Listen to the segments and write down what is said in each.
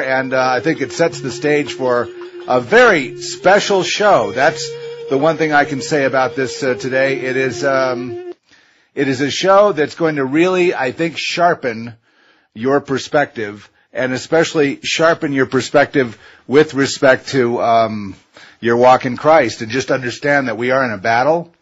and uh, I think it sets the stage for a very special show. That's the one thing I can say about this uh, today. It is um, it is a show that's going to really, I think, sharpen your perspective, and especially sharpen your perspective with respect to um, your walk in Christ, and just understand that we are in a battle.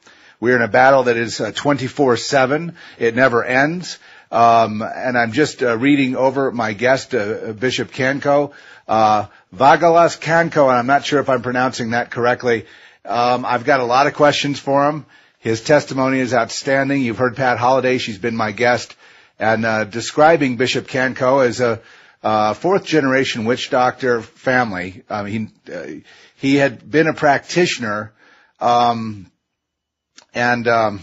We're in a battle that is 24/7. It never ends. Um, and I'm just uh, reading over my guest, uh, Bishop Kanco, uh, Vagalas Kanco, and I'm not sure if I'm pronouncing that correctly. Um, I've got a lot of questions for him. His testimony is outstanding. You've heard Pat Holliday; she's been my guest, and uh, describing Bishop Kanco as a uh, fourth generation witch doctor family. Um, he uh, he had been a practitioner, um, and um,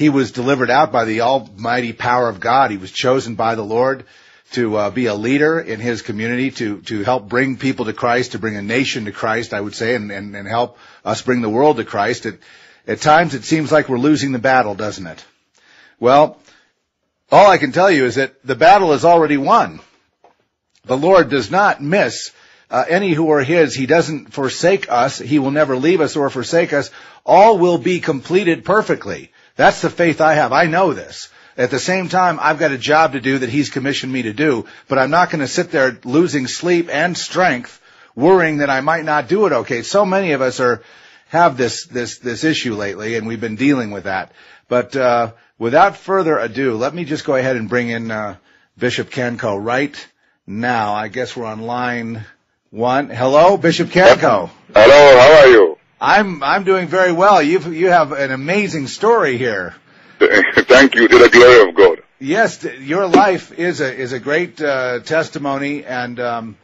he was delivered out by the almighty power of God. He was chosen by the Lord to uh, be a leader in his community, to to help bring people to Christ, to bring a nation to Christ, I would say, and and, and help us bring the world to Christ. At, at times, it seems like we're losing the battle, doesn't it? Well, all I can tell you is that the battle is already won. The Lord does not miss uh, any who are His. He doesn't forsake us. He will never leave us or forsake us. All will be completed perfectly. That's the faith I have. I know this. At the same time, I've got a job to do that he's commissioned me to do, but I'm not going to sit there losing sleep and strength, worrying that I might not do it okay. So many of us are, have this, this, this issue lately, and we've been dealing with that. But, uh, without further ado, let me just go ahead and bring in, uh, Bishop Kanco right now. I guess we're on line one. Hello, Bishop Kanco. Hello, how are you? I'm I'm doing very well. You you have an amazing story here. Thank you to the glory of God. Yes, your life is a is a great uh, testimony, and um,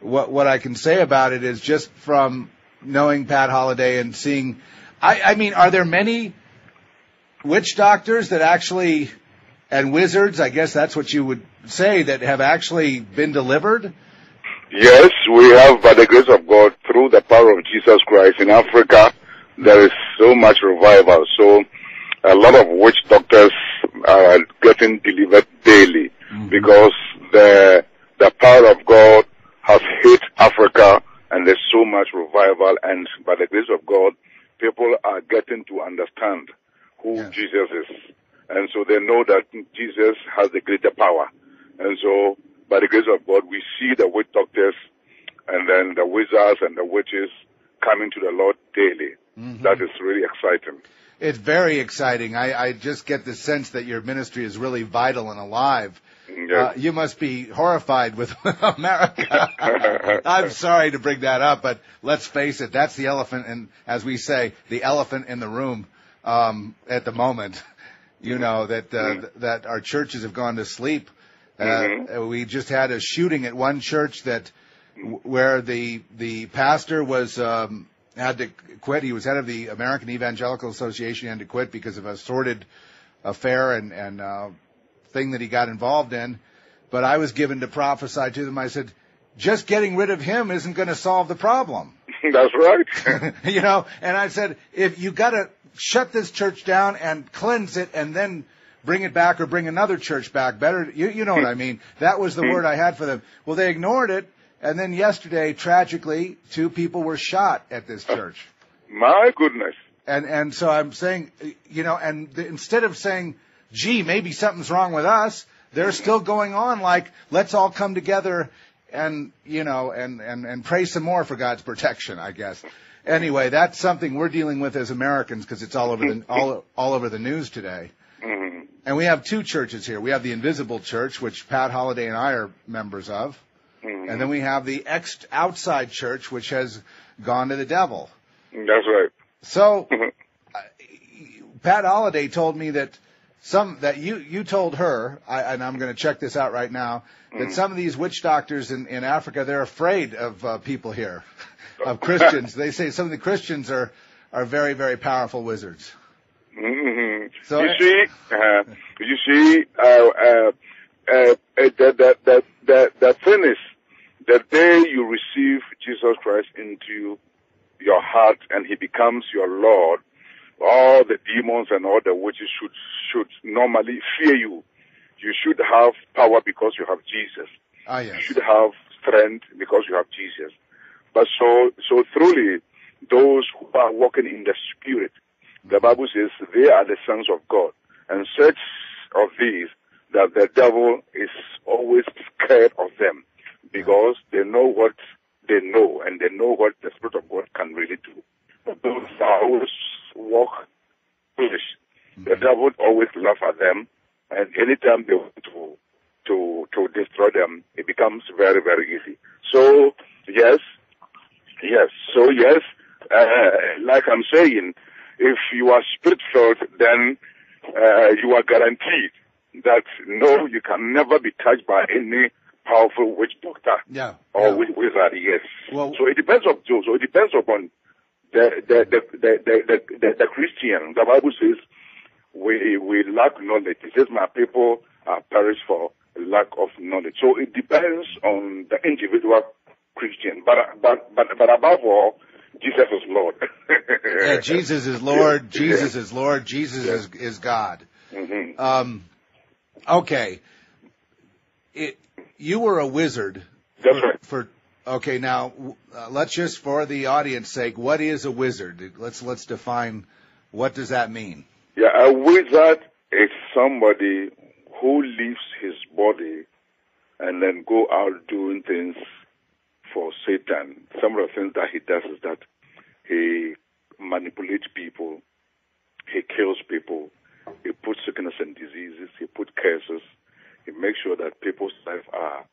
what what I can say about it is just from knowing Pat Holliday and seeing. I, I mean, are there many witch doctors that actually and wizards? I guess that's what you would say that have actually been delivered. Yes, we have, by the grace of God, through the power of Jesus Christ in Africa, there is so much revival. So a lot of witch doctors are getting delivered daily mm-hmm. because the the power of God has hit Africa and there's so much revival and by the grace of God, people are getting to understand who. Jesus is. And so they know that Jesus has the greater power. And so by the grace of God, we see the witch doctors and then the wizards and the witches coming to the Lord daily. Mm-hmm. That is really exciting. It's very exciting. I, I, just get the sense that your ministry is really vital and alive. Yes. Uh, you must be horrified with America. I'm sorry to bring that up, but let's face it, that's the elephant, and as we say, the elephant in the room um, at the moment. You know that uh, mm-hmm. that our churches have gone to sleep Mm-hmm. Uh, we just had a shooting at one church that where the the pastor was um, had to quit. He was head of the American Evangelical Association. He had to quit because of a sordid affair and and uh, thing that he got involved in. But I was given to prophesy to them. I said, just getting rid of him isn't going to solve the problem. That's right. you know, and I said, if you got to shut this church down and cleanse it, and then bring it back or bring another church back. Better, you, you know what I mean. That was the word I had for them. Well, they ignored it. And then yesterday, tragically, two people were shot at this church. My goodness. And, and so I'm saying, you know, and the, instead of saying, gee, maybe something's wrong with us, they're still going on like, let's all come together and, you know, and, and, and pray some more for God's protection, I guess. Anyway, that's something we're dealing with as Americans because it's all over the, all, all over the news today. Mm-hmm. And we have two churches here. We have the Invisible Church, which Pat Holliday and I are members of. Mm-hmm. And then we have the ex outside church, which has gone to the devil. That's right. So. Pat Holliday told me that some that you you told her, I, and I'm going to check this out right now, that mm-hmm. some of these witch doctors in in Africa they're afraid of uh, people here, of Christians. they say some of the Christians are are very very powerful wizards. Mm-hmm. So you see, uh, you see, uh, uh, uh, the, the, the, the, the thing is, the day you receive Jesus Christ into your heart and he becomes your Lord, all the demons and all the witches should, should normally fear you. You should have power because you have Jesus. Ah, yes. You should have strength because you have Jesus. But so, so truly, those who are walking in the Spirit, the Bible says they are the sons of God. And such of these that the devil is always scared of them because they know what they know and they know what the Spirit of God can really do. But those are always walk foolish. The devil always laugh at them and anytime they want to to to destroy them, it becomes very very easy. So yes, yes. So yes, uh, like I'm saying, if you are spirit filled, then uh, you are guaranteed that no, you can never be touched by any powerful witch doctor Yeah. or yeah. witch wizard. Yes. Well- so it depends on so it depends upon the the the the the, the, the, the Christian. The Bible says we we lack knowledge. It says my people are perished for lack of knowledge. So it depends on the individual Christian. But but but but above all, Jesus is Lord. Yeah, Jesus is Lord. Yes, Jesus yes. is Lord. Jesus is is God. Mhm. Um, okay. It, you were a wizard. That's for, right. For okay, now uh, let's just for the audience sake, what is a wizard? Let's let's define what does that mean. Yeah, a wizard is somebody who leaves his body and then go out doing things for Satan. Some of the things that he does is that he manipulates people, he kills people, he puts sickness and diseases, he puts curses, he makes sure that people's lives are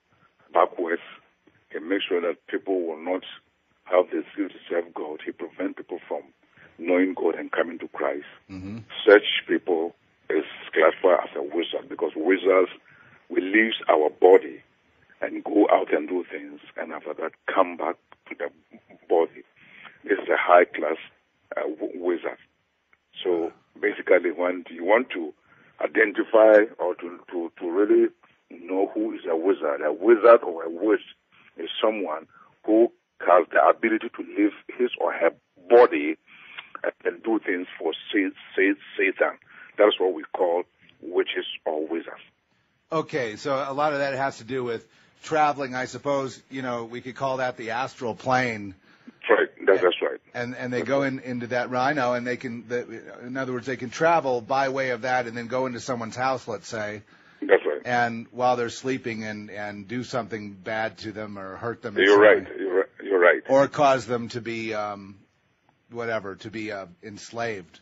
backwards, he makes sure that people will not have the zeal to serve God, he prevents people from knowing God and coming to Christ. Hmm such people is classified as a wizard because wizards we leave our body and go out and do things and after that come back to the body. This is a high class uh, wizard. So basically when you want to identify or to, to, to really know who is a wizard, a wizard or a witch is someone who has the ability to leave his or her body and do things for sa- sa- Satan. That's what we call witches or wizards. Okay, so a lot of that has to do with traveling, I suppose. You know, we could call that the astral plane. Right, that's, that's right. and and they go in into that rhino and they can the, in other words they can travel by way of that and then go into someone's house let's say That's right. and while they're sleeping and and do something bad to them or hurt them You're right. You're right. You're right. or cause them to be um whatever to be uh, enslaved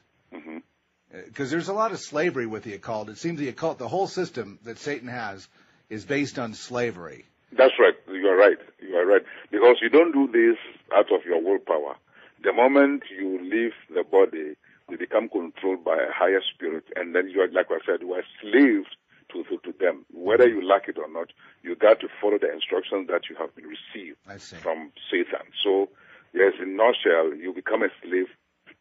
because there's a lot of slavery with the occult it seems the occult the whole system that satan has is based on slavery That's right. You are right. You are right. Because you don't do this out of your willpower. The moment you leave the body, you become controlled by a higher spirit, and then you are, like I said, you are slaves to, to, to them. Whether you like it or not, you got to follow the instructions that you have been received i see from Satan. So, yes, in nutshell, you become a slave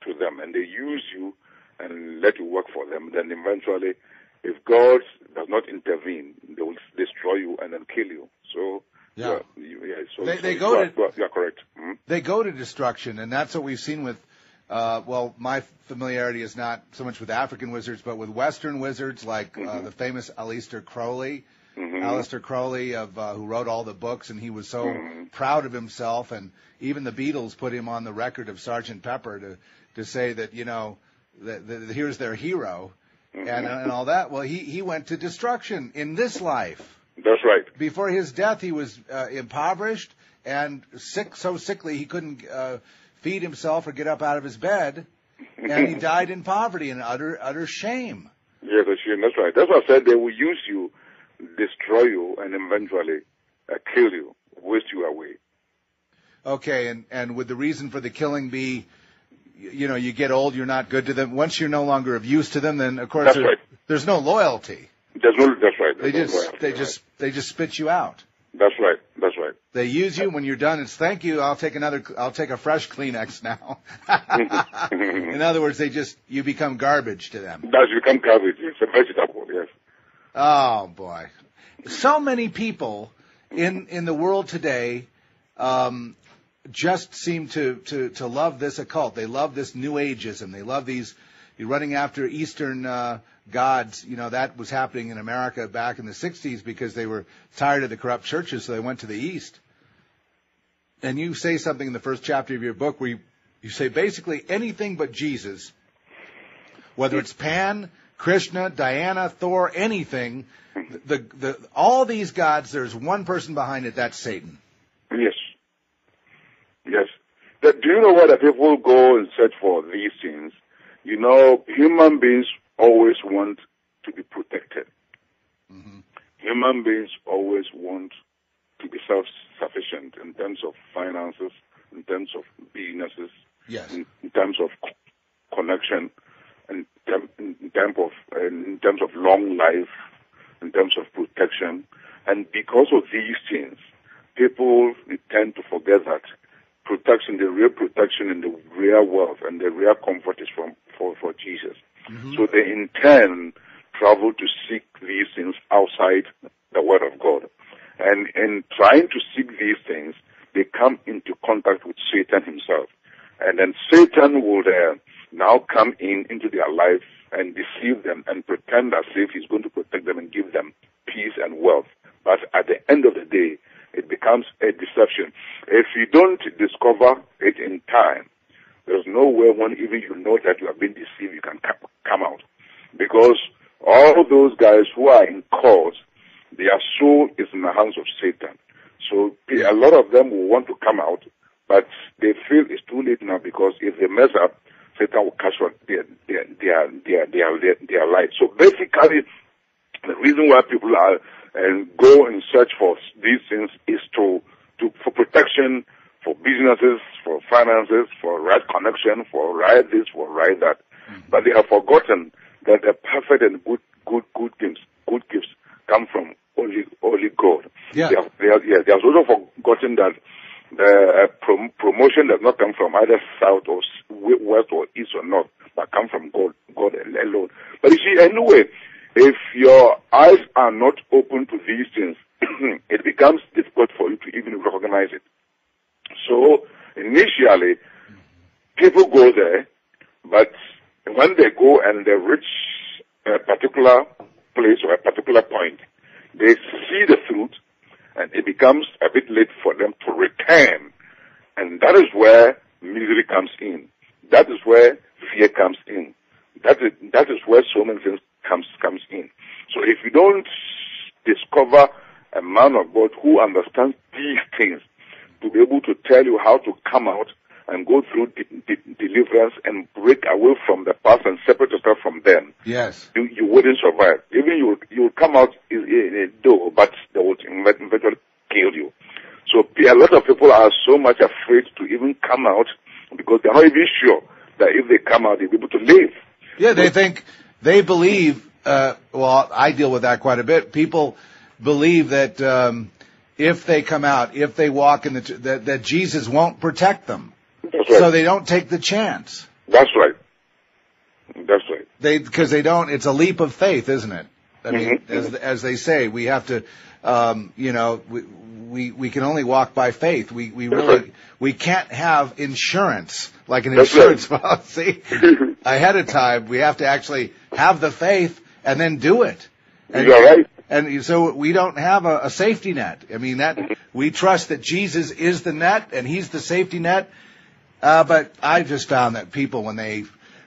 to them, and they use you and let you work for them. Then eventually, if God does not intervene, they will destroy you and then kill you. So, Yeah. you, yeah so, They- so they go are, to- you are- you are correct. Mhm. they go to destruction, and that's what we've seen with. Uh, well, my familiarity is not so much with African wizards, but with Western wizards, like uh, the famous Aleister Crowley. Mhm. Aleister Crowley, of uh, who wrote all the books, and he was so Mhm. proud of himself, and even the Beatles put him on the record of Sergeant Pepper to to say that you know that, that here's their hero, Mm-hmm. and and all that. Well, he he went to destruction in this life That's right. before his death, he was uh, impoverished and sick, so sickly he couldn't uh, feed himself or get up out of his bed, and he died in poverty and utter utter shame. Yes, that's right. that's right. That's what I said. They will use you, destroy you, and eventually uh, kill you, waste you away. Okay, and and would the reason for the killing be, you know, you get old, you're not good to them. Once you're no longer of use to them, then of course there- right. there's no loyalty. There's no. That's right. They There's no just loyalty. they just they just spit you out. That's right. That's right. They use you when you're done. It's thank you. I'll take another. I'll take a fresh Kleenex now. In other words, they just you become garbage to them. That's become garbage. It's a vegetable. Yes. Oh boy, so many people in in the world today um, just seem to, to to love this occult. They love this New Ageism. They love these you're running after Eastern uh, gods. You know that was happening in America back in the '60s because they were tired of the corrupt churches, so they went to the East. and you say something in the first chapter of your book where you, you say basically anything but Jesus, whether it's Pan, Krishna, Diana, Thor, anything, the, the, all these gods, there's one person behind it, that's Satan. Yes. Yes. do you know why the people go and search for these things? You know, human beings always want to be protected. Mm-hmm. Human beings always want to be self-sufficient in terms of finances, in terms of businesses, yes. in, in terms of connection, in, in, terms of in terms of long life, in terms of protection, and because of these things, people tend to forget that protection, the real protection in the real wealth and the real comfort is from for, for Jesus. Mm-hmm. So they in turn travel to seek these things outside the Word of God. And in trying to seek these things, they come into contact with Satan himself. And then Satan will uh, now come in into their life and deceive them and pretend as if he's going to protect them and give them peace and wealth. But at the end of the day, it becomes a deception. If you don't discover it in time, there's no way when even you know that you have been deceived, you can come out. Because all those guys who are in cause, their soul is in the hands of Satan. So a lot of them will want to come out, but they feel it's too late now because if they mess up, Satan will catch their, their, their, their, their, their, their light. So basically, the reason why people are and go and search for these things is to, to for protection, for businesses, for finances, for right connection, for right this, for right that. Mm-hmm. But they have forgotten that the perfect and good, good, good gifts, good gifts come from only, only God. Yeah. They have, they have, yeah, they have also forgotten that the uh, prom- promotion does not come from either south or west or east or north, but come from God, God alone. But you see, anyway, if your eyes are not open to these things, it becomes difficult for you to even recognize it. So initially, people go there, but when they go and they reach a particular place or a particular point, they see the fruit and it becomes a bit late for them to return. And that is where misery comes in. That is where fear comes in. That is, that is where so many things comes, comes in. So if you don't discover a man of God who understands these things to be able to tell you how to come out and go through de- de- deliverance and break away from the past and separate yourself from them. Yes. You, you wouldn't survive. Even you, you would come out in, a door, but they would eventually kill you. So a lot of people are so much afraid to even come out because they're not even sure that if they come out, they'll be able to live. Yeah, they think, they believe, uh, well, I deal with that quite a bit. People believe that, um, if they come out, if they walk in the, that, that Jesus won't protect them. That's right. So they don't take the chance. That's right. That's right. They, cause they don't, it's a leap of faith, isn't it? I mean, mm-hmm. as, as they say, we have to, um, you know, we, we, we can only walk by faith. We, we really, right. we can't have insurance, like an That's insurance right. policy ahead of time. We have to actually have the faith and then do it. And, You're right. And so we don't have a, a safety net. I mean, that, we trust that Jesus is the net and He's the safety net. Uh, but I just found that people, when they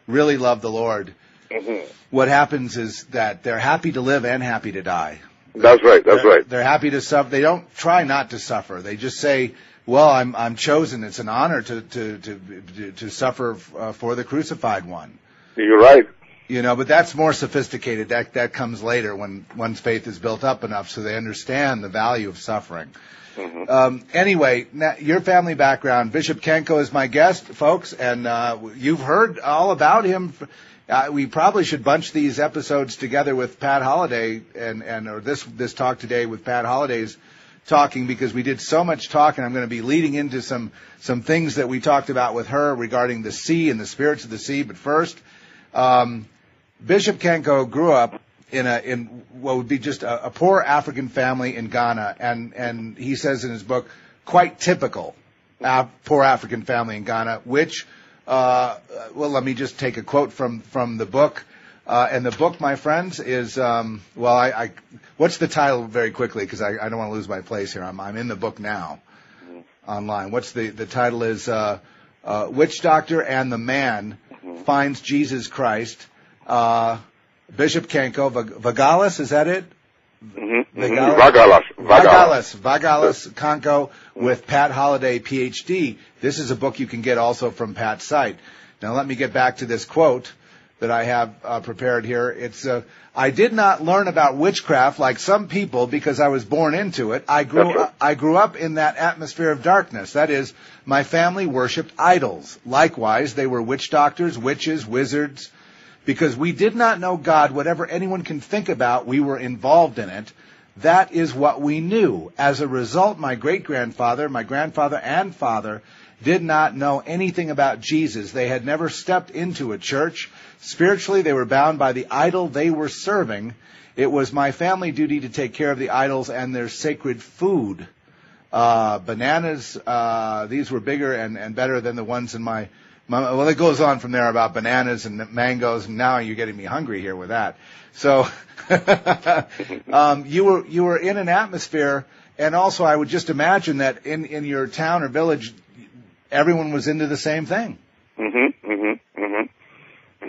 really love the Lord, mm-hmm. what happens is that they're happy to live and happy to die. That's right. That's they're, right. They're happy to suffer. They don't try not to suffer. They just say, "Well, I'm I'm chosen. It's an honor to to to to, suffer uh, for the crucified one." You're right. You know, but that's more sophisticated. That that comes later when one's faith is built up enough so they understand the value of suffering. Mm-hmm. Um, anyway, now, your family background. Bishop Kanco is my guest, folks, and uh, you've heard all about him. Uh, we probably should bunch these episodes together with Pat Holliday and, and or this this talk today with Pat Holliday's talking because we did so much talk and I'm going to be leading into some some things that we talked about with her regarding the sea and the spirits of the sea. But first, um, Bishop Kanco grew up in a in what would be just a, a poor African family in Ghana, and and he says in his book, quite typical uh, poor African family in Ghana, which uh, well, let me just take a quote from from the book. Uh, and the book, my friends, is um, well. I, I what's the title very quickly because I, I don't want to lose my place here. I'm I'm in the book now. online. What's the the title is uh, uh, Witch Doctor and the Man Mm-hmm. finds Jesus Christ. Uh, Bishop Kanco Vag- Vagalas, is that it? Mm-hmm. Vagalas? Vagalas, Vagalas Kanco with Pat Holliday, PhD. This is a book you can get also from Pat's site. Now let me get back to this quote that I have uh, prepared here. It's uh, I did not learn about witchcraft like some people because I was born into it. I grew. I grew up in that atmosphere of darkness. That is, my family worshipped idols. Likewise, they were witch doctors, witches, wizards. Because we did not know God, whatever anyone can think about, we were involved in it. That is what we knew. As a result, my great grandfather, my grandfather and father did not know anything about Jesus. They had never stepped into a church. Spiritually, they were bound by the idol they were serving. It was my family duty to take care of the idols and their sacred food. Uh, bananas, uh, these were bigger and, and better than the ones in my, my, well, it goes on from there about bananas and mangoes, and now you're getting me hungry here with that. So, um, you were, you were in an atmosphere, and also I would just imagine that in, in your town or village, everyone was into the same thing. Mm-hmm. Mm-hmm. Mm-hmm.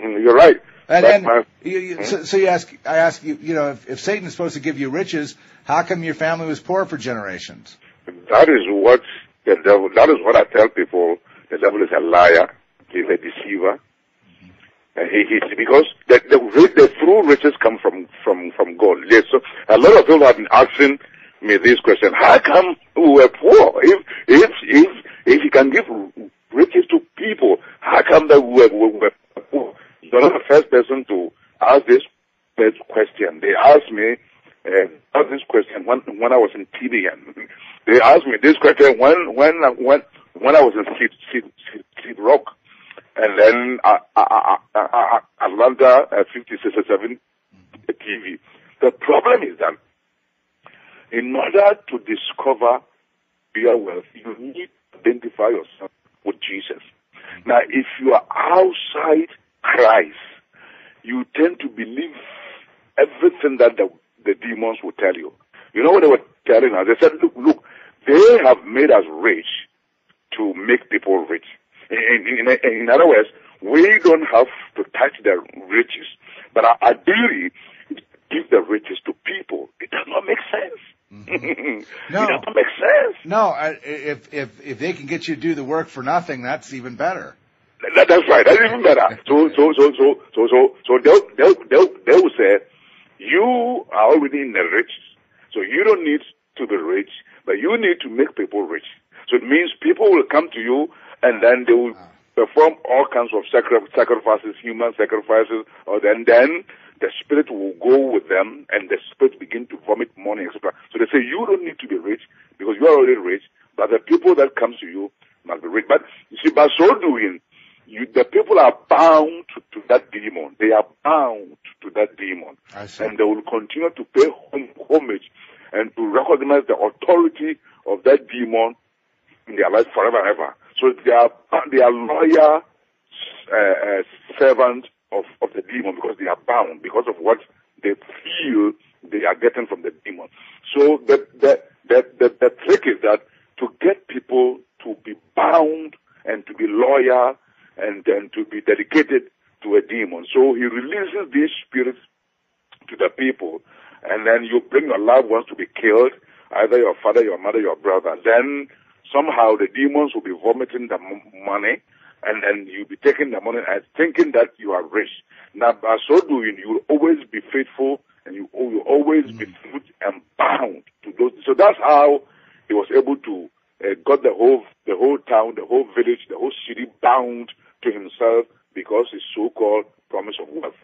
You're right. And, and my- you, you, hmm? so, so you ask, I ask you, you know, if, if Satan is supposed to give you riches, how come your family was poor for generations? That is what the devil, that is what I tell people. The devil is a liar. He's a deceiver. And he, he's because the, the, the true riches come from, from, from God. Yes, so a lot of people have been asking me this question. How come we were poor? If, if, if, if he can give riches to people, how come that we were, we were poor? You're not the first person to ask this question. They asked me, uh, asked this question when, when I was in TBN. They asked me this question when, when, when, when I was in Seed, Seed, Seed, Seed Rock. And then uh, uh, uh, Atlanta uh, 5067 TV. The problem is that in order to discover your wealth, you need to identify yourself with Jesus. Now, if you are outside Christ, you tend to believe everything that the, the demons will tell you. You know what they were telling us? They said, look, look, they have made us rich to make people rich. In, in, in, in other words, we don't have to touch the riches, but our ability to give the riches to people. It does not make sense. No. Mm-hmm. it does not make sense. No, I, if if if they can get you to do the work for nothing, that's even better. That, that's right. That's even better. So, so, so, so, so, so, so they'll, they'll, they'll, they will say, you are already in the rich, so you don't need to be rich, but you need to make people rich. So it means people will come to you and then they will ah. perform all kinds of sacri- sacrifices, human sacrifices, or then, then the spirit will go with them and the spirit begin to vomit money, etc. So they say, you don't need to be rich because you are already rich, but the people that comes to you must be rich. But you see, by so doing, you, the people are bound to, that demon. They are bound to that demon. And they will continue to pay hom- homage and to recognize the authority of that demon in their life forever and ever. So they are, they are loyal uh, uh, servants of, of the demon because they are bound because of what they feel they are getting from the demon. So the, the, the, the, the trick is that to get people to be bound and to be loyal and then to be dedicated to a demon. So he releases these spirits to the people, and then you bring your loved ones to be killed, either your father, your mother, your brother. Then somehow the demons will be vomiting the m- money, and then you'll be taking the money and thinking that you are rich. Now, by so doing, you will always be faithful, and you will always be true and bound to those. So that's how he was able to uh, got the whole the whole town, the whole village, the whole city bound to himself because his so-called promise of wealth.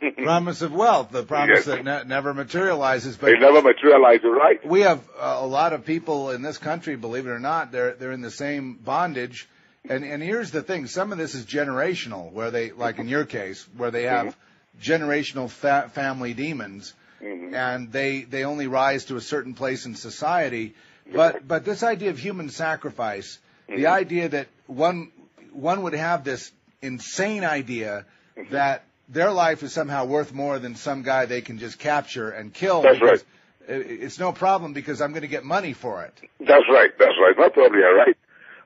promise of wealth, the promise Yes. that ne- never materializes. But They never materialized, right? we have uh, a lot of people in this country, believe it or not, they're they're in the same bondage. And and here's the thing: some of this is generational, where they, like in your case, where they have generational fa- family demons, Mhm. and they they only rise to a certain place in society. But but this idea of human sacrifice, the idea that one one would have this insane idea that their life is somehow worth more than some guy they can just capture and kill That's because it's no problem because I'm going to get money for it. That's right. That's right. No problem. You're right.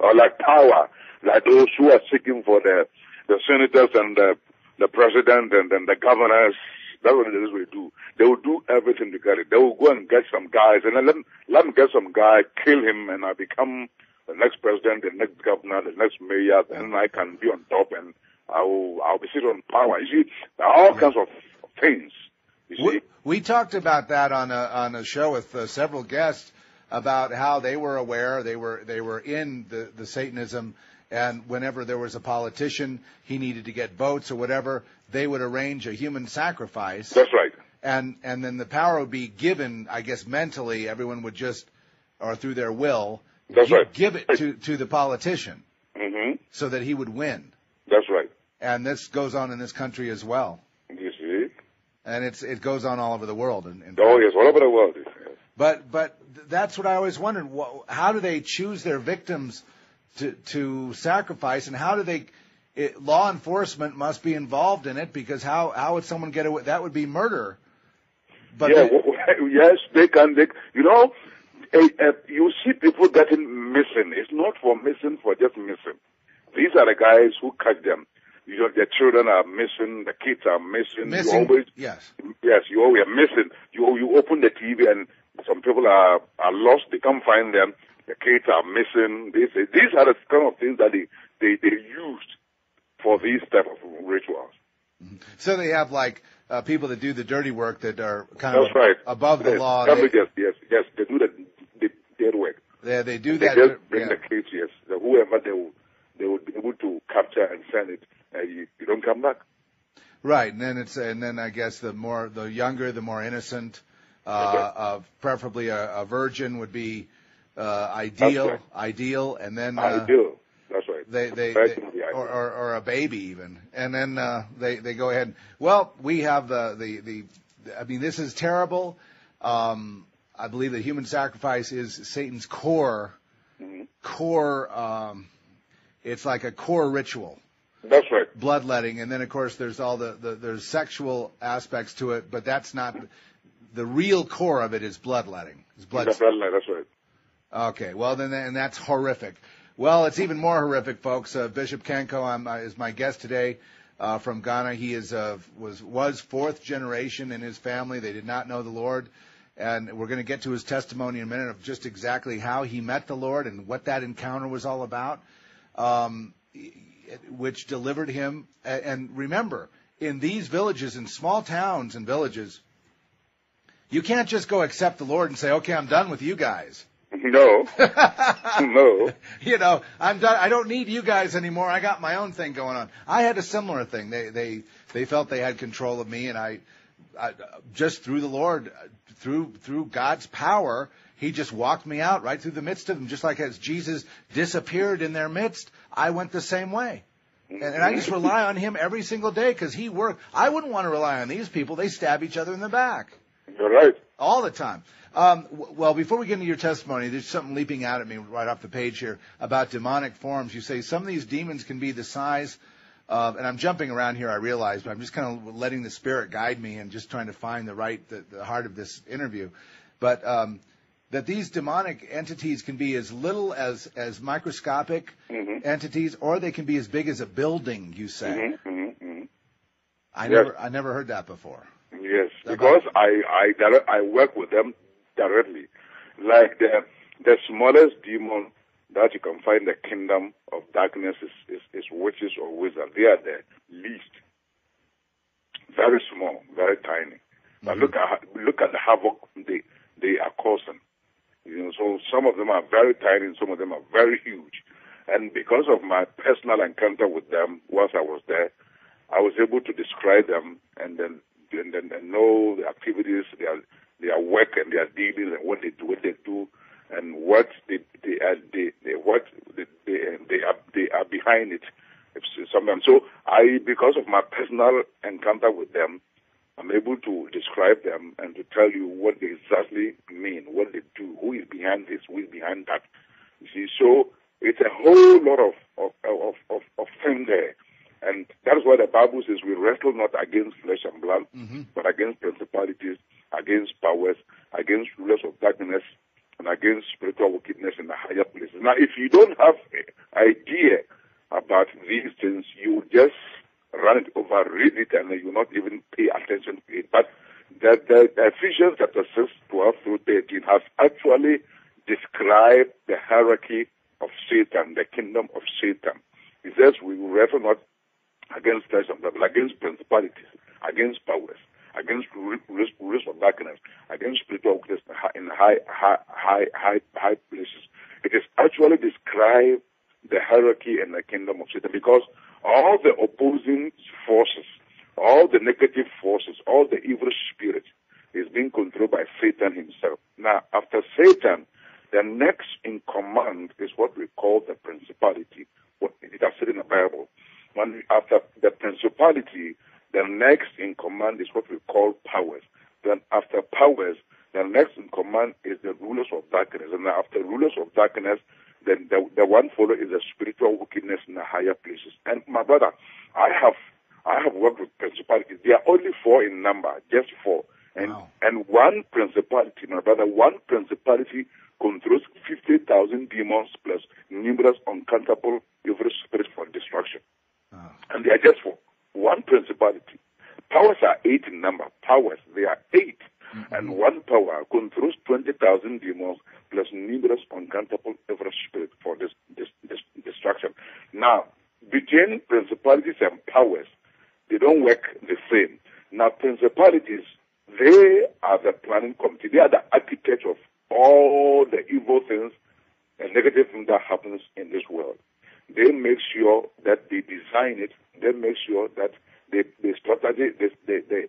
Or like power, like those who are seeking for the the senators and the the president and then the governors. That's what it is we do. They will do everything to get it. They will go and get some guys and then let, let them get some guy, kill him, and I become the next president, the next governor, the next mayor. Then I can be on top and I will I'll be sitting on power. You see, there are all kinds of things. You see. We, we talked about that on a on a show with uh, several guests about how they were aware they were they were in the the Satanism and whenever there was a politician he needed to get votes or whatever they would arrange a human sacrifice That's right. and and then the power would be given I guess mentally everyone would just or through their will That's gi- right. give it to to the politician hmm so that he would win That's right. and this goes on in this country as well You see. and it's it goes on all over the world in, in Oh yes, all over the world. Yes. But but that's what I always wondered. How do they choose their victims to to sacrifice, and how do they? It, law enforcement must be involved in it because how how would someone get away? That would be murder. But yeah, they- w- yes, they can. They, you know, eh, you see people getting missing. It's not for missing for just missing. These are the guys who catch them. You know, their children are missing, the kids are missing. missing. You always, yes. yes, you always are missing. You you open the TV and some people are are lost. They can't find them. The kids are missing. These these are the kind of things that they they they used for these type of rituals. So they have like uh, people that do the dirty work that are kind That's of right. above the yes, law. They, yes, yes. They do the, the dead they, they do They that. just bring yeah. the kids, yes. The, whoever they will, they will be able to capture and send it, uh, you, you don't come back. Right, and then it's and then I guess the more the younger, the more innocent, uh, Okay. uh, preferably a, a virgin would be uh, ideal, right. ideal, and then uh, I do. That's right. they they, they is the idea. or, or or a baby even, and then uh, they they go ahead. Well, we have the the the. I mean, this is terrible. Um, I believe that human sacrifice is Satan's core Mhm. core. Um, it's like a core ritual That's right. bloodletting, and then of course there's all the, the there's sexual aspects to it, but that's not the real core of it is bloodletting. Is blood. That's right. That's right. Okay, well then and that's horrific. Well, it's even more horrific, folks. Uh, Bishop Kanco I'm, uh, is my guest today uh, from Ghana. He is uh, was was fourth generation in his family. They did not know the Lord, and we're going to get to his testimony in a minute of just exactly how he met the Lord and what that encounter was all about, um, which delivered him. And remember, in these villages, in small towns and villages, you can't just go accept the Lord and say, "Okay, I'm done with you guys." No. no. you know, I'm done. I don't need you guys anymore. I got my own thing going on. I had a similar thing. They they they felt they had control of me, and I, I just through the Lord, through through God's power, He just walked me out right through the midst of them, just like as Jesus disappeared in their midst. I went the same way. And, and I just rely on him every single day because he worked. I wouldn't want to rely on these people. They stab each other in the back You're right. all the time. Um, w- well, before we get into your testimony, there's something leaping out at me right off the page here about demonic forms. You say some of these demons can be the size and I'm jumping around here, I realize, but I'm just kind of letting the Spirit guide me and just trying to find the right, the, the heart of this interview. But um, that these demonic entities can be as little as as microscopic Mhm. entities, or they can be as big as a building. You say. hmm hmm hmm I Yes. never I never heard that before. Yes, About- because I I I work with them directly, like the the smallest demon that you can find the kingdom of darkness is, is, is witches or wizards. They are the least, very small, very tiny. But mm-hmm. look at look at the havoc they they are causing. You know, so some of them are very tiny, and some of them are very huge. And because of my personal encounter with them whilst I was there, I was able to describe them and then and then and know the activities, their their work and their dealings and what they do, what they do, and what they they are they, they what they they, they are they are behind it. Sometimes so I because of my personal encounter with them, I'm able to describe them and to tell you what they exactly mean, what they do, who is behind this, who is behind that. You see, so it's a whole lot of of of of, of thing there, And that is why the Bible says we wrestle not against flesh and blood, Mm-hmm. but against principalities, against powers, against rulers of darkness, and against spiritual wickedness in the higher places. Now, if you don't have an idea about these things, you just run it over, read it, and you not even pay attention to it. But the, the, the Ephesians chapter 6, 12 through 13 has actually described the hierarchy of Satan, the kingdom of Satan. He says we will wrestle not against flesh and blood, but against principalities, against powers, against rulers of darkness, against spiritual wickedness in high, high, high, high, high places. It is actually described the hierarchy and the kingdom of Satan because all the opposing forces, all the negative forces, all the evil spirits is being controlled by Satan himself. Now, after Satan, the next in command is what we call the principality. What it has said in the Bible. When after the principality, command is what we call powers. Then after powers, the next in command is the rulers of darkness. And after rulers of darkness, then the, the one follow is the spiritual wickedness in the higher places. And my brother, I have I have worked with principalities. They are only four in number, just four. And Wow. and one principality, my brother, one principality controls fifty thousand demons plus numerous uncountable evil spirits for destruction. Oh. And they are just for one principality. Powers are eight in number. Powers, they are 8 mm-hmm. And one power controls 20,000 demons plus numerous uncountable evil spirits for this, this, this destruction. Now, between principalities and powers, they don't work the same. Now, principalities, they are the planning committee. They are the architect of all the evil things and negative things that happens in this world. They make sure that they design it. They make sure that they they they, they, they, they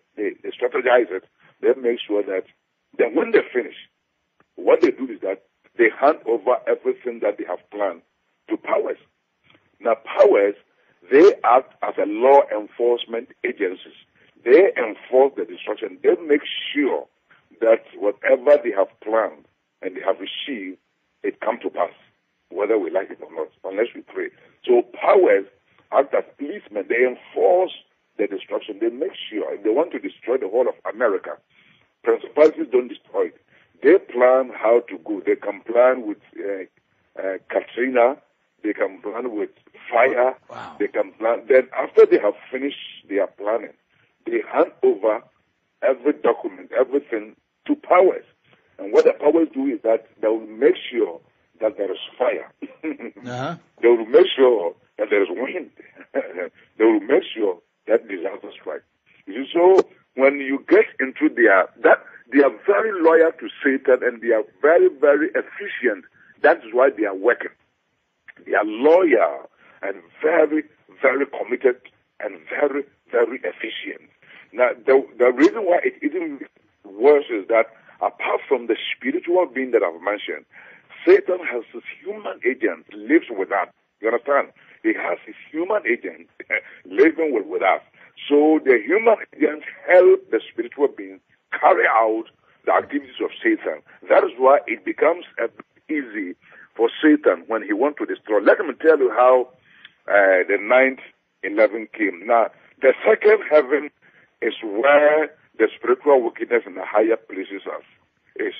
strategize it. They make sure that then when they finish, what they do is that they hand over everything that they have planned to powers. Now powers they act as a law enforcement agencies. They enforce the destruction. They make sure that whatever they have planned and they have received, it come to pass, whether we like it or not, unless we pray. So powers act as policemen. They enforce the destruction. They make sure if they want to destroy the whole of America, principalities don't destroy it. They plan how to go. They can plan with uh, uh, Katrina. They can plan with fire. Wow. They can plan. Then after they have finished their planning, they hand over every document, everything to powers. And what the powers do is that they will make sure that there is fire. Uh-huh. They will make sure that there is wind. they will make sure that disaster strikes. You see, so when you get into their that they are very loyal to Satan and they are very very efficient. That is why they are working. They are loyal and very very committed and very very efficient. Now the the reason why it even worse is that apart from the spiritual being that I've mentioned, Satan has his human agent lives with us. You understand? He has his human agent living with, with us. So the human agents help the spiritual being carry out the activities of Satan. That is why it becomes uh, easy for Satan when he Let me tell you how uh, the ninth eleven came. Now, the second heaven is where the spiritual wickedness in the higher places are, is.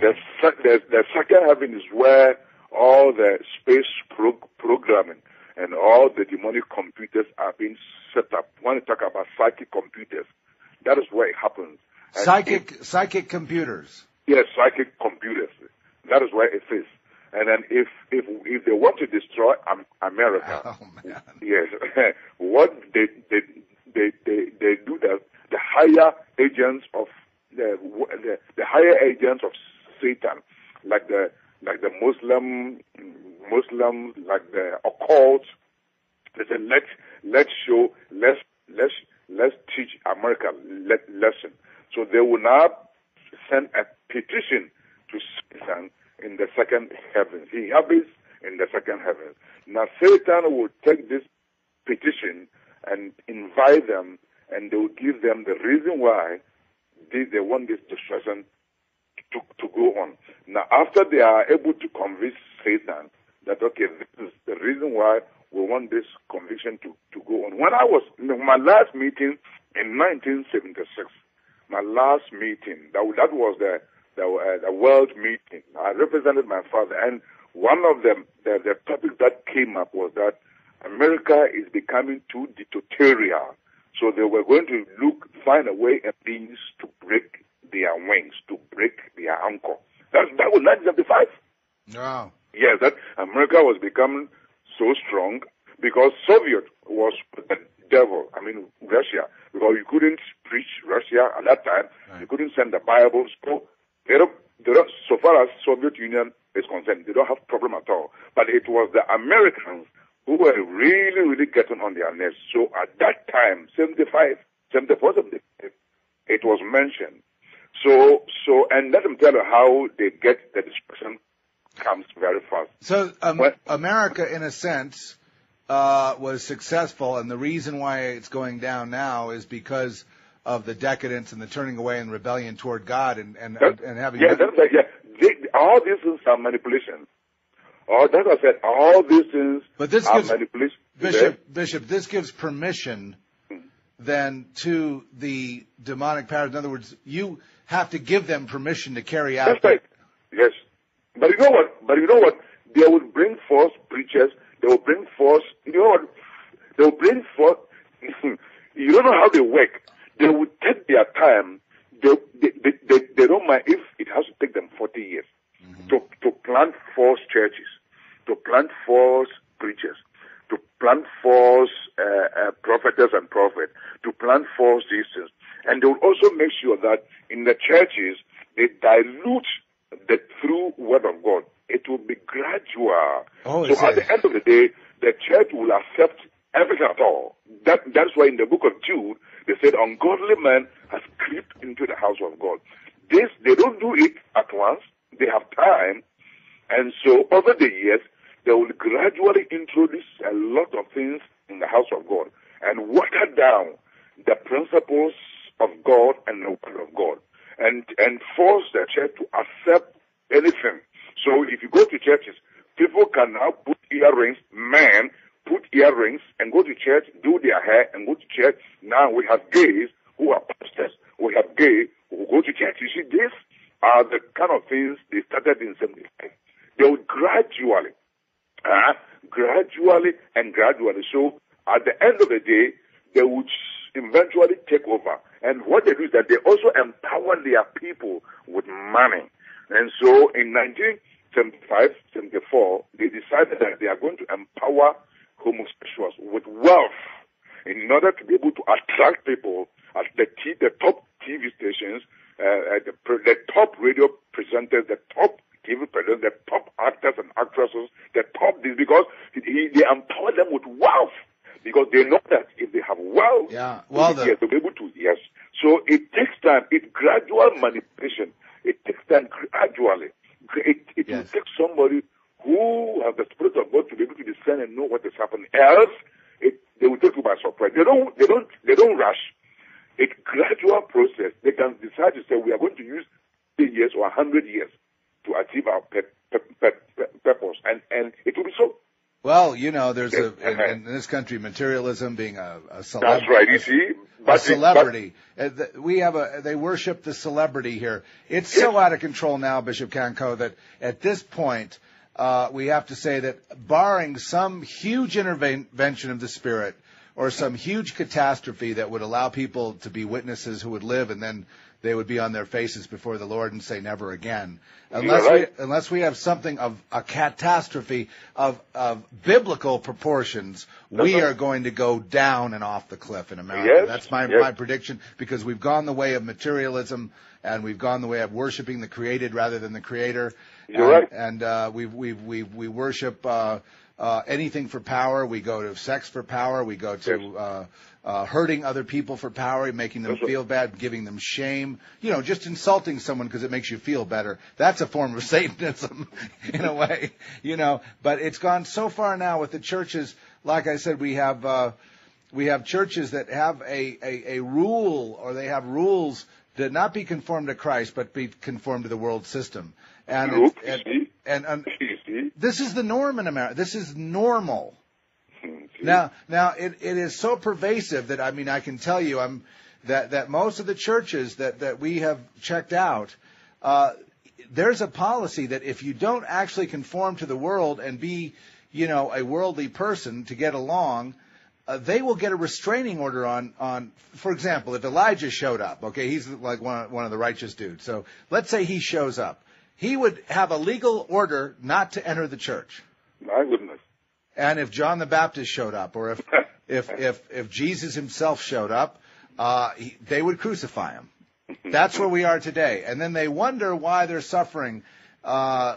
The, se- the, the second heaven is where all the space pro- programming and all the demonic computers are being set up. When you talk about psychic computers, that is where it happens. And Psychic psychic computers. Yes, psychic computers. That is where it is. And then if if if they want to destroy um, America, Oh man. yes, what they they they they, they do that the higher agents of the, the the higher agents of Satan, like the like the Muslim Muslim like the occult, they say let's let's show let's let's let's teach America le- lesson. So they will now send a petition to Satan in the second heaven. He inhabits in the second heaven. Now Satan will take this petition and invite them, and they will give them the reason why they, they want this destruction to, to go on. Now, after they are able to convince Satan that, okay, this is the reason why we want this conviction to, to go on. when I was my last meeting in 1976, my last meeting that that was the the, uh, the world meeting. I represented my father, and one of the, the the topics that came up was that America is becoming too dictatorial. So they were going to look, find a way and means to break their wings, to break their anchor. That, that was 1975. Wow. Yes, that America was becoming so strong because Soviet was the devil. I mean, Russia, because you couldn't preach Russia at that time. Right. You couldn't send the Bible. So they don't, they don't, so far as Soviet Union is concerned, they don't have problem at all. But it was the Americans who were really, really getting on their nerves. So at that time, 75, 74, 75, it was mentioned. So, so, and let them tell you how they get the destruction comes very fast. So um, What? America, in a sense, uh, was successful, and the reason why it's going down now is because of the decadence and the turning away and rebellion toward God, and and, That- and having yeah, that's like, yeah. They, all these things are manipulation. All that I said, all these things But this are gives- manipulation. Bishop, Bishop, this gives permission then to the demonic powers. In other words, you have to give them permission to carry out. That's right. Yes. But you know what? But you know what? They will bring forth preachers. They will bring forth. You know what? They will bring forth. you don't know how they work. They will take their time. They they, they, they, they don't mind if it has to take them 40 years to to plant false churches, to plant false preachers, to plant false uh, uh, prophetess and prophet, to plant false Jesus. And they will also make sure that in the churches they dilute the true word of God. It will be gradual. Oh, so at the end of the day, the church will accept everything at all. That that's why in the book of Jude they said ungodly man has crept into the house of God. This they don't do it at once. They have time, and so over the years they will gradually introduce a lot of things in the house of God and water down the principles of God and the word of God, and and force the church to accept anything. So if you go to churches, people can now put earrings, men put earrings and go to church, do their hair and go to church. Now we have gays who are pastors. We have gays who go to church. You see, these are the kind of things they started in 75. They would gradually, uh, gradually and gradually. So at the end of the day, they would eventually take over. And what they do is that they also empower their people with money. And so in 1975, 74, they decided that they are going to empower homosexuals with wealth in order to be able to attract people at the, t- the top TV stations, uh, at the, the top radio presenters, the top TV presenters, the top actors and actresses, the top this because he, he, they empower them with wealth because they know that if they have wealth, Yeah, well, they'll be able to yes. So it takes time. It's gradual manipulation. It takes time gradually. It, it Yes. will take somebody who have the spirit of God to be able to discern and know what is happening. Else, it, they will take you by surprise. They don't. They don't. They don't rush. It's gradual process. They can decide to say we are going to use 10 years or 100 years to achieve our pe- pe- pe- purpose, and and it will be so. Well, you know, there's a in, in this country materialism being a, a That's right. You see, a but it- celebrity. Uh, th- we have a. They worship the celebrity here. It's so out of control now, Bishop Kanco, that at this point uh, we have to say that, barring some huge intervention of the Spirit or some huge catastrophe that would allow people to be witnesses who would live and then they would be on their faces before the Lord and say never again. Unless right. we unless we have something of a catastrophe of of biblical proportions, we right. are going to go down and off the cliff in America. Yes, That's my yes. my prediction because we've gone the way of materialism and we've gone the way of worshiping the created rather than the creator. You're and, right. And uh, we we we we worship uh, uh, anything for power. We go to sex for power. We go to Yes. uh, uh, hurting other people for power, making them That's right. feel bad, giving them shame. You know, just insulting someone because it makes you feel better. That's a form of Satanism, in a way. You know, but it's gone so far now with the churches. Like I said, we have. Uh, we have churches that have a, a, a rule or they have rules that not be conformed to Christ but be conformed to the world system. And, and, and, and this is the norm in America. This is normal. Hmm, Now, now it, it is so pervasive that I mean I can tell you I'm that that most of the churches that that we have checked out, uh, there's a policy that if you don't actually conform to the world and be, you know, a worldly person to get along, uh, they will get a restraining order on on. For example, if Elijah showed up, okay, he's like one one of the righteous dudes. So let's say he shows up, he would have a legal order not to enter the church. My goodness. And if John the Baptist showed up, or if if if if Jesus himself showed up, uh, he, they would crucify him. That's where we are today. And then they wonder why they're suffering. Uh,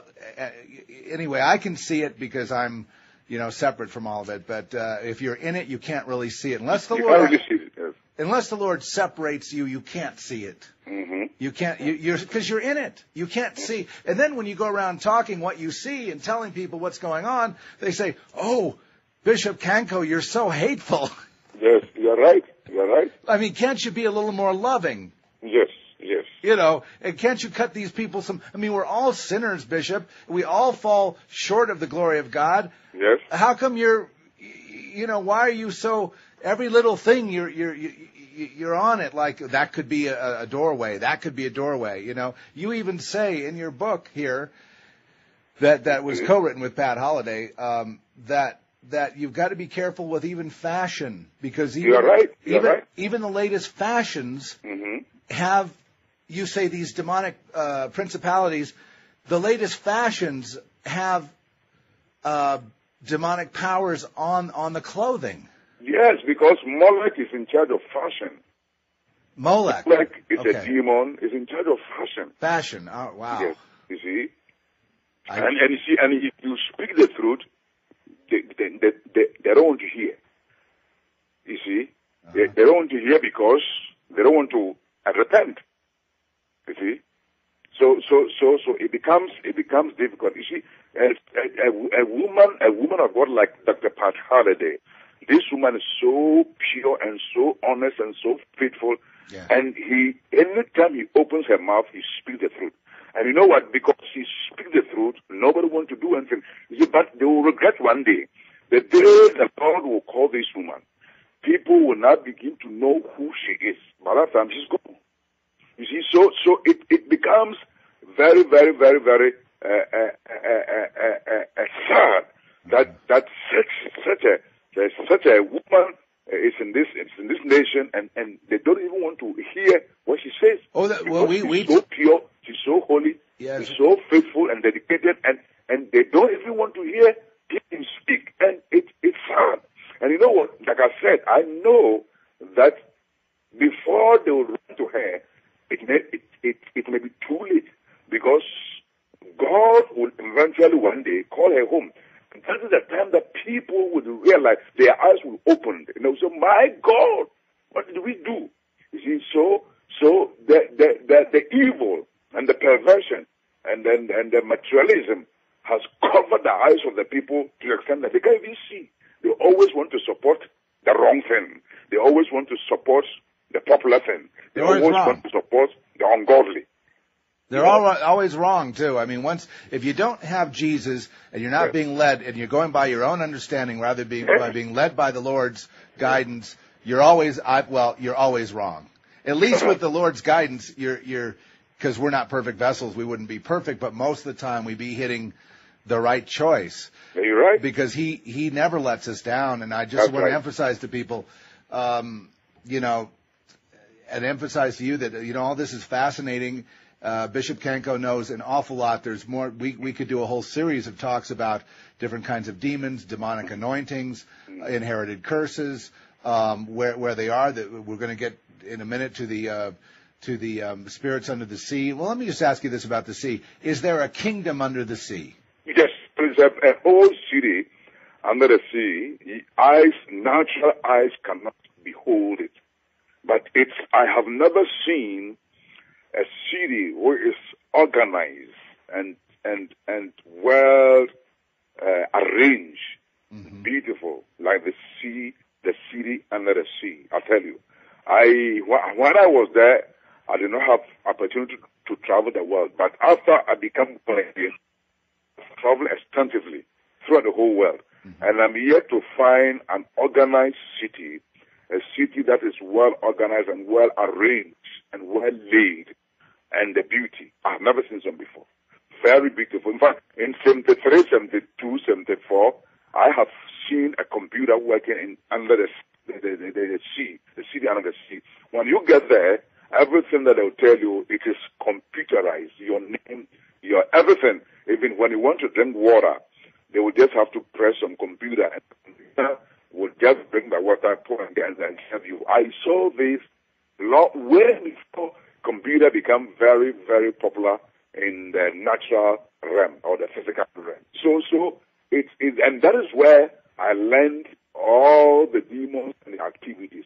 anyway, I can see it because I'm, you know, separate from all of it. But uh, if you're in it, you can't really see it unless the You Lord can't really see it, yes. unless the Lord separates you. You can't see it. Hmm You can't, you, you're, cause you're in it. You can't see. And then when you go around talking what you see and telling people what's going on, they say, oh, Bishop Kanco, you're so hateful. Yes, you're right. You're right. I mean, can't you be a little more loving? Yes, yes. You know, and can't you cut these people some, I mean, we're all sinners, Bishop. We all fall short of the glory of God. Yes. How come you're, you know, why are you so, every little thing you're, you're, you- you're on it like that could be a, a doorway. That could be a doorway. You know, you even say in your book here that that was co-written with Pat Holliday um, that that you've got to be careful with even fashion because even You're right. You're even right. even the latest fashions hmm have you say these demonic uh, principalities. The latest fashions have uh, demonic powers on on the clothing. Yes, because Molech is in charge of fashion. Molech, Molech is a demon, is in charge of fashion. fashion. Oh wow. Yes, you see. I- and and you see, and if you speak the truth, they they they, they, they don't want to hear. You see, they, Uh-huh. they don't want to hear because they don't want to repent. You see, so so so so it becomes it becomes difficult. You see, a, a, a, a woman a woman of God like Dr. Pat Holliday, this woman is so pure and so honest and so faithful. Yeah. And he, anytime he opens her mouth, he speaks the truth. And you know what? Because he speaks the truth, nobody wants to do anything. But they will regret one day. The day the Lord will call this woman, people will not begin to know who she is. By that time, she's gone. You see, so so it, it becomes very, very, very, very uh, uh, uh, uh, uh, uh, sad that that such such a there's such a woman uh, is in this is in this nation and and they don't even want to hear what she says. Oh, that- well, we- she's we- so pure, she's so holy, Yes. she's so faithful and dedicated, and and they don't even want to hear people speak, and it it's sad. And you know what? Like I said, I know that before they will run to her, it may it, it, it may be too late because God will eventually one day call her home. That is the time that people would realize their eyes will open. And they'll say, My God, what did we do? You see, so so the the the, the evil and the perversion and then and the materialism has covered the eyes of the people to the extent that they can't even see. They always want to support the wrong thing. They always want to support the popular thing. They always wrong. want to support the ungodly. They're all, always wrong too. I mean, once if you don't have Jesus and you're not being led and you're going by your own understanding rather than being by being led by the Lord's guidance, you're always I, well, you're always wrong. At least with the Lord's guidance, you're you're because we're not perfect vessels, we wouldn't be perfect, but most of the time we'd be hitting the right choice Are you right? because he he never lets us down. And I just That's want right. to emphasize to people, um, you know, and emphasize to you that you know all this is fascinating. Uh, Bishop Kanco knows an awful lot. There's more. We we could do a whole series of talks about different kinds of demons, demonic anointings, inherited curses, um, where where they are. That we're going to get in a minute to the. Uh, to the um, spirits under the sea. Well, let me just ask you this about the sea: Is there a kingdom under the sea? Yes, there's a, a whole city under the sea. Eyes, natural eyes cannot behold it. But it's, I have never seen a city where it's organized and, and, and well uh, arranged, beautiful, like the sea, the city under the sea. I tell you, I, when I was there, I did not have opportunity to travel the world. But after I became born again, travel extensively throughout the whole world. And I'm yet to find an organized city, a city that is well organized and well arranged and well laid, and the beauty. I've never seen some before. Very beautiful. In fact, in 73, 72, 74, I have seen a computer working in, under the, the, the, the, sea, the city under the sea. When you get there, everything that they'll tell you, it is computerized. Your name, your everything. Even when you want to drink water, they will just have to press some computer and computer will just bring the water, pour and and serve you. I saw this lot way before computer become very, very popular in the natural realm or the physical realm. So, so it's, it, and that is where I learned all the demons and the activities.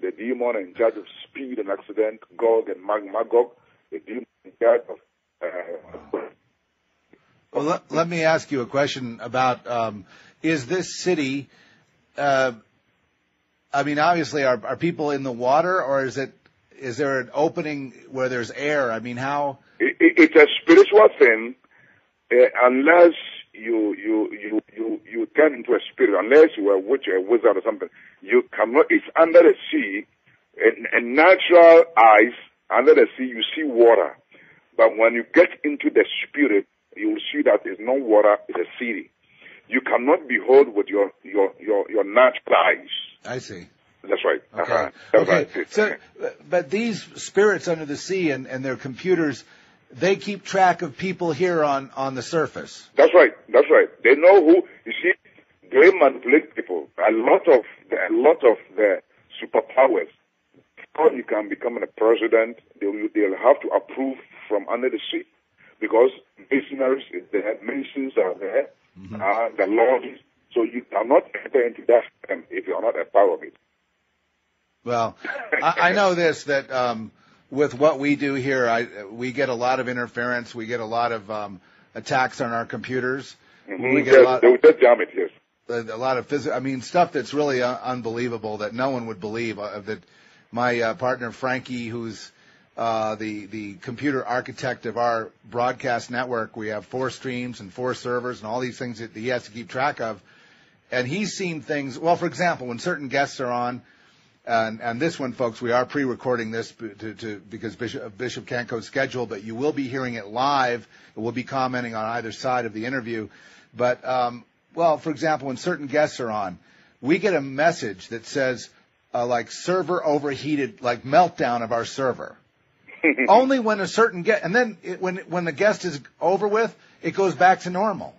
The demon in charge of speed and accident, Gog and Mag- Magog, the demon in charge of uh, Well, let, let me ask you a question about um, is this city? Uh, I mean, obviously, are, are people in the water, or is it is there an opening where there's air? I mean, how? it, it, it's a spiritual thing uh, unless you you you you you turn into a spirit unless you are a witch a wizard or something you cannot it's under the sea and, and natural eyes under the sea you see water but when you get into the spirit you will see that it's not water it's a city you cannot behold with your your your, your natural eyes I see. That's right Okay. uh-huh. that's okay. right So, but these spirits under the sea and, and their computers, they keep track of people here on on the surface. That's right. That's right. They know who. You see, they manipulate people. A lot of a lot of the superpowers. Before you can become a president, they will they'll have to approve from under the sea, because missionaries is there, missions are there, uh, the laws. So you cannot enter into that if you are not a part of it. Well, I, I know this that um, with what we do here, I we get a lot of interference. We get a lot of um, attacks on our computers. Mhm. We get a Yes, lot. they will just. Yes. a, a lot of physical. I mean, stuff that's really uh, unbelievable that no one would believe. Uh, that my uh, partner Frankie, who's uh, the the computer architect of our broadcast network, we have four streams and four servers and all these things that he has to keep track of. And he's seen things. Well, for example, when certain guests are on. And, and this one, folks, we are pre-recording this to, to, because Bishop, of Bishop Kanco's schedule, but you will be hearing it live. We'll be commenting on either side of the interview. But, um, well, for example, when certain guests are on, we get a message that says, uh, like server overheated, like meltdown of our server. Only when a certain guest, and then it, when when the guest is over with, it goes back to normal.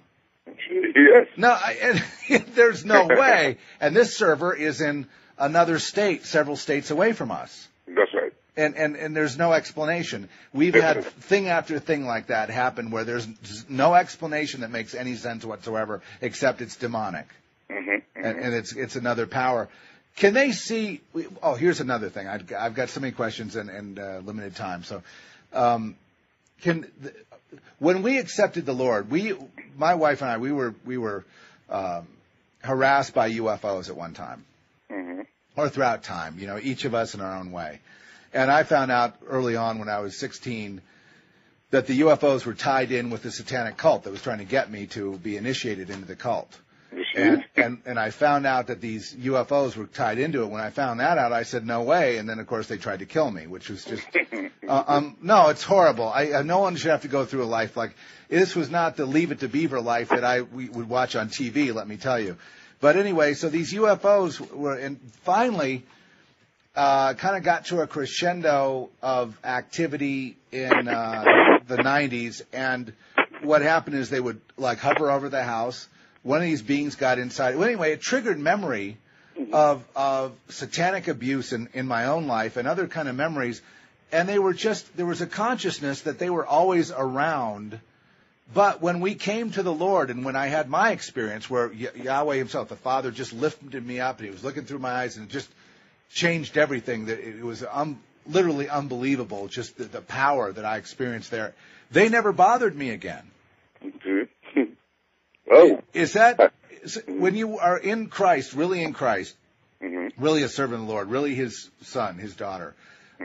yes. No, I, and, there's no way. And this server is in another state, several states away from us. That's right. And, and, and there's no explanation. We've had thing after thing like that happen where there's no explanation that makes any sense whatsoever except it's demonic. hmm And, and it's, it's another power. Can they see? Oh, here's another thing. I've, I've got so many questions and, and uh, limited time. So, um, can when we accepted the Lord, we, my wife and I, we were we were um, harassed by UFOs at one time or throughout time, you know, each of us in our own way. And I found out early on when I was 16 that the UFOs were tied in with the satanic cult that was trying to get me to be initiated into the cult. And, and, and I found out that these UFOs were tied into it. When I found that out, I said, no way. And then, of course, they tried to kill me, which was just, uh, um, no, it's horrible. I, uh, no one should have to go through a life like, this was not the Leave It to Beaver life that I, we would watch on TV, let me tell you. But anyway, so these UFOs were, and finally, uh, kind of got to a crescendo of activity in uh, the 90s. And what happened is they would like hover over the house. One of these beings got inside. Well, anyway, it triggered memory of of satanic abuse in, in my own life and other kind of memories. And they were just there was a consciousness that they were always around. But when we came to the Lord, and when I had my experience where Yahweh Himself, the Father, just lifted me up, and He was looking through my eyes, and it just changed everything. That it was um, literally unbelievable, just the, the power that I experienced there. They never bothered me again. Mhm. oh. Is that is, when you are in Christ, really in Christ, hmm really a servant of the Lord, really His son, His daughter?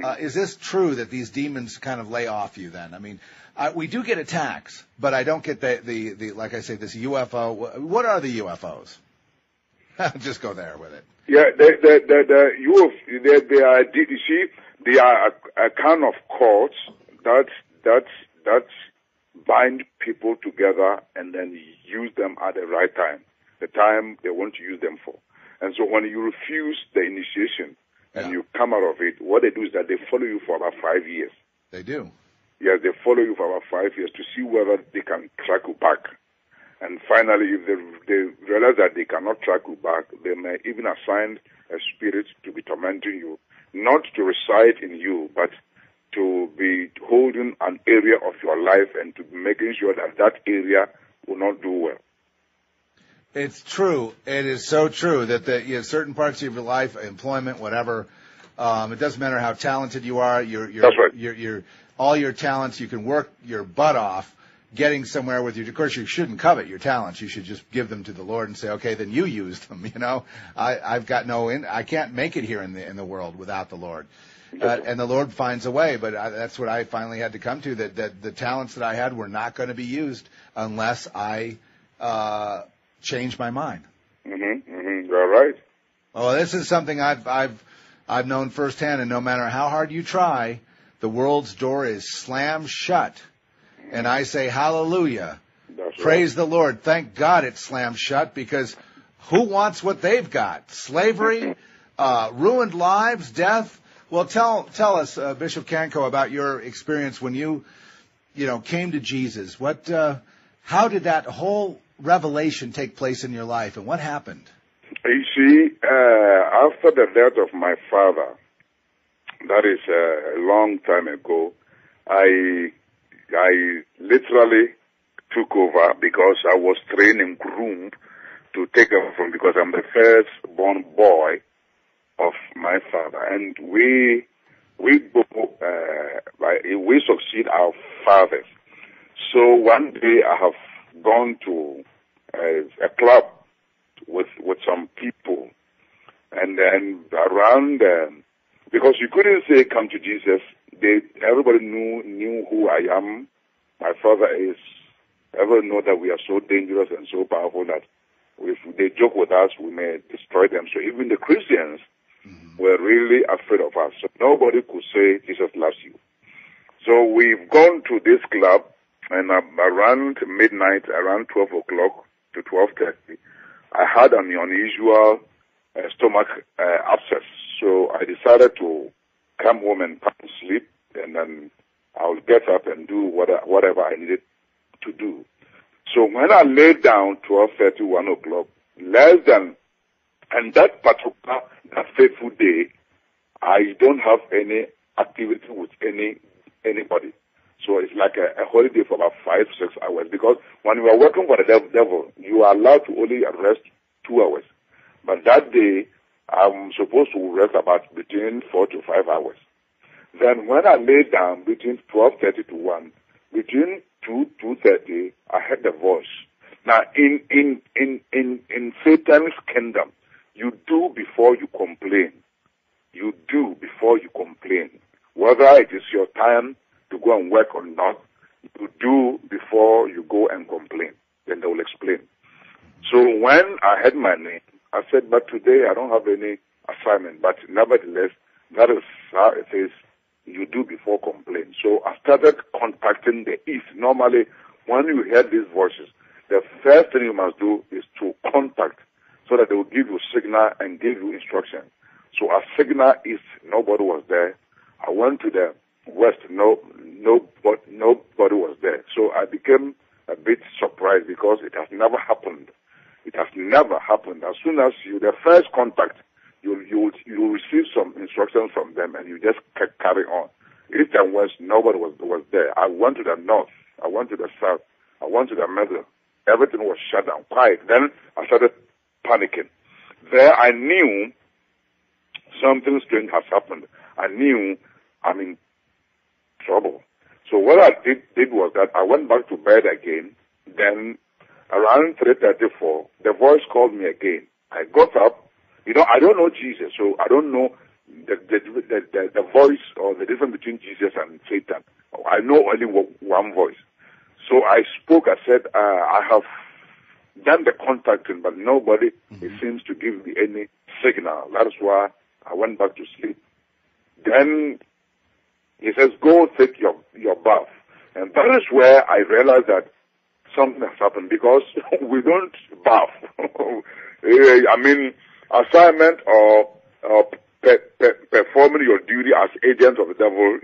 Uh, is this true that these demons kind of lay off you? Then, I mean, uh, we do get attacks, but I don't get the, the the like I say this UFO. What are the UFOs? Just go there with it. Yeah, the the the, the you they, they are you see they are a, a kind of courts that that that bind people together and then use them at the right time, the time they want to use them for. And so when you refuse the initiation and Yeah. you come out of it, what they do is that they follow you for about five years. They do. Yes, they follow you for about five years to see whether they can track you back. And finally, if they, they realize that they cannot track you back, they may even assign a spirit to be tormenting you, not to reside in you, but to be holding an area of your life and to be making sure that that area will not do well. It's true. It is so true that the you know, certain parts of your life, employment, whatever, um, it doesn't matter how talented you are. You're, you're, That's right. You're, you're, all your talents, you can work your butt off getting somewhere with you. Of course, you shouldn't covet your talents. You should just give them to the Lord and say, okay, then you use them. You know, I, I've got no, in, I can't make it here in the in the world without the Lord. Uh, and the Lord finds a way, but I, that's what I finally had to come to that that the talents that I had were not going to be used unless I uh, changed my mind. Mm-hmm, mm-hmm. You're. Well, this is something I've I've I've known firsthand, and no matter how hard you try, the world's door is slammed shut. And I say hallelujah. That's Praise the Lord. Thank God it's slammed shut because who wants what they've got? Slavery, uh, ruined lives, death. Well, tell tell us, uh, Bishop Kanco, about your experience when you, you know, came to Jesus. What, uh, how did that whole revelation take place in your life, and what happened? You see, uh, after the death of my father, that is uh, a long time ago, I I literally took over because I was trained and groomed to take over from because I'm the first born boy of my father, and we we go uh, we succeed our fathers. So one day I have gone to uh, a club with with some people, and then around um, because you couldn't say come to Jesus. They everybody knew knew who I am. My father is. Everybody know that we are so dangerous and so powerful that if they joke with us, we may destroy them. So even the Christians were really afraid of us. So nobody could say Jesus loves you. So we've gone to this club, and um, around midnight, around 12 o'clock to 12:30, I had an unusual uh, stomach uh, abscess. So I decided to come home and pack to sleep, and then I'll get up and do whatever, whatever I needed to do. So when I laid down 12:30, 1 o'clock, less than, and that particular, that fateful day, I don't have any activity with any anybody. So it's like a, a holiday for about five, six hours because when you are working for the devil, you are allowed to only rest two hours. But that day, I'm supposed to rest about between four to five hours. Then when I lay down between 12.30 to 1, between 2, 2.30, I heard the voice. Now, in, in, in, in, in Satan's kingdom, you do before you complain. You do before you complain. Whether it is your time to go and work or not, you do before you go and complain. Then they will explain. So when I had my name, I said, but today I don't have any assignment. But nevertheless, that is how it is. You do before complain. So I started contacting the East. Normally, when you hear these voices, the first thing you must do is to contact so that they will give you signal and give you instruction. So a signal East, nobody was there. I went to the West, no, nobody, nobody was there. So I became a bit surprised because it has never happened. It has never happened. As soon as you, the first contact, you you you receive some instructions from them and you just ca- carry on. East and West, nobody was was there. I went to the North. I went to the South. I went to the Middle. Everything was shut down, quiet. Then I started panicking. There, I knew something strange has happened. I knew I'm in trouble. So what I did, did was that I went back to bed again. Then around 3.34, the voice called me again. I got up. You know, I don't know Jesus, so I don't know the, the, the, the, voice or the difference between Jesus and Satan. I know only one one voice. So I spoke, I said, uh, I have done the contacting, but nobody mm-hmm. seems to give me any signal. That is why I went back to sleep. Then he says, go take your, your bath. And that is where I realized that something has happened because we don't bath. Eh, I mean, assignment or, or pe- pe- performing your duty as agent of the devil,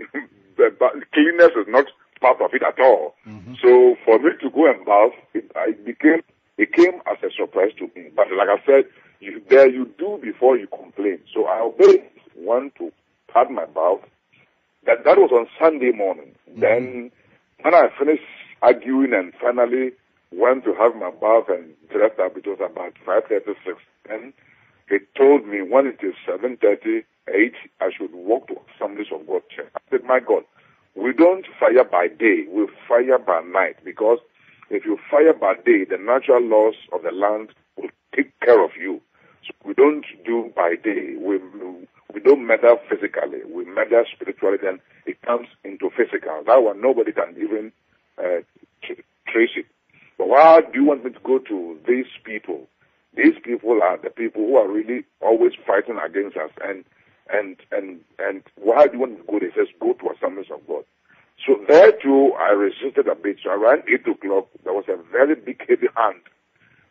cleanness is not part of it at all. Mm-hmm. So for me to go and bath, it, it became it came as a surprise to me. But like I said, you, there you do before you complain. So I obeyed, went to have my bath. That that was on Sunday morning. Mm-hmm. Then when I finished arguing and finally went to have my bath and dressed up, it was about five thirty six. And he told me when it is seven thirty eight, I should walk to Assemblies of God Church. I said, My God, we don't fire by day, we fire by night because if you fire by day, the natural laws of the land will take care of you. So we don't do by day. We we don't measure physically. We measure spiritually. Then it comes into physical. That one nobody can even uh, trace it. But why do you want me to go to these people? These people are the people who are really always fighting against us. And and and and why do you want to go? They says go to assemblies of God. So there too, I resisted a bit. So around eight o'clock, there was a very big heavy hand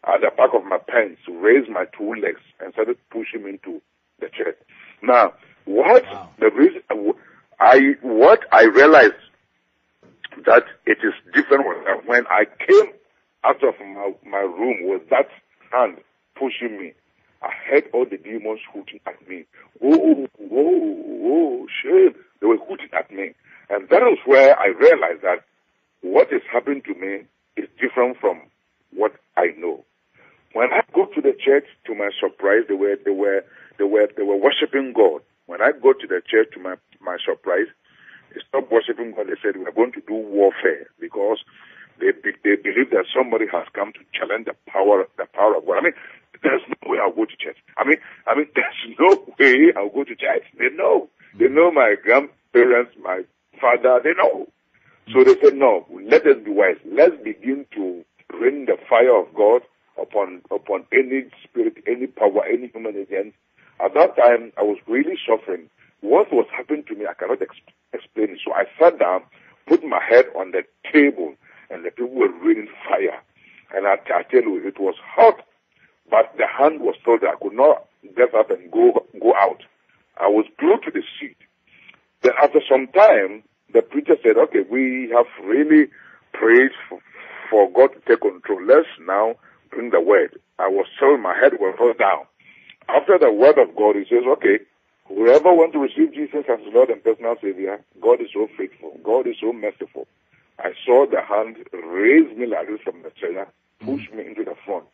at the back of my pants to raise my two legs and started pushing me into the chair. Now, what wow. the reason I what I realized that it is different when I came out of my my room with that hand pushing me. I heard all the demons hooting at me. Whoa, whoa, whoa, shit. They were hooting at me. And that was where I realized that what is happening to me is different from what I know. When I go to the church, to my surprise, they were they were they were they were worshiping God. When I go to the church, to my my surprise, stopped worshiping God. They said we are going to do warfare because they they believe that somebody has come to challenge the power the power of God. I mean, there's no way I'll go to church. I mean, I mean, there's no way I'll go to church. They know. They mm. know my grandparents, my father. They know. So they said, no, let us be wise. Let's begin to bring the fire of God upon upon any spirit, any power, any human agent. At that time, I was really suffering. What was happening to me, I cannot ex- explain it. So I sat down, put my head on the table, and the people were raining fire. And I, tell you, it was hot, but the hand was so that I could not get up and go go out. I was glued to the seat. Then after some time, the preacher said, okay, we have really prayed for, for God to take control. Let's now bring the word. I was still, my head was held down. After the word of God, he says, okay, whoever wants to receive Jesus as Lord and personal Savior, God is so faithful. God is so merciful. I saw the hand raise me like this from the chair, push me into the front.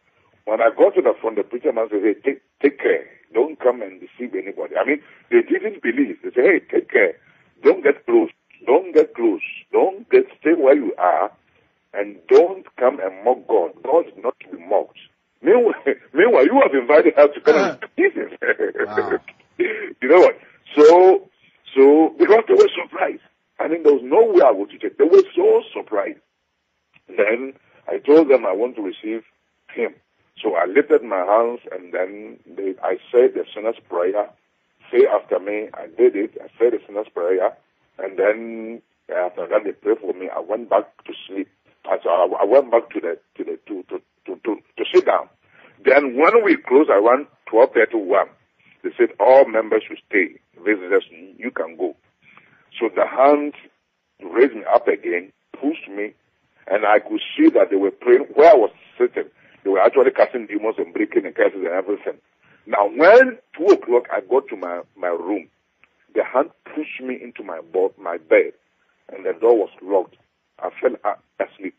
When I got to the front, the preacher man said, hey, take, take care. Don't come and deceive anybody. I mean, they didn't believe. They said, hey, take care. Don't get close. Don't get close. Don't get, stay where you are and don't come and mock God. God is not to be mocked. Meanwhile, meanwhile you have invited her to come and ah. Jesus. wow. you know what? So, so, because they were surprised. I mean, there was no way I would teach it. They were so surprised. Then I told them I want to receive him. So I lifted my hands and then they, I said the sinner's prayer. Say after me. I did it. I said the sinner's prayer. And then after that they prayed for me. I went back to sleep. I, So I, I went back to the to the to to to to, to sit down. Then when we closed thirty one, they said all members should stay. Visitors, you can go. So the hand raised me up again, pushed me, and I could see that they were praying where I was sitting. They were actually casting demons and breaking and curses and everything. Now, when two o'clock I got to my, my room, the hand pushed me into my, bo- my bed, and the door was locked. I fell asleep.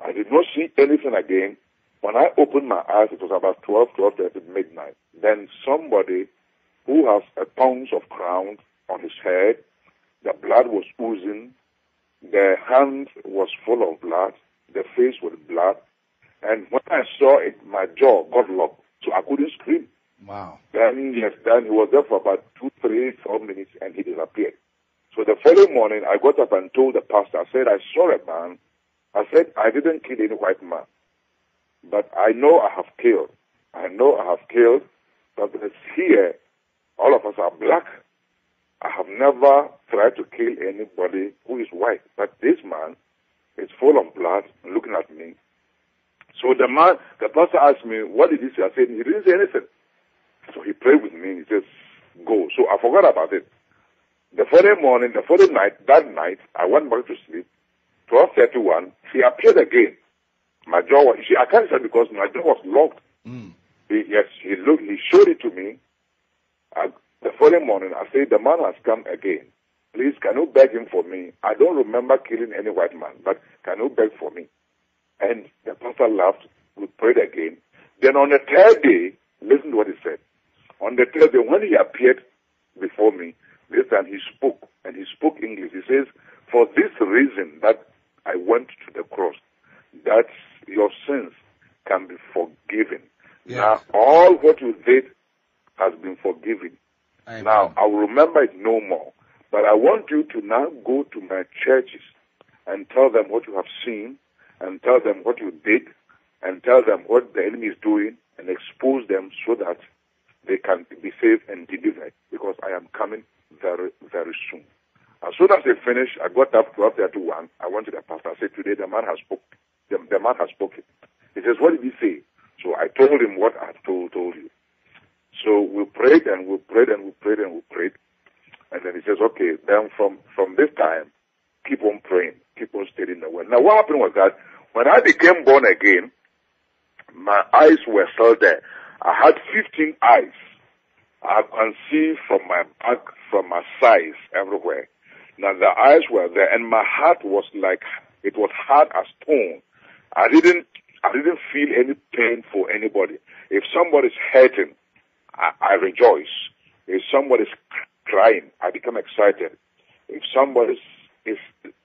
I did not see anything again. When I opened my eyes, it was about 12, 12 midnight. Then somebody who has a pounds of crown on his head, the blood was oozing, the hand was full of blood, the face was blood, and when I saw it, my jaw got locked, so I couldn't scream. Wow. Then, yes, then he was there for about two, three, four minutes, and he disappeared. So the following morning, I got up and told the pastor, I said, I saw a man. I said, I didn't kill any white man. but I know I have killed. I know I have killed, but here, all of us are black. I have never tried to kill anybody who is white, but this man is full of blood looking at me. So the man, the pastor asked me, what did he say? I said, he didn't say anything. So he prayed with me. He says, go. So I forgot about it. The following morning, the following night, that night, I went back to sleep. 12.31, he appeared again. My jaw was, see, I can't say because my jaw was locked. Mm. He, yes, he looked, he showed it to me. I, the following morning, I said, the man has come again. Please, can you beg him for me? I don't remember killing any white man, but can you beg for me? And the pastor laughed. We prayed again. Then on the third day, listen to what he said. On the third day, when he appeared before me, this time he spoke, and he spoke English. He says, For this reason that I went to the cross, that your sins can be forgiven. Yes. Now, all what you did has been forgiven. Amen. Now, I will remember it no more. But I want you to now go to my churches and tell them what you have seen, and tell them what you did, and tell them what the enemy is doing, and expose them so that they can be saved and delivered because I am coming very, very soon. As soon as they finished, I got up to up there to one. I went to the pastor. I said, Today the man has spoken. The, the man has spoken. He says, What did he say? So I told him what I told told you. So we prayed and we prayed and we prayed and we prayed. And then he says, Okay, then from from this time, keep on praying, keep on studying the word. Now what happened was that when I became born again, my eyes were still there. I had 15 eyes. I can see from my back, from my sides, everywhere. Now the eyes were there, and my heart was like it was hard as stone. I didn't, I didn't feel any pain for anybody. If somebody's hurting, I, I rejoice. If somebody's crying, I become excited. If somebody's is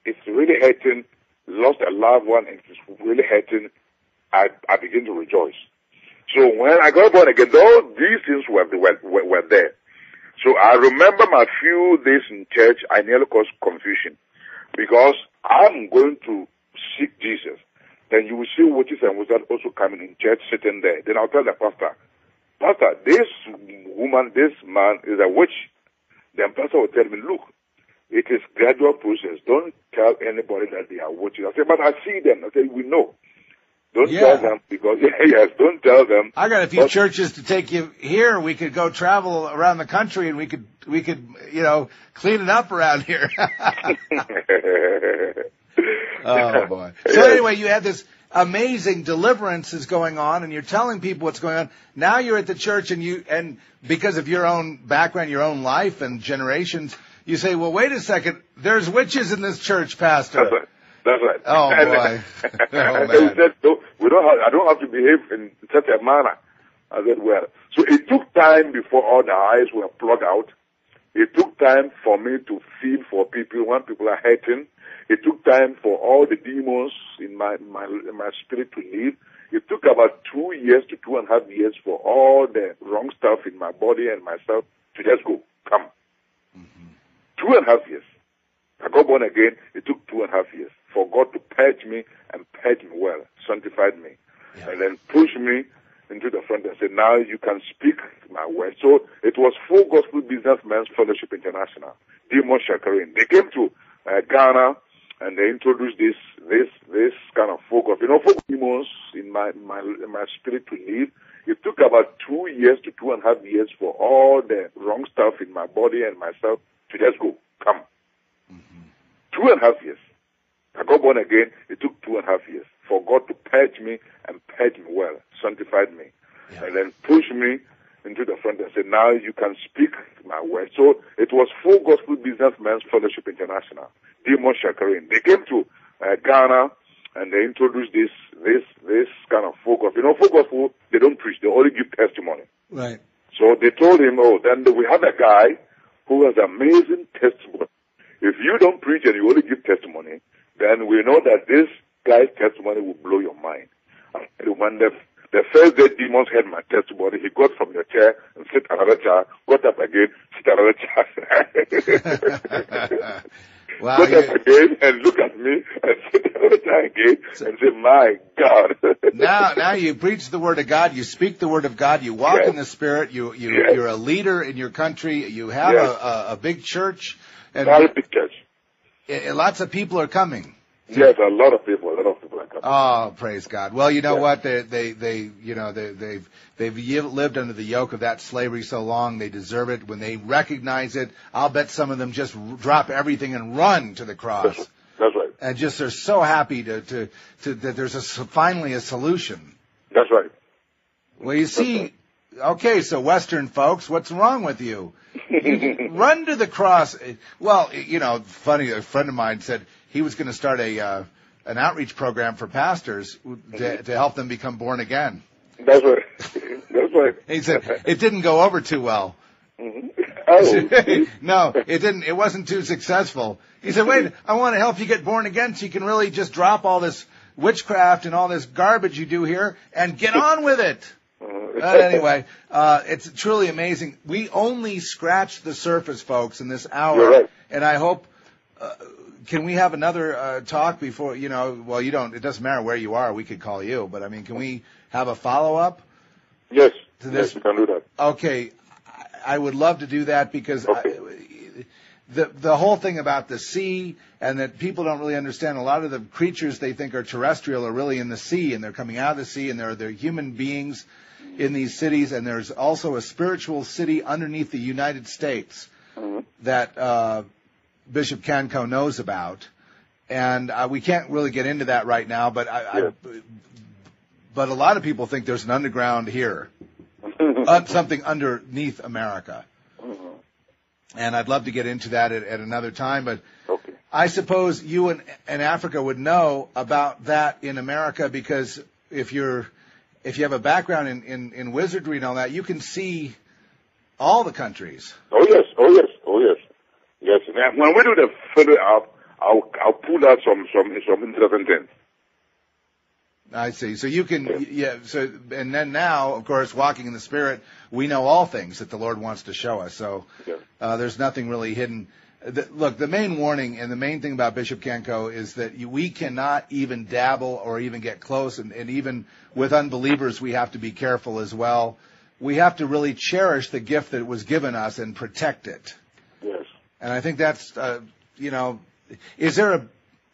is really hurting, lost a loved one, and is really hurting, I I begin to rejoice. So when I got born again, all these things were, were, were there. So I remember my few days in church, I nearly caused confusion because I'm going to seek Jesus. Then you will see witches and wizards also coming in church, sitting there. Then I'll tell the pastor, Pastor, this woman, this man is a witch. Then pastor will tell me, look, it is gradual process. Don't tell anybody that they are witches. I say, but I see them. I say, we know. Don't yeah. tell them because yes, don't tell them. I got a few but, churches to take you here. We could go travel around the country and we could we could you know clean it up around here. oh boy. So anyway, you had this amazing deliverances going on and you're telling people what's going on. Now you're at the church and you and because of your own background, your own life and generations, you say, "Well, wait a second. There's witches in this church, pastor." That's right. Oh boy. oh, man. said, no, we don't have, I don't have to behave in such a manner. I said, well, so it took time before all the eyes were plugged out. It took time for me to feel for people when people are hurting. It took time for all the demons in my, my, in my spirit to leave. It took about two years to two and a half years for all the wrong stuff in my body and myself to just go, come. Mm-hmm. Two and a half years. I got born again. It took two and a half years for God to purge me and purge me well, sanctified me, yeah. and then push me into the front and say, now you can speak my word. So it was Full Gospel Businessmen's Fellowship International, Demos Shakarian. They came to uh, Ghana and they introduced this, this, this kind of full gospel. You know, full demons in my, my, in my spirit to live. It took about two years to two and a half years for all the wrong stuff in my body and myself to just go, come. Two and a half years. I got born again. It took two and a half years for God to purge me and purge me well, sanctified me, yeah. and then push me into the front and say, now you can speak my word. So it was Full Gospel Businessmen's Fellowship International, Demos Shakarian. They came to uh, Ghana and they introduced this, this, this kind of full gospel. You know, full gospel, they don't preach, they only give testimony. Right. So they told him, oh, then we have a guy who has amazing testimony. If you don't preach and you only give testimony, then we know that this guy's testimony will blow your mind. And when the, the first day Demos heard my testimony, he got from your chair and sit another chair, got up again, sit another chair. Wow, you- at again and look at me and sit down again and say, my God. now, now you preach the word of God. You speak the word of God. You walk Yes. in the Spirit. You, you, Yes. you're a leader in your country. You have Yes. a, a, a big church, and Very big church. uh, lots of people are coming. Yes, a lot of people, a lot of people are coming. Oh, praise God. Well, you know Yeah. what? They, they, they, you know, they, they've, they've lived under the yoke of that slavery so long. They deserve it. When they recognize it, I'll bet some of them just drop everything and run to the cross. That's right. And just they're so happy to, to, to that there's a, finally a solution. That's right. Well, you see, okay, so Western folks, what's wrong with you? Run to the cross. Well, you know, funny, a friend of mine said he was going to start a, uh, an outreach program for pastors to, to help them become born again. That's right. That's right. He said it didn't go over too well. Oh, no, it didn't. It wasn't too successful. He said, "Wait, I want to help you get born again, so you can really just drop all this witchcraft and all this garbage you do here and get on with it." But anyway, uh, it's truly amazing. We only scratched the surface, folks, in this hour, right. and I hope. Uh, can we have another uh, talk before you know? Well, you don't. It doesn't matter where you are. We could call you, but I mean, can we have a follow up? yes. To this- Yes, you can do that. Okay, I- I would love to do that because Okay. I, the the whole thing about the sea and that people don't really understand. A lot of the creatures they think are terrestrial are really in the sea, and they're coming out of the sea, and they're they're human beings in these cities. And there's also a spiritual city underneath the United States Mhm. that uh, Bishop Kanco knows about, and uh, we can't really get into that right now. But I, Yeah. I but a lot of people think there's an underground here uh, something underneath America. Mhm. And I'd love to get into that at, at another time, but Okay. I suppose you and, and Africa would know about that in America because if you're, if you have a background in, in, in wizardry and all that, you can see all the countries. Oh yes, oh yes, oh yes, yes. Now, when we do the further up, I'll I'll pull out some some some interesting things. I see. So you can, yeah. So and then now, of course, walking in the Spirit, we know all things that the Lord wants to show us. So uh, there's nothing really hidden. The, look, the main warning and the main thing about Bishop Kanco is that we cannot even dabble or even get close, and, and even with unbelievers, we have to be careful as well. We have to really cherish the gift that was given us and protect it. Yes. And I think that's, uh, you know, is there a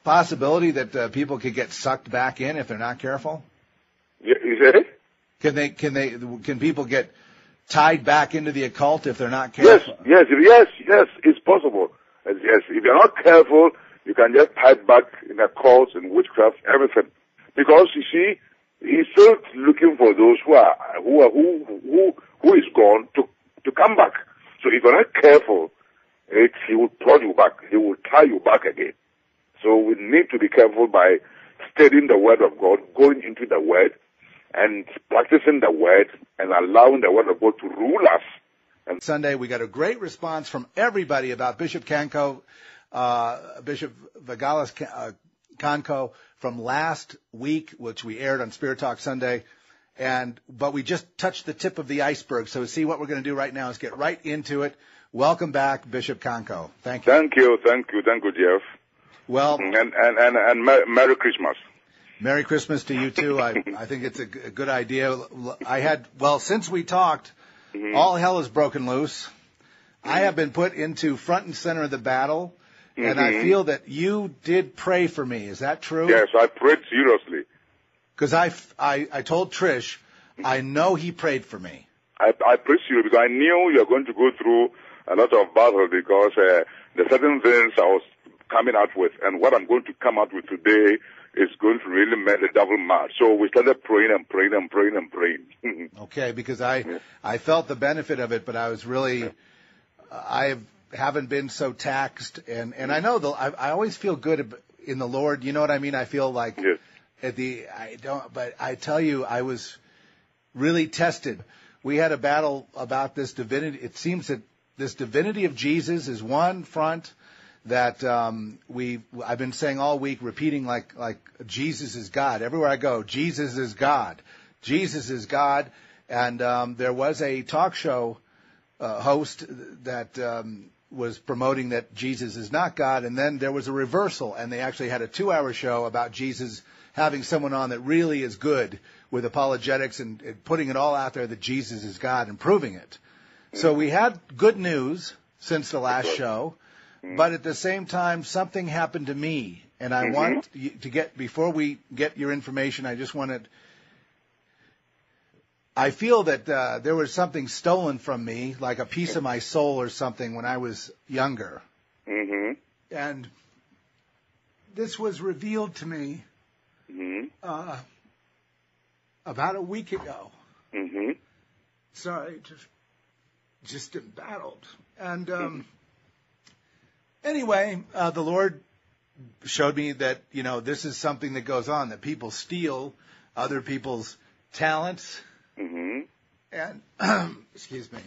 possibility that uh, people could get sucked back in if they're not careful? Yeah, is it? Can they? Can they? Can people get tied back into the occult if they're not careful? yes, yes, yes. Yes, it's possible. Yes. If you're not careful, you can get tied back in a cult and witchcraft, everything. Because you see, he's still looking for those who are who are who who who is gone to to come back. So if you're not careful, it, he will plod you back. He will tie you back again. So we need to be careful by studying the Word of God, going into the Word, and practicing the Word, and allowing the Word of God to rule us. Sunday, we got a great response from everybody about Bishop Kanco, uh, Bishop Vagalas uh, Kanco from last week, which we aired on Spirit Talk Sunday. And, but we just touched the tip of the iceberg. So see what we're going to do right now is get right into it. Welcome back, Bishop Kanco. Thank you. Thank you, thank you, thank you, Zeph. Well, And and and, and Merry Christmas. Merry Christmas to you too. I, I think it's a, g- a good idea. I had, well, since we talked, Mhm. all hell has broken loose. I have been put into front and center of the battle, and I Mhm. feel that you did pray for me. Is that true? Yes, I prayed seriously. Because I, f- I, I told Trish, I know he prayed for me. I, I prayed seriously because I knew you were going to go through a lot of battle because uh, the certain things I was coming out with and what I'm going to come out with today is going to really make the devil mad. So we started praying and praying and praying and praying. Okay, because I, I felt the benefit of it, but I was really, I haven't been so taxed, and and I know the, I, I always feel good in the Lord. You know what I mean? I feel like yes. at the I don't but I tell you I was really tested. We had a battle about this divinity. It seems that this divinity of Jesus is one front that um, we I've been saying all week, repeating like like Jesus is God everywhere I go. Jesus is God. Jesus is God. And um, there was a talk show uh, host that um, was promoting that Jesus is not God, and then there was a reversal, and they actually had a two-hour show about Jesus having someone on that really is good with apologetics and, and putting it all out there that Jesus is God and proving it. So we had good news since the last show, but at the same time, something happened to me, and I Mhm. want to get before we get your information. I just wanted. I feel that uh, there was something stolen from me, like a piece of my soul or something, when I was younger, hmm and this was revealed to me hmm uh, about a week ago. hmm Sorry, just just embattled. And um, anyway, uh, the Lord showed me that you know this is something that goes on that people steal other people's talents hmm and excuse me.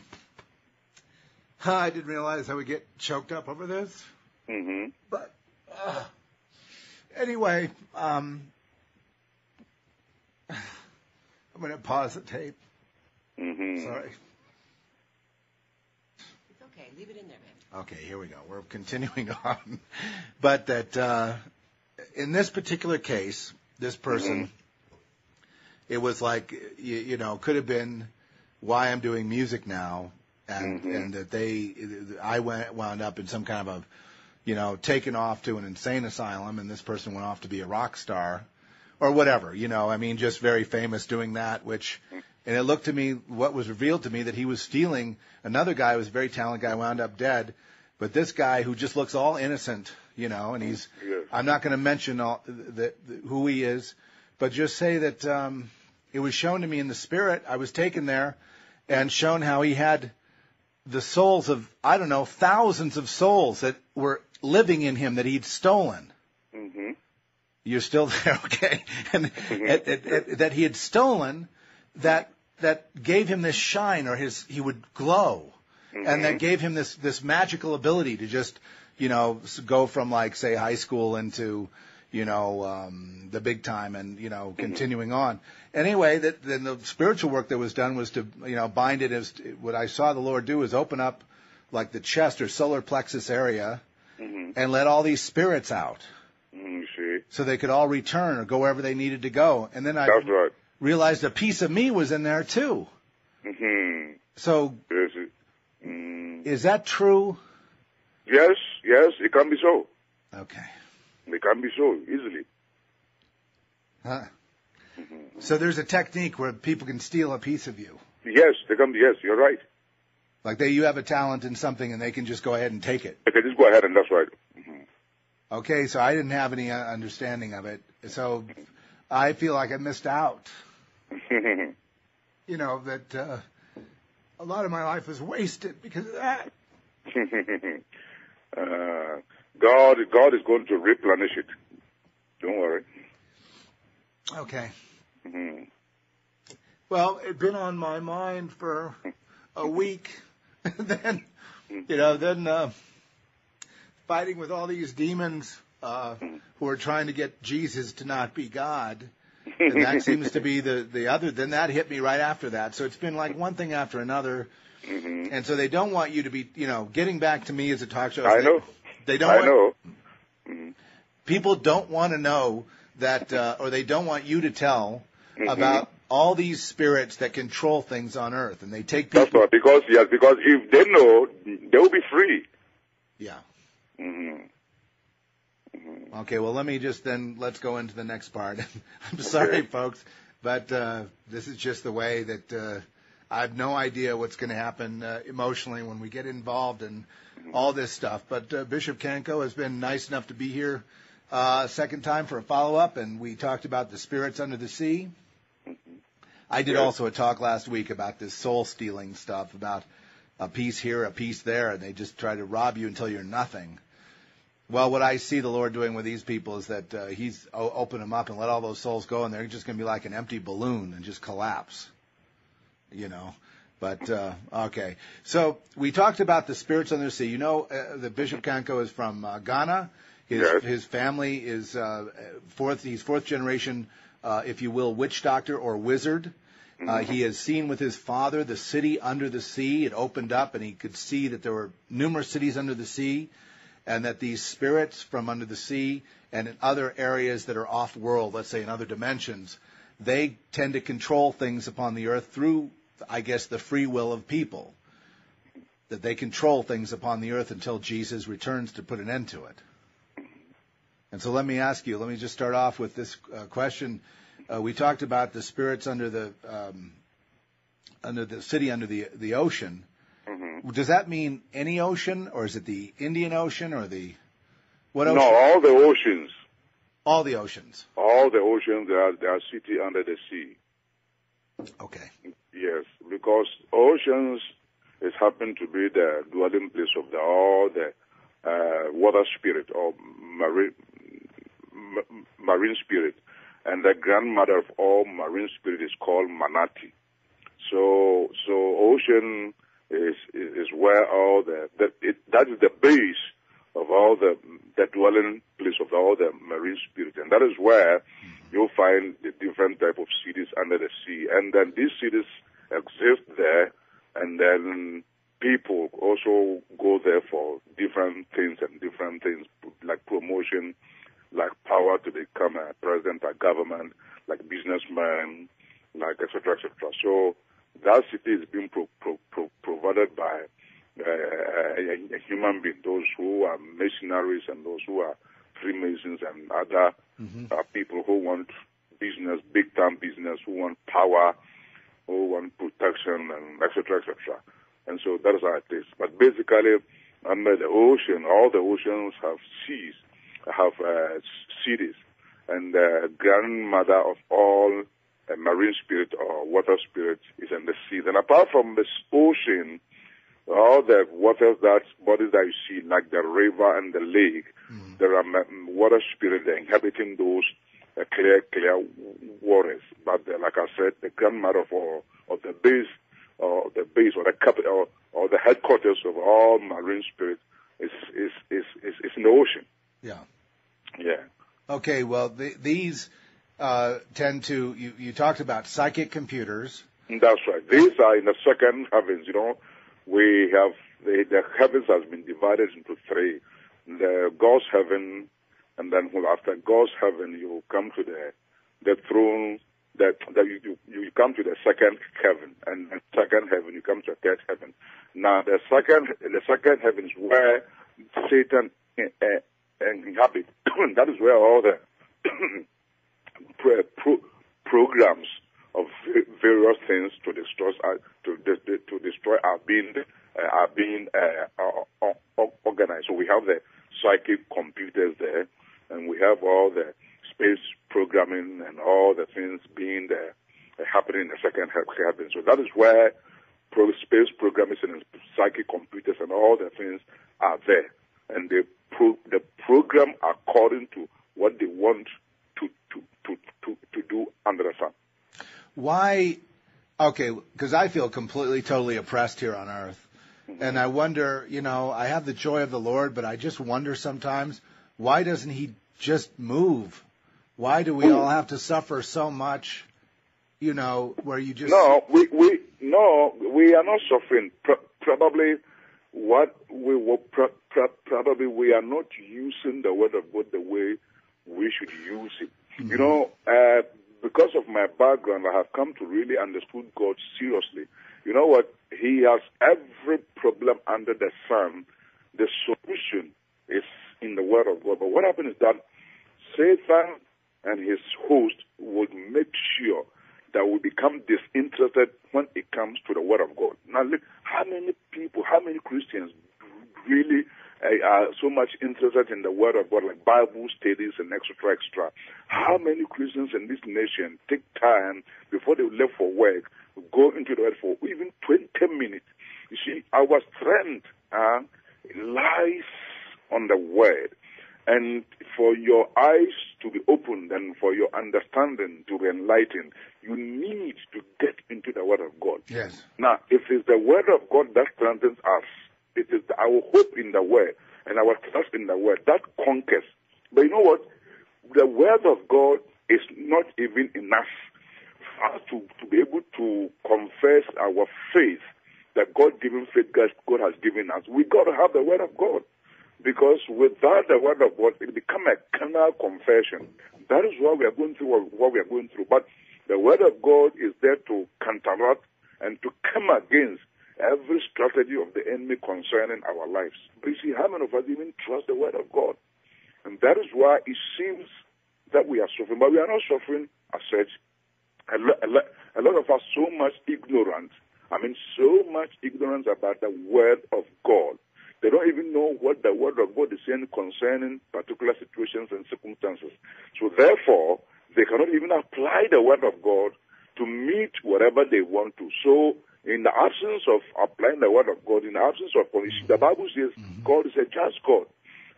I didn't realize I would get choked up over this, hmm but uh, anyway, um, I'm going to pause the tape. hmm Sorry. It's okay. Leave it in there, man. Okay, here we go. We're continuing on. But that uh, in this particular case, this person, it was like you, you know could have been why I'm doing music now, and Mhm. and that they I went wound up in some kind of a you know taken off to an insane asylum, and this person went off to be a rock star or whatever. You know, I mean, just very famous doing that, which. And it looked to me, what was revealed to me, that he was stealing. Another guy who was a very talented guy, wound up dead. But this guy who just looks all innocent, you know, and he's, Yes. I'm not going to mention all, the, the, who he is, but just say that um, it was shown to me in the spirit. I was taken there and shown how he had the souls of, I don't know, thousands of souls that were living in him that he'd stolen. hmm You're still there, okay? And at, at, at, that he had stolen that that gave him this shine, or his he would glow, and that gave him this this magical ability to just you know s- go from like say high school into you know um, the big time, and you know continuing on. Anyway, that then the spiritual work that was done was to you know bind it as what I saw the Lord do is open up like the chest or solar plexus area hmm and let all these spirits out hmm so they could all return or go wherever they needed to go. And then I that's right. Realized a piece of me was in there too. hmm So Yes. it- Mm. is that true? Yes, yes, it can be so. Okay. It can be so easily. Huh. So there's a technique where people can steal a piece of you. Yes, they can. Yes, you're right. Like they, you have a talent in something and they can just go ahead and take it. Okay, just go ahead and that's right. hmm Okay, so I didn't have any uh, understanding of it. So I feel like I missed out. You know, that uh, a lot of my life was wasted because of that. uh, God, God is going to replenish it. Don't worry. Okay. hmm Well, it'd been on my mind for a week. then, you know, then uh, fighting with all these demons uh, who are trying to get Jesus to not be God. And that seems to be the the other. Then that hit me right after that. So it's been like one thing after another. hmm And so they don't want you to be, you know, getting back to me as a talk show. I they, know. They don't. I want, know. Mhm. People don't want to know that, uh, or they don't want you to tell Mhm. about all these spirits that control things on earth, and they take people. That's right. Because yes, because if they know, they will be free. Yeah. hmm Okay. Well, let me just then let's go into the next part. I'm sorry, folks, but uh, this is just the way that uh, I have no idea what's going to happen uh, emotionally when we get involved in all this stuff. But uh, Bishop Kanco has been nice enough to be here uh, second time for a follow up, and we talked about the spirits under the sea. I did also a talk last week about this soul stealing stuff, about a piece here, a piece there, and they just try to rob you until you're nothing. Well, what I see the Lord doing with these people is that uh, He's o- open them up and let all those souls go, and they're just going to be like an empty balloon and just collapse. You know. But uh, okay, so we talked about the spirits under the sea. You know, uh, the Bishop Kanco is from uh, Ghana. His Yes. his family is uh, fourth. He's fourth generation, uh, if you will, witch doctor or wizard. Uh, he has seen with his father the city under the sea. It opened up, and he could see that there were numerous cities under the sea, and that these spirits from under the sea and in other areas that are off world, let's say in other dimensions, they tend to control things upon the earth through, I guess, the free will of people. That they control things upon the earth until Jesus returns to put an end to it. And so let me ask you, let me just start off with this uh, question. Uh, we talked about the spirits under the um, under the city under the the ocean. Does that mean any ocean, or is it the Indian Ocean, or the what ocean? No, all the oceans, All the oceans. all the oceans, they are, they are city under the sea. Okay. Yes, because oceans is happen to be the dwelling place of the all the uh, water spirit or marine m- marine spirit, and the grandmother of all marine spirit is called Manati. So so ocean is is, where all the that it, that is the base of all the the dwelling place of all the marine spirit, and that is where you'll find the different type of cities under the sea, and then these cities exist there, and then people also go there for different things and different things like promotion, like power to become a president, a government, like businessman, like etc. etc. So that city is being pro- pro- pro- provided by uh, a, a human being, those who are missionaries and those who are Freemasons and other uh, people who want business, big time business, who want power, who want protection, and etc. etc. And so that is how it is. But basically, under the ocean, all the oceans have seas, have uh, cities, and the grandmother of all uh, marine spirit or water spirit is in the sea. And apart from this ocean, all the waters that bodies that you see, like the river and the lake, there are water spirits inhabiting those uh, clear, clear waters. But like I said, the grandmother of all, of the base, or the base, or the capital, or, or the headquarters of all marine spirits is is is is, is in the ocean. Yeah. Yeah. Okay. Well, the, these tend to. You, you talked about psychic computers. That's right. These are in the second heavens. You know, we have the, the heavens has been divided into three: the God's heaven, and then after God's heaven, you come to the the throne. That that you, you you come to the second heaven, and the second heaven you come to the third heaven. Now the second the second heaven is where Satan uh, uh, inhabits. that is where all the pro, pro, programs of various things to destroy uh, to to destroy are being uh, are being uh, organized. So we have the psychic computers there, and we have all the space programming and all the things being there uh, happening in the second heaven. So that is where pro- space programming and psychic computers and all the things are there, and they pro- the program according to what they want to to, do under the sun. Why? Okay, because I feel completely, totally oppressed here on earth. Mm-hmm. And I wonder, you know, I have the joy of the Lord, but I just wonder sometimes, why doesn't He just move? Why do we all have to suffer so much, you know, where you just. No, we we no, we are not suffering. Pro- probably what we were pro- pro- probably we are not using the word of God the way we should use it. You know, uh, because of my background, I have come to really understand God seriously. You know what? He has every problem under the sun. The solution is in the word of God. But what happens is that Satan and his host would make sure that we become disinterested when it comes to the Word of God. Now, look, how many people, how many Christians really are so much interested in the Word of God, like Bible studies and extra, extra? How many Christians in this nation take time before they leave for work, go into the Word for even 20 minutes? You see, our strength uh, lies on the Word and for your eyes to be opened and for your understanding to be enlightened, you need to get into the Word of God. Yes. Now, if it's the Word of God that strengthens us, it is our hope in the Word and our trust in the Word that conquers. But you know what? The Word of God is not even enough for us to, to be able to confess our faith that God given faith God, has given us, we got to have the word of God. Because without the word of God, it become a carnal confession. That is what we are going through, what we are going through. But the word of God is there to counteract and to come against every strategy of the enemy concerning our lives. But you see, how many of us even trust the word of God? And that is why it seems that we are suffering, but we are not suffering as such. A, lo- a, lo- a lot of us so much ignorant. I mean, so much ignorance about the word of God. They don't even know what the word of God is saying concerning particular situations and circumstances. So therefore, they cannot even apply the word of God to meet whatever they want to. So in the absence of applying the word of God, in the absence of punishing, the Bible says mm-hmm. God is a just God.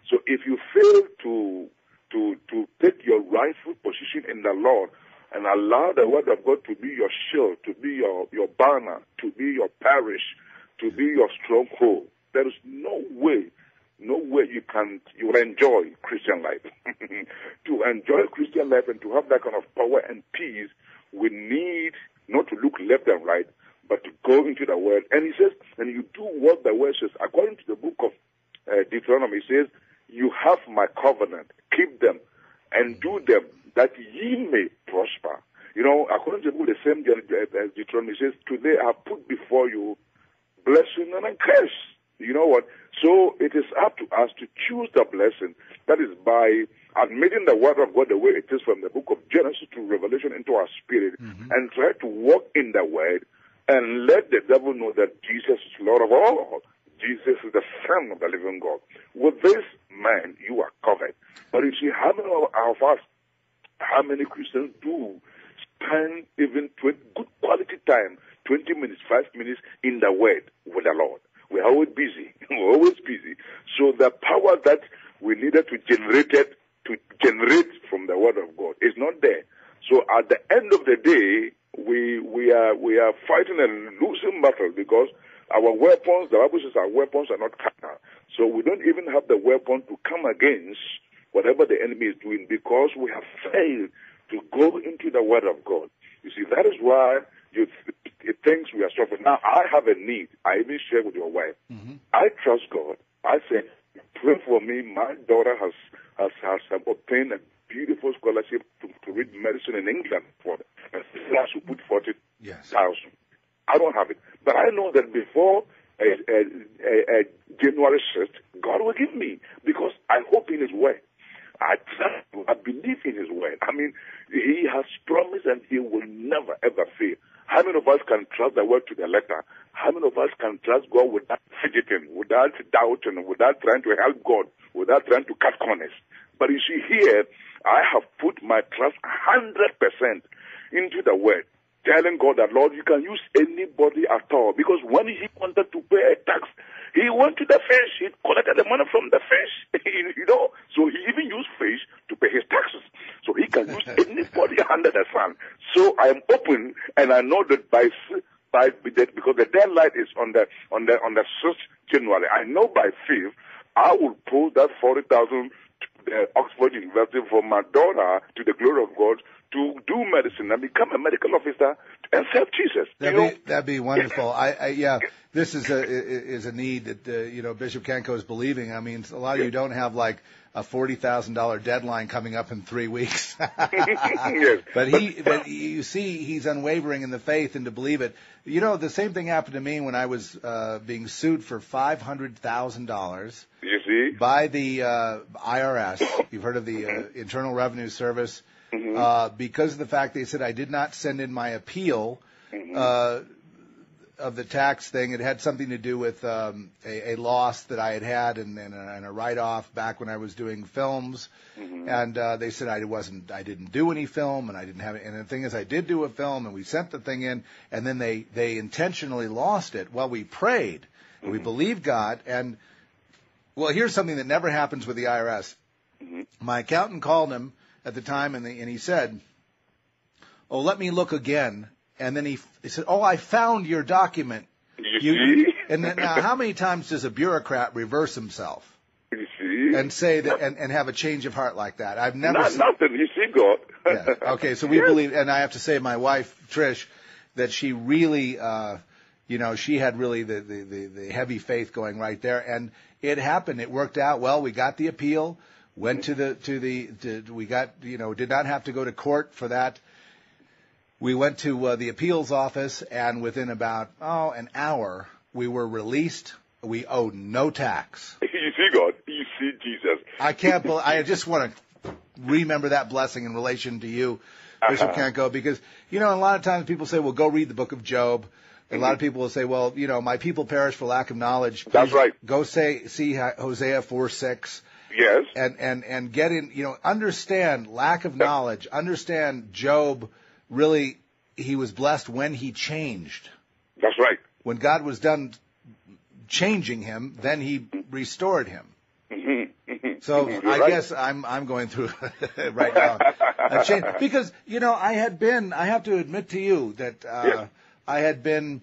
So if you fail to to to take your rightful position in the Lord and allow the word of God to be your shield, to be your, your banner, to be your parish, to be your stronghold, there is no way, no way you can you will enjoy Christian life. to enjoy Christian life and to have that kind of power and peace, we need not to look left and right, but to go into the word. And he says, and you do what the word says. According to the book of uh, Deuteronomy, it says, you have my covenant, keep them, and do them, that ye may prosper. You know, according to the book, the same uh, Deuteronomy says, today I put before you blessing and a curse. You know what? So it is up to us to choose the blessing. That is by admitting the word of God the way it is from the book of Genesis to Revelation into our spirit and try to walk in the word and let the devil know that Jesus is Lord of all. Jesus is the Son of the living God. With this man, you are covered. But you see, how many of us, how many Christians do spend even 20, good quality time, 20 minutes, 5 minutes in the Word with the Lord? We're always busy. We're always busy. So the power that we needed to generate it, to generate from the Word of God is not there. So at the end of the day, we we are we are fighting a losing battle because our weapons, the Bible says our weapons are not carnal. So we don't even have the weapon to come against whatever the enemy is doing because we have failed to go into the Word of God. You see, that is why you th- it thinks we are suffering. Now, I have a need. I even share with your wife. Mm-hmm. I trust God. I say, pray for me. My daughter has has, has um, obtained a beautiful scholarship to, to read medicine in England for them. And I should put forty Yes. thousand. I don't have it, but I know that before uh, uh, uh, uh, January 6th, God will give me because I hope in His word. I trust, I believe in His word. I mean, He has promised and He will never ever fail. How many of us can trust the word to the letter? How many of us can trust God without fidgeting, without doubting, without trying to help God, without trying to cut corners? But you see here, I have put my trust 100% into the word telling God that Lord, you can use anybody at all. Because when he wanted to pay a tax, he went to the fish. He collected the money from the fish. you know, so he even used fish to pay his taxes. So he can use anybody under the sun. So I am open, and I know that by by that because the deadline is on the on the on the sixth January. I know by fifth I will pull that forty thousand the Oxford University for my daughter to the glory of God to do medicine and become a medical officer and serve Jesus. That'd be that'd be wonderful. I, I yeah, this is a is a need that uh, you know Bishop Kanco is believing. I mean, a lot of you don't have like a forty thousand dollar deadline coming up in three weeks. Yes. But he, but you see, he's unwavering in the faith and to believe it. You know, the same thing happened to me when I was uh, being sued for five hundred thousand dollars By the uh, IRS. You've heard of the uh, Internal Revenue Service Mm-hmm. uh, because of the fact they said I did not send in my appeal Mm-hmm. uh, of the tax thing. It had something to do with um, a, a loss that I had had and, and a, and a write-off back when I was doing films. Mm-hmm. And uh, they said I wasn't, I didn't do any film, and I didn't have it. And the thing is, I did do a film, and we sent the thing in, and then they they intentionally lost it. Well, we prayed, we believed God, and well, here's something that never happens with the IRS. My accountant called him at the time, and, the, and he said, "Oh, let me look again." And then he, he said, "Oh, I found your document." You, see? and then, now, how many times does a bureaucrat reverse himself? You and say that and, and have a change of heart like that. I've never Not, seen, nothing. You see God. yeah. Okay, so we Yes. believe, and I have to say, my wife Trish, that she really, uh, you know, she had really the, the the the heavy faith going right there, and it happened. It worked out well. We got the appeal, went to the to the to, we got you know did not have to go to court for that. We went to uh, the appeals office, and within about oh an hour, we were released. We owed no tax. you see God. You see Jesus. I can't believe, I just want to remember that blessing in relation to you, Bishop Uh-huh. Kanco, because, you know, a lot of times people say, well, go read the book of Job. A lot of people will say, well, you know, my people perish for lack of knowledge. That's right. Go say, see Hosea 4, 6 Yes. and, and, and get in, you know, understand lack of knowledge, understand Job really, he was blessed when he changed. That's right. When God was done changing him, then he restored him. So You're I right. guess I'm I'm going through right now because you know I had been I have to admit to you that uh. I had been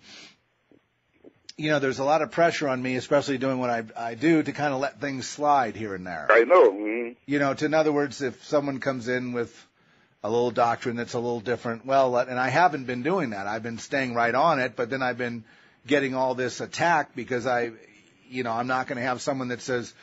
you know there's a lot of pressure on me especially doing what I I do to kind of let things slide here and there I know. Mhm. you know to in other words if someone comes in with a little doctrine that's a little different well and I haven't been doing that I've been staying right on it but then I've been getting all this attack because I you know I'm not going to have someone that says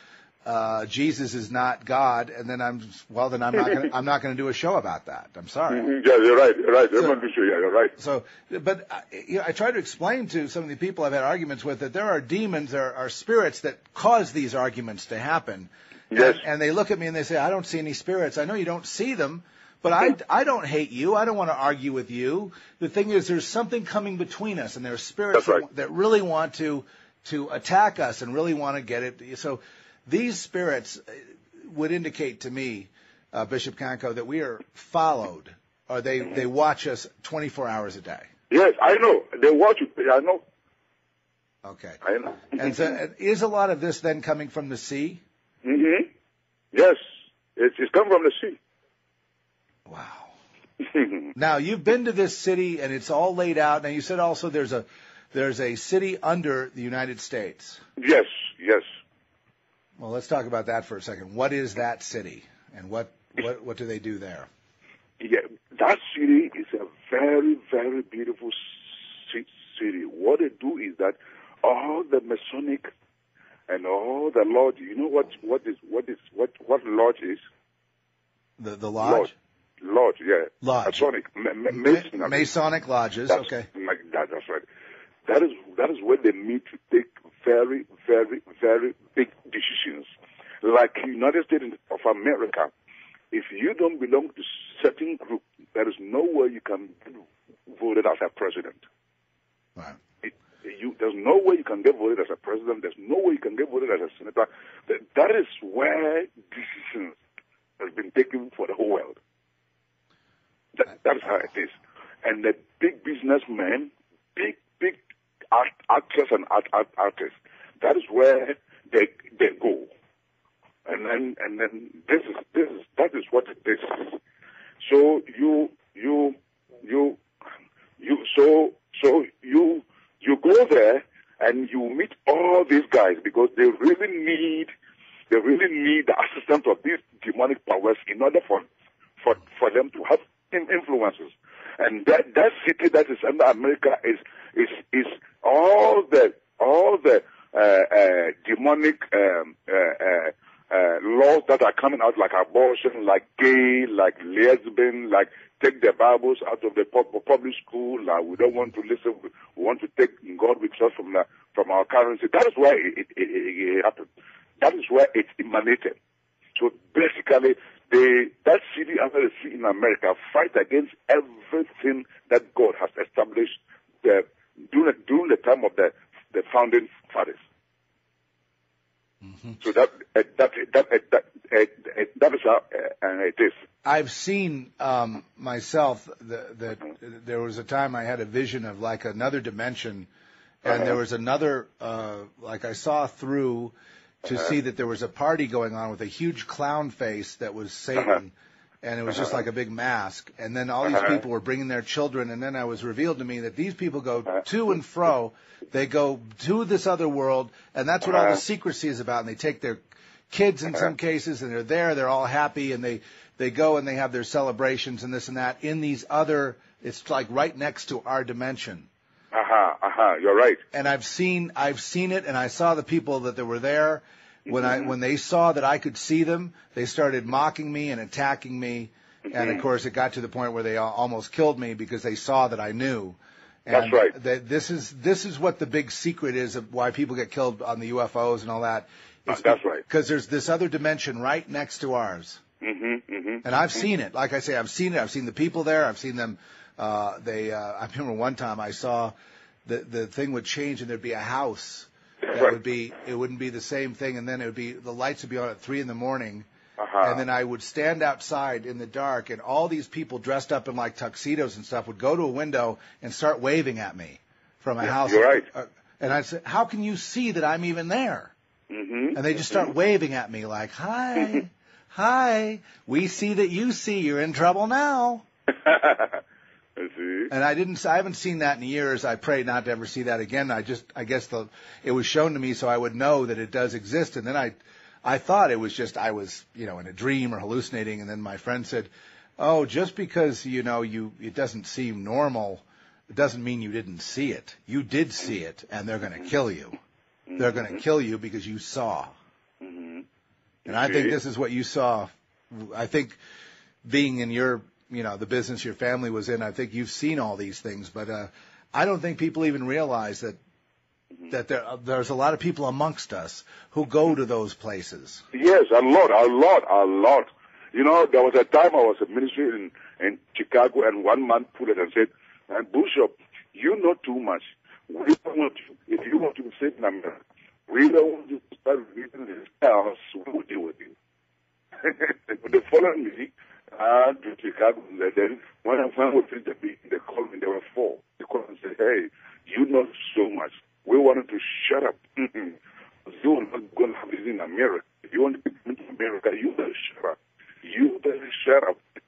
uh, Jesus is not God, and then I'm well. Then I'm not. Gonna, I'm not going to do a show about that. I'm sorry. Yeah, you're right. You're right. So- Everyone will show you. Yeah, you're right. So, but uh, you know, I try to explain to some of the people I've had arguments with that there are demons, there are spirits that cause these arguments to happen. Yes. And, and they look at me and they say, "I don't see any spirits. I know you don't see them." But I, I don't hate you. I don't want to argue with you. The thing is, there's something coming between us, and there are spirits right. that, that really want to to attack us and really want to get it. So these spirits uh, would indicate to me, uh, Bishop Kanco, that we are followed, or they they watch us 24 hours a day. Yes, I know. They watch you. I know. Okay. I know. And so, is a lot of this then coming from the sea? Mm-hmm. Yes, it's, it's come from the sea. Wow. Now you've been to this city and it's all laid out. Now you said also there's a there's a city under the United States. yes, yes. Well, let's talk about that for a second. What is that city, and what what what do they do there? Yeah, that city is a very, very beautiful city. What they do is that all the Masonic and all the lodge. You know what? What is what is what what lodge is? The the lodge, Lodge, yeah. Lodge. Masonic, ma- ma- Ma- Masonic lodges. That's, Okay. like that, that's right. That is that is where they meet to take very, very, very big decisions. Like United States of America, if you don't belong to certain group, there is nowhere you can be voted as a president. Right. It, you, there's no way you can get voted as a president. There's no way you can get voted as a senator. That, that is where decisions has been taken for the whole world. That, that is how it is. And the big businessmen, big art, actors and art, art, artists, that is where they, they go. And then, and then this is, this is, that is what it is. So you, you, you, you, so, so you, you go there and you meet all these guys because they really need, they really need the assistance of these demonic powers in order for, for, for them to have influences. And that, that city that is under America is, is all the, all the, uh, uh, demonic, um, uh, uh, uh, laws that are coming out like abortion, like gay, like lesbian, like take the Bibles out of the public school. Like we don't want to listen. We want to take God with us from the, from our currency. That is where it, it, it, it happened. That is where it emanated. So basically, the that city under the sea in America fight against everything that God has established the, during, the, during the time of the the founding fathers. So that uh, that that uh, that uh, uh, that is how uh, it is. I've seen um, myself that, that there was a time I had a vision of like another dimension, and there was another uh, like I saw through to see that there was a party going on with a huge clown face that was Satan, and it was just like a big mask. And then all these people were bringing their children, and then I was revealed to me that these people go to and fro. They go to this other world, and that's what all the secrecy is about. And they take their kids in some cases, and they're there, they're all happy, and they they go and they have their celebrations and this and that in these other. It's like right next to our dimension. Uh huh. Uh huh. You're right. And I've seen I've seen it, and I saw the people that they were there. When I Mm-hmm. when they saw that I could see them, they started mocking me and attacking me. And Mm-hmm. of course, it got to the point where they almost killed me because they saw that I knew. And That's right. That this is this is what the big secret is of why people get killed on the UFOs and all that. Uh, that's right. Because there's this other dimension right next to ours, Mm-hmm. Mm-hmm. and I've seen it. Like I say, I've seen it. I've seen the people there. I've seen them. Uh, they. Uh, I remember one time I saw the the thing would change and there'd be a house Right. would be. It wouldn't be the same thing, and then it would be the lights would be on at three in the morning. Uh-huh. And then I would stand outside in the dark, and all these people dressed up in like tuxedos and stuff would go to a window and start waving at me from a Yeah, house. you're right. Uh, and I'd say, "How can you see that I'm even there?" Mm-hmm. And they just start waving at me like, "Hi, hi, we see that you see. You're in trouble now." I see. And I didn't. I haven't seen that in years. I pray not to ever see that again. I just. I guess the. It was shown to me so I would know that it does exist. And then I. I thought it was just I was you know in a dream or hallucinating. And then my friend said, "Oh, just because you know you it doesn't seem normal, it doesn't mean you didn't see it. You did see it, and they're going to mm-hmm. kill you. They're going to mm-hmm. kill you because you saw." Mm-hmm. And I think this is what you saw. I think being in your, you know, the business your family was in, I think you've seen all these things, but, uh, I don't think people even realize that, that there, there's a lot of people amongst us who go to those places. Yes, a lot, a lot, a lot. You know, there was a time I was a ministry in, in Chicago and one man put it and said, and Bishop, you know too much. We don't want you, if you want to be saved in America, we don't want you to start reading this else, we will deal with you. the following week, uh, to Chicago, and then when, I- when we finished the meeting, they called me, there were four. They called and said, hey, you know so much. We wanted to shut up. you are not going to have this in America. If you want to come to America, you better shut up. You better shut up.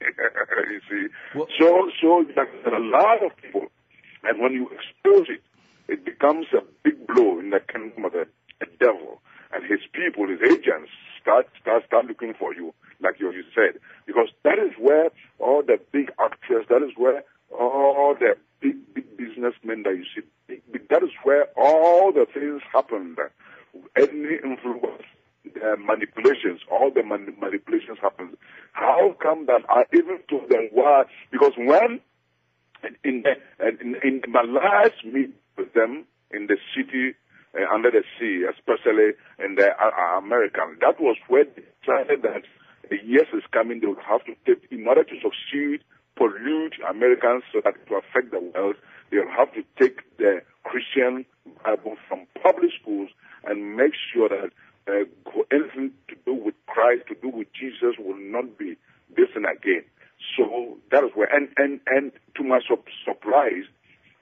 you see. Well- so, so there's a lot of people, and when you expose it, it becomes a big blow in the kingdom of the, the devil and his people, his agents start start start looking for you, like you, said, because that is where all the big actors, that is where all the big big businessmen that you see, big, big, that is where all the things happen. Any influence, uh, manipulations, all the mani- manipulations happen. How come that I even told them why? Because when in, the, in, in my last meet with them in the city uh, under the sea, especially in the uh, uh, American, that was where they decided that the years is coming, they would have to take, in order to succeed, pollute Americans so that to affect the world, they will have to take the Christian Bible from public schools and make sure that uh, anything to do with Christ, to do with Jesus will not be listen again. So that is where, and, and, and to my surprise,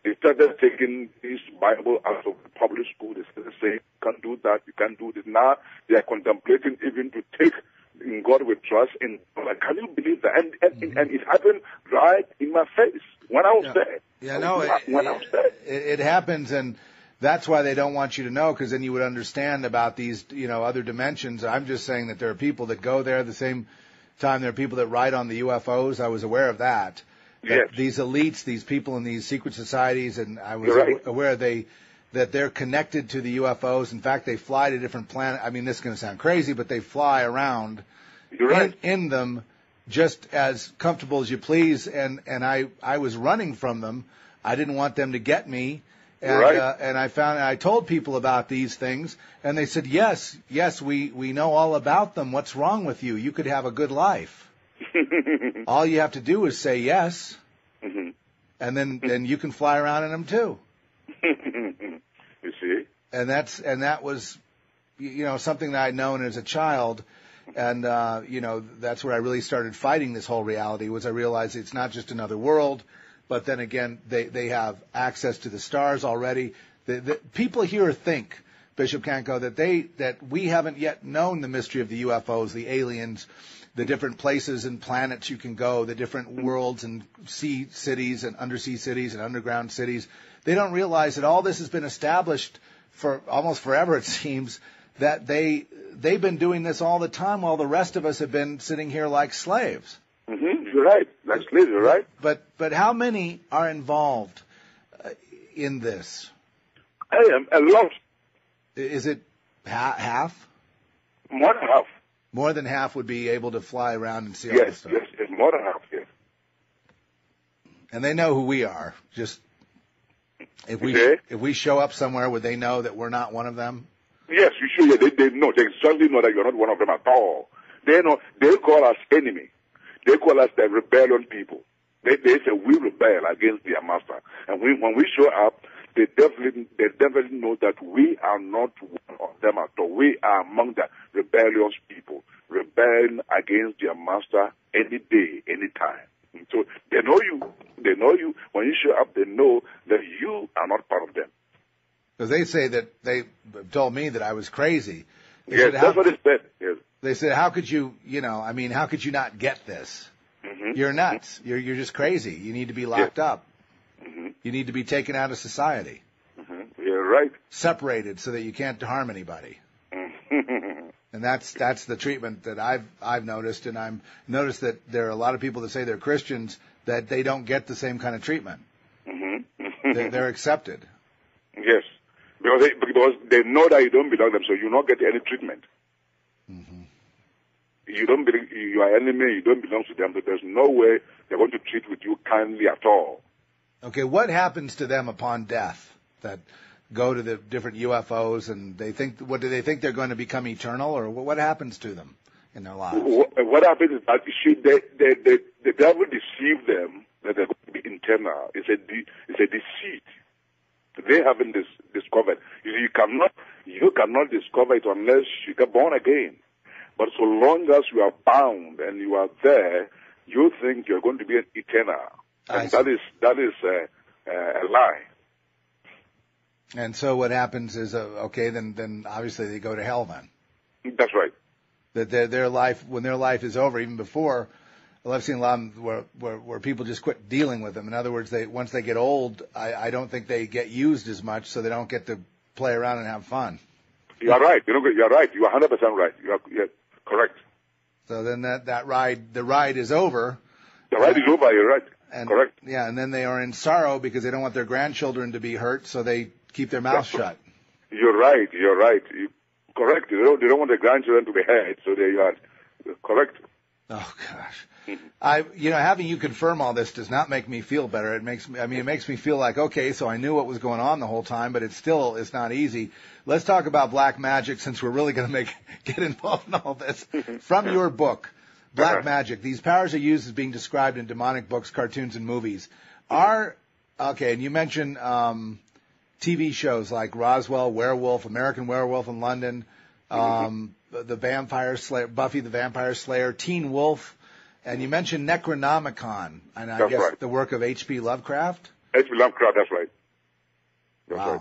they started taking this Bible out of the public school. They started saying, you can't do that, you can't do this. Now they are contemplating even to take in God we trust. In like, can you believe that? And and, mm-hmm. and it happened right in my face when I was Yeah. there. Yeah, no, it, when I was there. it, it happens, and that's why they don't want you to know, because then you would understand about these, you know, other dimensions. I'm just saying that there are people that go there the same time there are people that ride on the UFOs. I was aware of that. Yes. These elites, these people in these secret societies, and I was right. aware they that they're connected to the UFOs. In fact, they fly to different planets. I mean, this is going to sound crazy, but they fly around You're right. in, in them just as comfortable as you please and and I I was running from them I didn't want them to get me and Right. uh, and I found I told people about these things and they said yes yes we we know all about them what's wrong with you you could have a good life all you have to do is say yes Mhm. and then then you can fly around in them too you see? and that's and that was you you know something that I'd known as a child and uh you know that's where I really started fighting this whole reality was I realized it's not just another world but then again they they have access to the stars already the, the people here think Bishop Kanco that they that we haven't yet known the mystery of the UFOs the aliens the different places and planets you can go, the different worlds and sea cities and undersea cities and underground cities. They don't realize that all this has been established for almost forever, it seems, that they they've been doing this all the time while the rest of us have been sitting here like slaves. hmm You're right. Like slaves, you're right. But but how many are involved uh, in this? I am a lot, Is it ha- half? more than half. More than half would be able to fly around and see all this stuff. yes, yes, more than half, yes. And they know who we are. Just if we Okay. if we show up somewhere, would they know that we're not one of them? Yes, you should. Yeah, they, they know. They exactly know that you're not one of them at all. They know. They call us enemy. They call us the rebellion people. They, they say we rebel against their master. And we, when we show up, they definitely, they definitely know that we are not one of them at all. We are among the rebellious people, rebelling against their master any day, any time. And So they know you. They know you. When you show up, they know that you are not part of them. Because they say that they told me that I was crazy. They Yes, said, how, that's what it said. Yes. they said, how could you, you know, I mean, how could you not get this? hmm You're nuts. You're you're just crazy. You need to be locked up. hmm You need to be taken out of society, hmm You're right. separated so that you can't harm anybody. hmm And that's that's the treatment that I've I've noticed, and I'm noticed that there are a lot of people that say they're Christians that they don't get the same kind of treatment. They're, they're accepted. yes, because they, because they know that you don't belong to them, so you not get any treatment. hmm You don't believe you are enemy. You don't belong to them. So there's no way they're going to treat with you kindly at all. Okay, what happens to them upon death that go to the different UFOs and they think what do they think they're going to become eternal or what, happens to them in their lives? What happens is that she, they, they, they, the devil deceived them that they're going to be internal. It's a, de- it's a deceit. They haven't dis- discovered. You, you cannot, you cannot discover it unless you get born again. But so long as you are bound and you are there, you think you're going to be an eternal. And that is, that is uh, uh, a lie. And so what happens is uh, okay then then obviously they go to hell then. That's right. That their their life when their life is over even before well, I've seen a lot of where, where where people just quit dealing with them. In other words, they once they get old, I, I don't think they get used as much, so they don't get to play around and have fun. You are right. You know, you are right. You are 100% right. You are you're correct. So then that that ride the ride is over, The ride is over. You're right. And Correct. yeah, and then they are in sorrow because they don't want their grandchildren to be hurt, so they keep their mouth shut. You're right. You're right. You, correct. They don't, they don't want the grandchildren to be hurt, so they are correct. Oh gosh. Mm-hmm. I, you know, having you confirm all this does not make me feel better. It makes me, I mean, it makes me feel like, okay, so I knew what was going on the whole time, but it still, it's not easy. Let's talk about black magic since we're really going to make, get involved in all this. From your book, Black. Magic, these powers are used as being described in demonic books, cartoons, and movies. Are, okay, and you mentioned, um, TV shows like Roswell, Werewolf, American Werewolf in London, um, the, the Vampire Slayer, Buffy the Vampire Slayer, Teen Wolf, and you mentioned Necronomicon, and I That's guess right. the work of H.P. Lovecraft. H.P. Lovecraft, that's right. That's wow.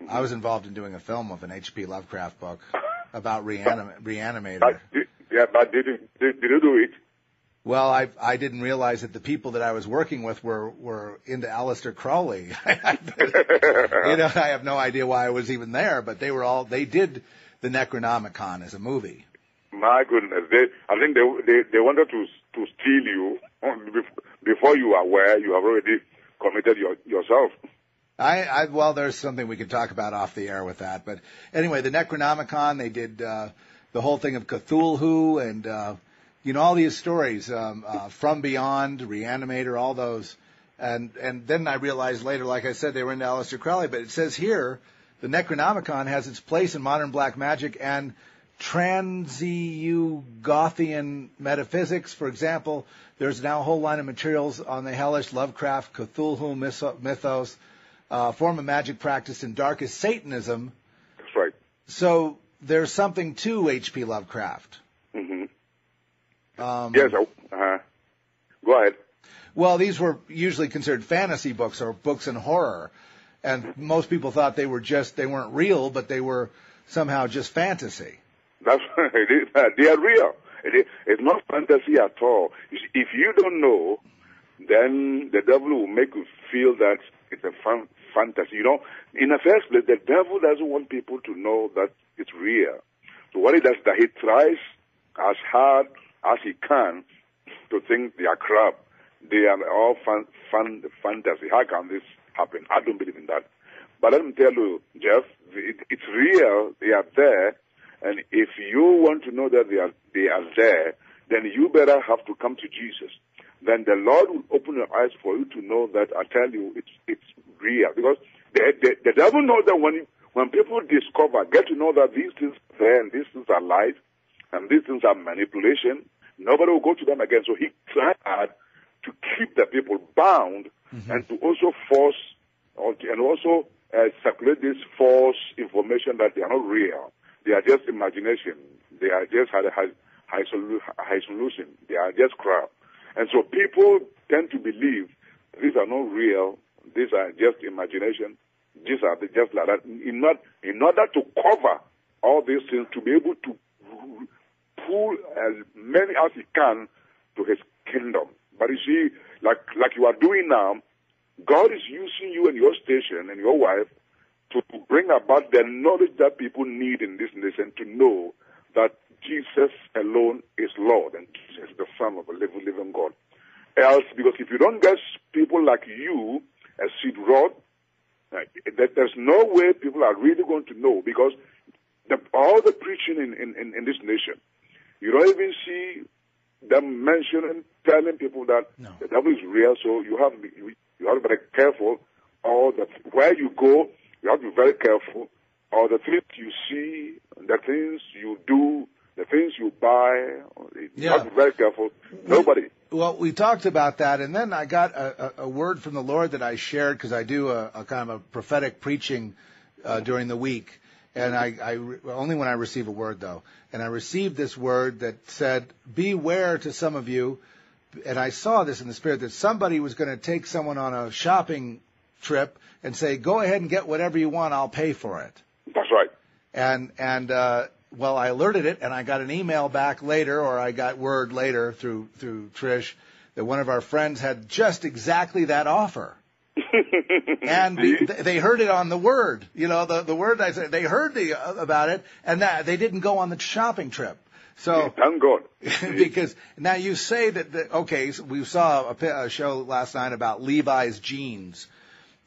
right. I was involved in doing a film of an H.P. Lovecraft book about reanim- Reanimator. Did, yeah, but did, you- did, do it? Well, I I didn't realize that the people that I was working with were were into Aleister Crowley. you know, I have no idea why I was even there, but they were all they did the Necronomicon as a movie. My goodness, they, I think they, they, they wanted to, to steal you before you are aware you have already committed your, yourself. I, I well, there's something we could talk about off the air with that, but anyway, the Necronomicon they did uh, the whole thing of Cthulhu and uh, you know all these stories um, uh, from Beyond, Reanimator, all those, and and then I realized later, like I said, they were into Aleister Crowley, but it says here the Necronomicon has its place in modern black magic and Trans-Yuggothian metaphysics. For example, there's now a whole line of materials on the hellish Lovecraft Cthulhu mythos, uh, form of magic practice in darkest Satanism. That's right. So there's something to H.P. Lovecraft. hmm Um, Yes, uh, go ahead. Well, these were usually considered fantasy books or books in horror, and most people thought they were just they weren't real, but they were somehow just fantasy. That's uh, they are real. It is, not fantasy at all. If you don't know, then the devil will make you feel that it's a fan, fantasy. You know, in the first place, the devil doesn't want people to know that it's real. So what he does that he tries as hard as he can to think they are crap. They are all fun, fun, fantasy. How can this happen? I don't believe in that. But let me tell you, Jeff, it, it's real. They are there. And if you want to know that they are, they are there, then you better have to come to Jesus. Then the Lord will open your eyes for you to know that I tell you it's, it's real. Because the, the, the devil knows that when, when people discover, get to know that these things are there and these things are lies and these things are manipulation, nobody will go to them again. So he tried to keep the people bound mm-hmm. and to also force and also uh, circulate this false information that they are not real. They are just imagination. They are just solution. They are just crap. And so people tend to believe these are not real. These are just imagination. These are just like that. In, not, in order to cover all these things, to be able to pull as many as he can to his kingdom. But you see, like like you are doing now, God is using you and your station and your wife to bring about the knowledge that people need in this nation to know that Jesus alone is Lord and Jesus is the Son of a living, living God. Else, because if you don't get people like you, as seed rod, there's no way people are really going to know because the, all the preaching in, in, in, this nation, you don't even see them mentioning, telling people that no. the devil is real. So you have to be, you have to be very careful. Or that where you go, you have to be very careful. Or the things you see, the things you do, the things you buy, you yeah. have to be very careful. Nobody. Well, we talked about that, and then I got a, a word from the Lord that I shared because I do a, a, kind of a prophetic preaching uh, during the week, and I, I only when I receive a word though, and I received this word that said, "Beware to some of you." And I saw this in the spirit that somebody was going to take someone on a shopping trip and say, "Go ahead and get whatever you want. I'll pay for it." That's right. And and uh, well, I alerted it, and I got an email back later, or I got word later through through Trish that one of our friends had just exactly that offer. and they heard it on the word, you know, the the word I said. They heard the, uh, about it, and that they didn't go on the shopping trip. So thank God. because now you say that the, okay, so we saw a, a, show last night about Levi's jeans,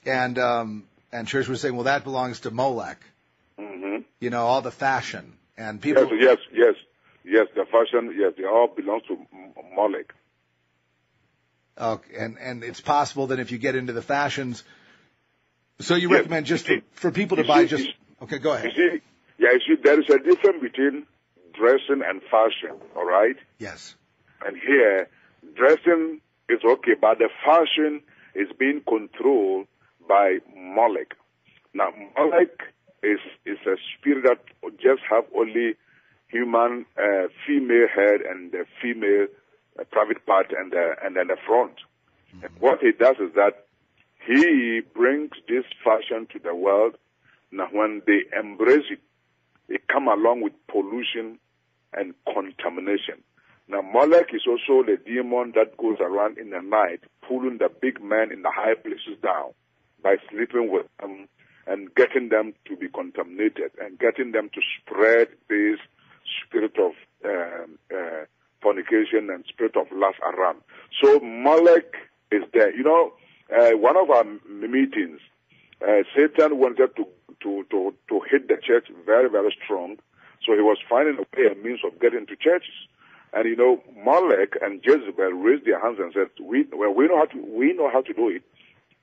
and um, and Trish was saying, well, that belongs to Molech. Mm-hmm. You know, all the fashion. And people. Yes, yes, yes, yes. The fashion, yes, they all belong to Molech. Okay, and and it's possible that if you get into the fashions, so you yes, recommend just for, for people to buy see, just. Okay, go ahead. You see, yeah, you see, there is a difference between dressing and fashion. All right. Yes. And here, dressing is okay, but the fashion is being controlled by Molech. Now, Molech is is a spirit that just have only human uh, female head and the female uh, private part and the, and then the front. Mm-hmm. And what he does is that he brings this fashion to the world. Now, when they embrace it, it come along with pollution and contamination. Now, Molech is also the demon that goes around in the night, pulling the big men in the high places down by sleeping with them and getting them to be contaminated and getting them to spread this spirit of um, uh, fornication and spirit of lust around. So Malek is there. You know, uh, one of our meetings, uh, Satan wanted to, to, to, to hit the church very, very strong. So he was finding a way, a means of getting to churches. And you know, Malek and Jezebel raised their hands and said, "We well, we know how to we know how to do it.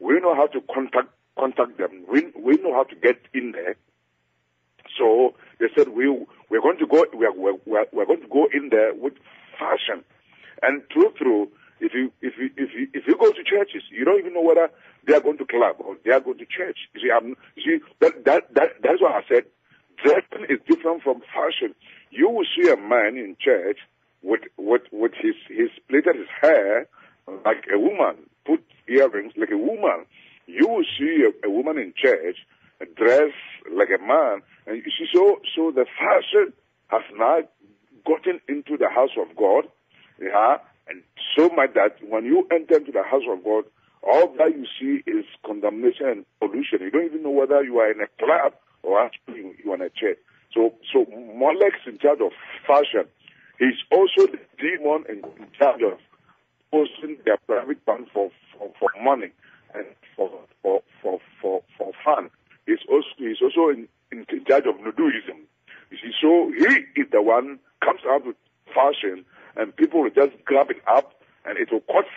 We know how to contact contact them. We, we how to get in there. So they said we we're going to go we're, we're, we're going to go in there with fashion. And through through, if you if you if you if you go to churches, you don't even know whether they are going to club or they are going to church. You see, I'm, you see that that that that's why I said dressing is different from fashion. You will see a man in church with with with his his plaited his hair like a woman, put earrings like a woman you will see a, a woman in church dressed like a man, and you see, so so the fashion has now gotten into the house of God, yeah, and so much that when you enter into the house of God, all that you see is condemnation and pollution. You don't even know whether you are in a club or actually you are in a church. So, so Molech's in charge of fashion. He's also the demon in, charge of posting their private funds for, for, for money and for for for for, for fun. He's also he's also in, in, charge of Nuduism. You see, so he is the one comes out with fashion, and people will just grab it up, and it will catch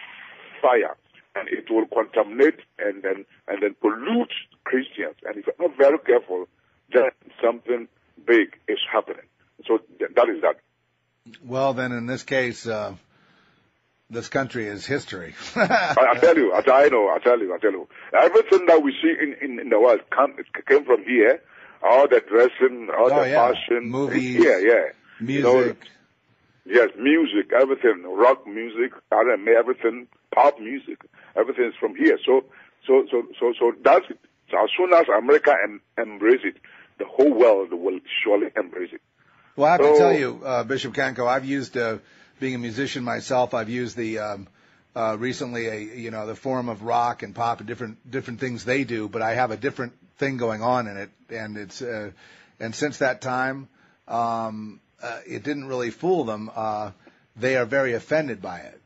fire, and it will contaminate and then and then pollute Christians. And if you're not very careful, then something big is happening. So th- that is that. Well, then in this case, uh, this country is history. I, I tell you, I, I know, I tell you, I tell you. Everything that we see in, in, in the world come, it came from here. All the dressing, all Oh, the yeah. fashion. Movies, Yeah, yeah. Music. know, Yes, music, everything, rock music, R&B, everything, pop music, everything is from here. So, so, so, so, so that's it. So as soon as America em- embrace it, the whole world will surely embrace it. Well, I have to tell you, uh, Bishop Kanco, I've used, uh, being a musician myself, I've used the, um, uh, recently a, you know, the form of rock and pop and different, different things they do, but I have a different thing going on in it. And it's, uh, and since that time, um, uh, it didn't really fool them. Uh, they are very offended by it.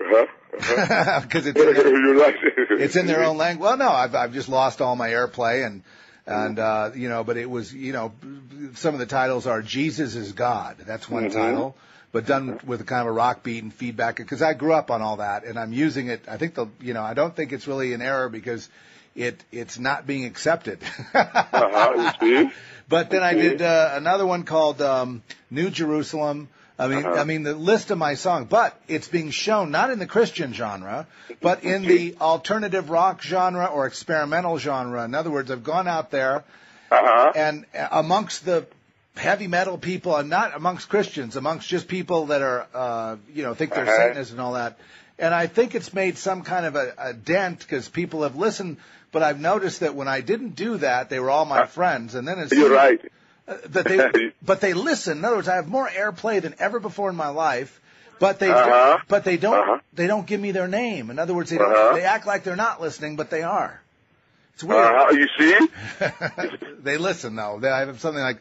Uh-huh. uh-huh. Because it's, in their- you like it's in their own language. Well, no, I've I've just lost all my airplay and and uh, you know, but it was you know, some of the titles are Jesus is God. That's one Mhm. title, but done with a kind of a rock beat and feedback. Because I grew up on all that, and I'm using it. I think the you know, I don't think it's really an error because it it's not being accepted. Uh-huh, see? But then I did uh, another one called um, New Jerusalem. I mean, Uh-huh. I mean the list of my songs, but it's being shown not in the Christian genre, but in the alternative rock genre or experimental genre. In other words, I've gone out there Uh-huh. and uh, amongst the heavy metal people, and not amongst Christians, amongst just people that are, uh, you know, think they're Uh-huh. Satanists and all that. And I think it's made some kind of a, a dent because people have listened. But I've noticed that when I didn't do that, they were all my Uh, friends, and then it's You're right. uh, that they but they listen. In other words, I have more airplay than ever before in my life. But they Uh-huh. but they don't Uh-huh. they don't give me their name. In other words, they don't Uh-huh. they act like they're not listening, but they are. It's weird. Uh-huh. You see? they listen though. They I have something like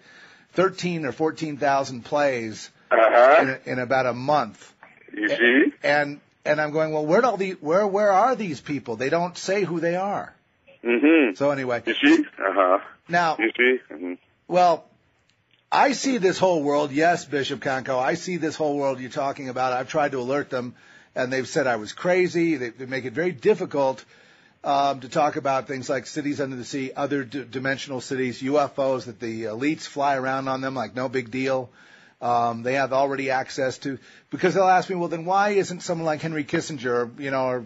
thirteen or fourteen thousand plays in, Uh-huh. a, in about a month, You see? and and I'm going well. Where all the where where are these people? They don't say who they are. Mm-hmm. So anyway, You see? Uh-huh. now You see? Mm-hmm. Well, I see this whole world. Yes, Bishop Kanco, I see this whole world you're talking about. I've tried to alert them, and they've said I was crazy. They, they make it very difficult to talk about things like cities under the sea, other d- dimensional cities, UFOs that the elites fly around on them like no big deal. Um, they have already access to because they'll ask me, well, then why isn't someone like Henry Kissinger, you know, or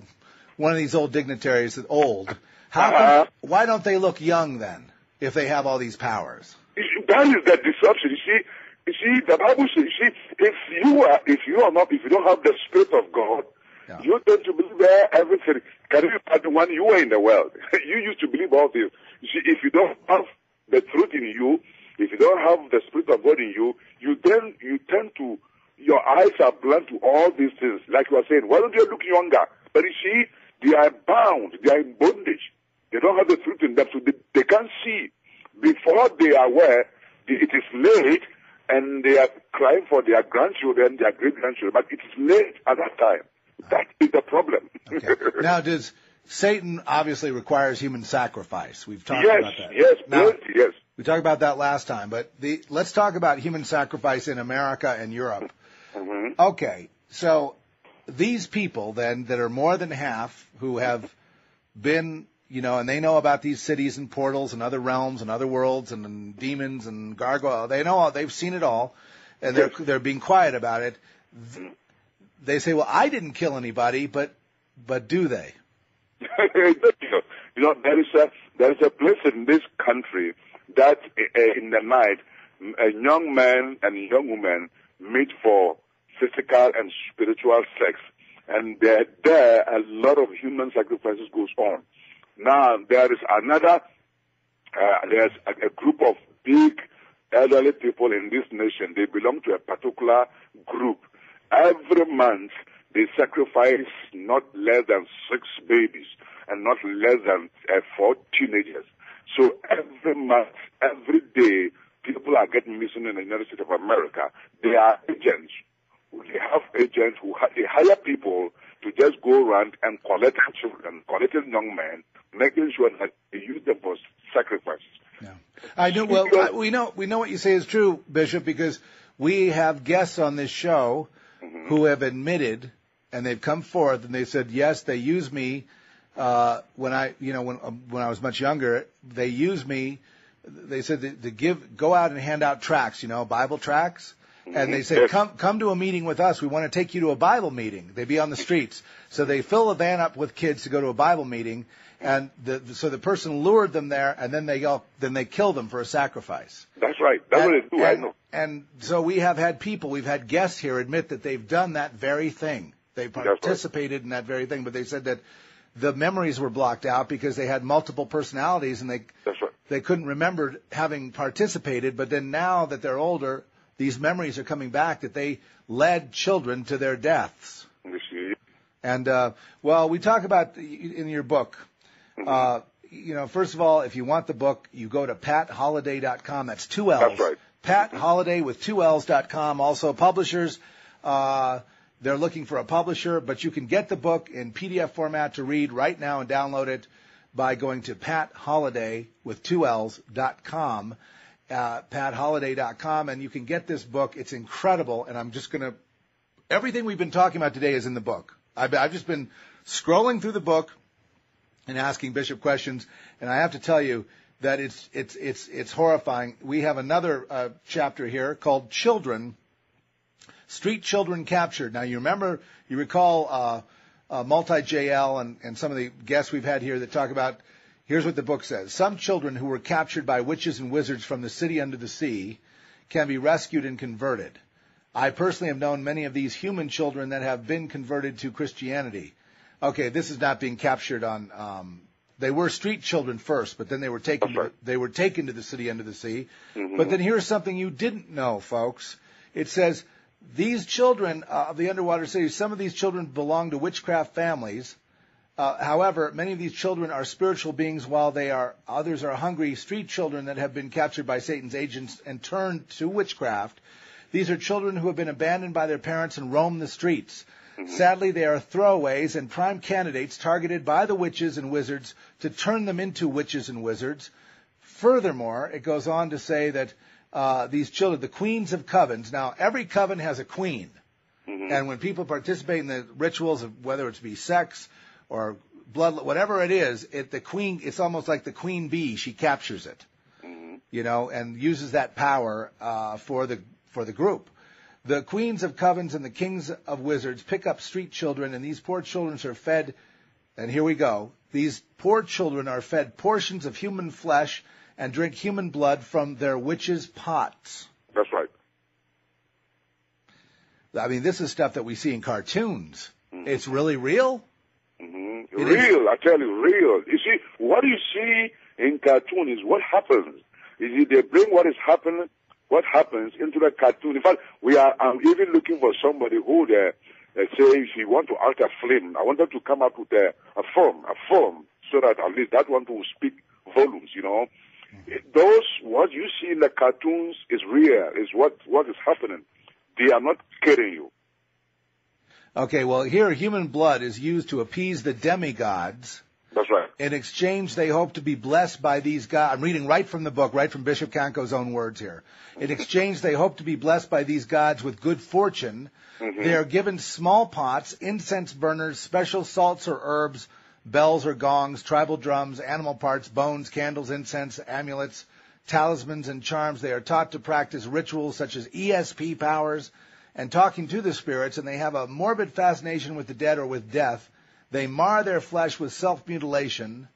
one of these old dignitaries that old? How Uh-huh. come, why don't they look young then if they have all these powers? That is the deception. You see, you see, the Bible says, you see, if you are, if you are not, if you don't have the Spirit of God, Yeah. you tend to believe everything. Can you imagine when you were in the world? you used to believe all this. If you don't have the truth in you, if you don't have the Spirit of God in you, you then, you tend to, your eyes are blind to all these things. Like you were saying, why don't you look younger? But you see, they are bound, they are in bondage. They don't have the truth in them, so they, they can't see. Before they are aware, it is late, and they are crying for their grandchildren, their great grandchildren, but it is late at that time. That is the problem. Okay. now, does Satan obviously requires human sacrifice? We've talked yes, about that. yes, Now, yes. we talked about that last time, but the, let's talk about human sacrifice in America and Europe. hmm Okay, so these people then that are more than half who have been, you know, and they know about these cities and portals and other realms and other worlds and, and demons and gargoyle. They know all. They've seen it all, and they're Yes. they're being quiet about it. They say, "Well, I didn't kill anybody," but but do they? you know, there is a there is a place in this country that uh, in the night, a young man and young woman meet for physical and spiritual sex, and there there a lot of human sacrifices goes on. Now there is another. Uh, there's a, a group of big elderly people in this nation. They belong to a particular group. Every month they sacrifice not less than six babies and not less than uh, four teenagers. So every month, every day, people are getting missing in the United States of America, they are agents. They have agents who they hire people to just go around and collect children, collect young men, making sure that they use them for sacrifice. Yeah. I know. Well, I, we know we know what you say is true, Bishop, because we have guests on this show mm-hmm. who have admitted and they've come forth and they said, yes, they use me uh, when I, you know, when um, when I was much younger. They use me. They said to, to give, go out and hand out tracts, you know, Bible tracts. And they say, come, come to a meeting with us. We want to take you to a Bible meeting. They'd be on the streets. So they fill a van up with kids to go to a Bible meeting. And the, so the person lured them there and then they all, then they kill them for a sacrifice. That's right. That's and, what they do. And, I know. And so we have had people, we've had guests here admit that they've done that very thing. They participated right. in that very thing, but they said that the memories were blocked out because they had multiple personalities and they, right. they couldn't remember having participated. But then now that they're older, these memories are coming back that they led children to their deaths. And uh, well, we talk about in your book. Mm-hmm. Uh, you know, first of all, if you want the book, you go to patholliday.com. That's two L's. That's right. Pat Holliday with two L's dot com. Also, publishers. Uh, they're looking for a publisher, but you can get the book in PDF format to read right now and download it by going to Pat Holliday with two L's dot com uh, patholliday.com, and you can get this book. It's incredible, and I'm just going to. Everything we've been talking about today is in the book. I've, I've just been scrolling through the book and asking Bishop questions, and I have to tell you that it's it's it's it's horrifying. We have another uh, chapter here called "Children." Street children captured. Now you remember, you recall uh, uh, multi JL and, and some of the guests we've had here that talk about Here's what the book says. Some children who were captured by witches and wizards from the city under the sea can be rescued and converted. I personally have known many of these human children that have been converted to Christianity. Okay, this is not being captured on. Um, they were street children first, but then they were taken. Right. To, they were taken to the city under the sea. Mm-hmm. But then here's something you didn't know, folks. It says these children uh, of the underwater city. Some of these children belong to witchcraft families uh, however, many of these children are spiritual beings while they are, others are hungry street children that have been captured by Satan's agents and turned to witchcraft. These are children who have been abandoned by their parents and roam the streets. Mm-hmm. Sadly, they are throwaways and prime candidates targeted by the witches and wizards to turn them into witches and wizards. Furthermore, it goes on to say that uh, these children, the queens of covens. Now, every coven has a queen, mm-hmm. and when people participate in the rituals of whether it's be sex, or blood, whatever it is, it, the queen, it's almost like the queen bee. She captures it, mm-hmm. you know, and uses that power uh, for the for the group. The queens of covens and the kings of wizards pick up street children, and these poor children are fed. And here we go. These poor children are fed portions of human flesh and drink human blood from their witches' pots. That's right. I mean, this is stuff that we see in cartoons. Mm-hmm. It's really real. Mm-hmm. Real, is. I tell you, real. You see, what you see in cartoon is what happens. You see, they bring what is happening, what happens into the cartoon. In fact, we are I'm even looking for somebody who uh, uh, say if want to act a film, I want them to come up with a, a film, a film, so that at least that one will speak volumes, you know. Mm-hmm. Those, what you see in the cartoons is real, is what, what is happening. They are not kidding you. Okay, well, here human blood is used to appease the demigods. That's right. In exchange, they hope to be blessed by these gods. I'm reading right from the book, right from Bishop Kanco's own words here. In exchange, they hope to be blessed by these gods with good fortune. Mm-hmm. They are given small pots, incense burners, special salts or herbs, bells or gongs, tribal drums, animal parts, bones, candles, incense, amulets, talismans, and charms. They are taught to practice rituals such as ESP powers, and talking to the spirits, and they have a morbid fascination with the dead or with death. They mar their flesh with self-mutilation.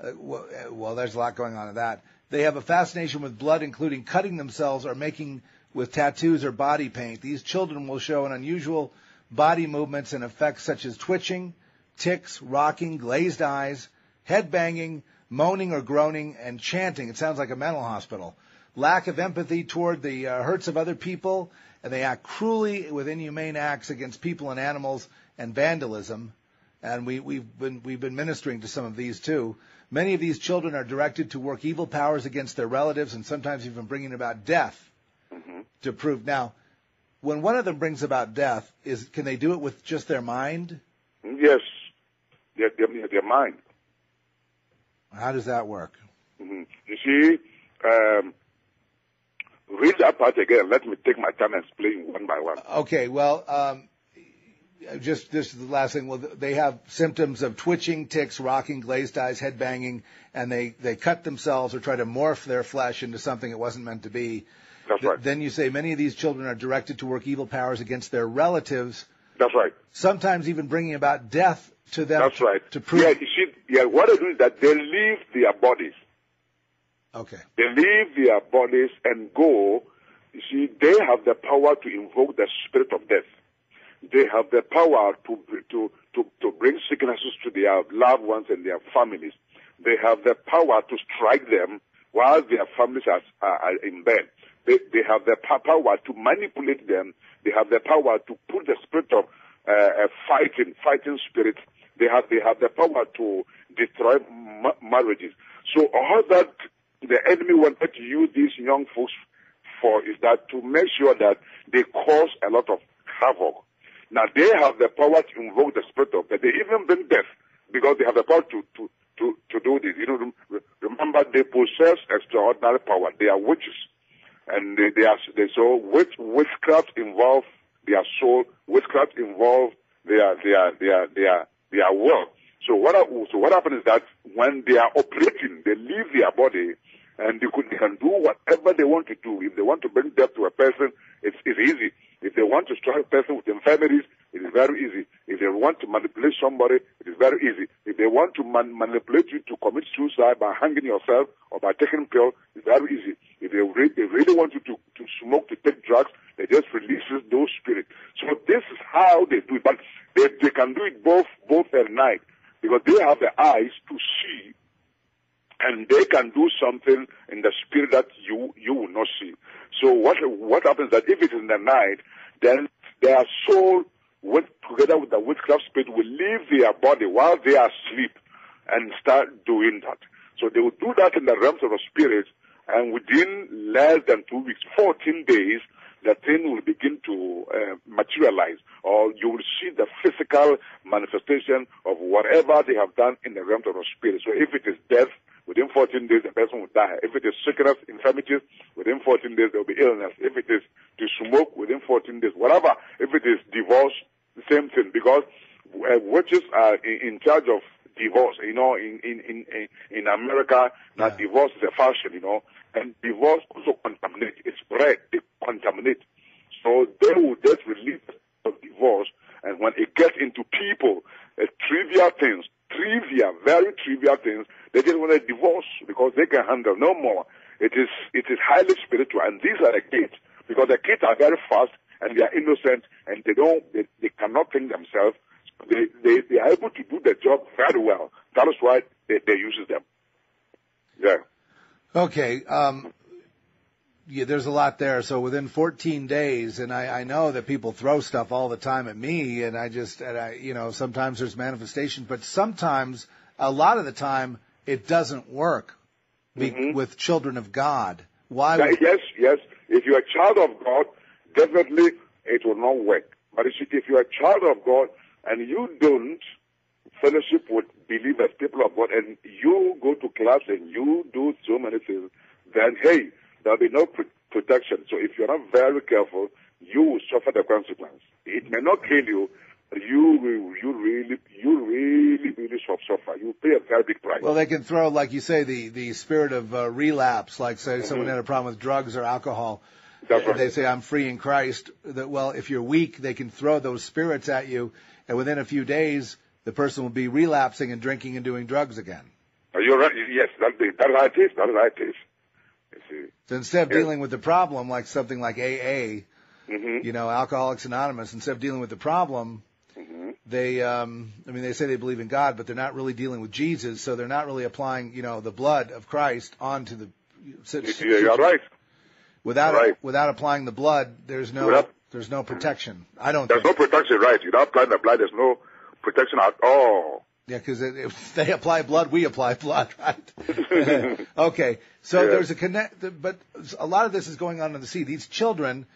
Uh, well, uh, well, there's a lot going on in that. They have a fascination with blood, including cutting themselves or making with tattoos or body paint. These children will show an unusual body movements and effects such as twitching, ticks, rocking, glazed eyes, head banging, moaning or groaning, and chanting. It sounds like a mental hospital. Lack of empathy toward the uh, hurts of other people and they act cruelly with inhumane acts against people and animals and vandalism. And we, we've been we've been ministering to some of these too. Many of these children are directed to work evil powers against their relatives and sometimes even bringing about death hmm to prove. Now, when one of them brings about death, is can they do it with just their mind? Yes, their, their, their mind. How does that work? hmm You see, um, read that part again. Let me take my time and explain one by one. Okay, well, um, just this is the last thing. Well, they have symptoms of twitching, ticks, rocking, glazed eyes, head banging, and they they cut themselves or try to morph their flesh into something it wasn't meant to be. That's Th- right. Then you say many of these children are directed to work evil powers against their relatives, That's right. sometimes even bringing about death to them. That's right. To prove. Yeah, you see, yeah, what they do is that they leave their bodies. Okay. They leave their bodies and go. You see, they have the power to invoke the spirit of death. They have the power to, to, to, to bring sicknesses to their loved ones and their families. They have the power to strike them while their families are, are, in bed. They, they have the power to manipulate them. They have the power to put the spirit of uh, fighting, fighting spirit. They have, they have the power to destroy ma- marriages. So all that the enemy wanted to use these young folks for is that to make sure that they cause a lot of havoc. Now they have the power to invoke the spirit of death. They even bring death because they have the power to, to, to, to do this. You know, remember they possess extraordinary power. They are witches. And they, they are, they, so witch, witchcraft involve their soul, witchcraft involve their, their, their, their, their will. So what, so what happens is that when they are operating, they leave their body and they, could, they can do whatever they want to do. If they want to bring death to a person, it's, it's easy. If they want to strike a person with infirmities, it is very easy. If they want to manipulate somebody, it is very easy. If they want to man- manipulate you to commit suicide by hanging yourself or by taking pill, it's very easy. If they, re- they really want you to, to smoke, to take drugs, they just releases those spirits. So this is how they do it. But they, they can do it both, both at night because they have the eyes to see and they can do something in the spirit that you you will not see. So what what happens that if it is in the night, then their soul with together with the witchcraft spirit will leave their body while they are asleep and start doing that. So they will do that in the realms of the spirit, and within less than two weeks, 14 days, the thing will begin to uh, materialize, or you will see the physical manifestation of whatever they have done in the realm of the spirit. So if it is death, within 14 days the person will die. If it is sickness, infirmities, within 14 days there will be illness. If it is to smoke, within 14 days, whatever. If it is divorce, the same thing, because uh, witches are in, in charge of divorce. You know, in in in in, America, now Yeah. divorce is a fashion. You know, and divorce also contaminate. It's spread. They contaminate. So they will just release of divorce, and when it gets into people, uh, trivial things, trivial, very trivial things, they just want to divorce because they can handle no more. It is it is highly spiritual, and these are the kids because the kids are very fast and they are innocent and they don't they, they cannot think themselves. They, they they are able to do the job very well. That is why they, they use them. Yeah. Okay. Um, yeah, there's a lot there. So within 14 days, and I, I know that people throw stuff all the time at me, and I just, and I, you know, sometimes there's manifestation, but sometimes, a lot of the time, it doesn't work be, Mhm. with children of God. Why? Would- yes, yes. If you're a child of God, definitely it will not work. But if if you're a child of God and you don't fellowship with believers, people of God, and you go to class and you do so many things, then hey, there'll be no pr- protection. So if you're not very careful, you will suffer the consequence. It may not kill you, but you will, you really, you really, really suffer. You pay a very big price. Well, they can throw, like you say, the, the spirit of uh, relapse, like say someone Mhm. had a problem with drugs or alcohol. That's right. They say, I'm free in Christ. That, well, if you're weak, they can throw those spirits at you, and within a few days, the person will be relapsing and drinking and doing drugs again. Are you right? Yes, that, it is. That's how it is. You. So instead of dealing with the problem like something like AA, hmm you know, Alcoholics Anonymous, instead of dealing with the problem, hmm they, um, I mean, they say they believe in God, but they're not really dealing with Jesus, so they're not really applying, you know, the blood of Christ onto the. Yeah, you're right. Without Right. without applying the blood, there's no Without- there's no protection. I don't There's no protection, right? You don't apply the blood. There's no protection at all. Yeah, because if they apply blood, we apply blood, right? okay, so Yeah. there's a connect, but a lot of this is going on in the sea. These children,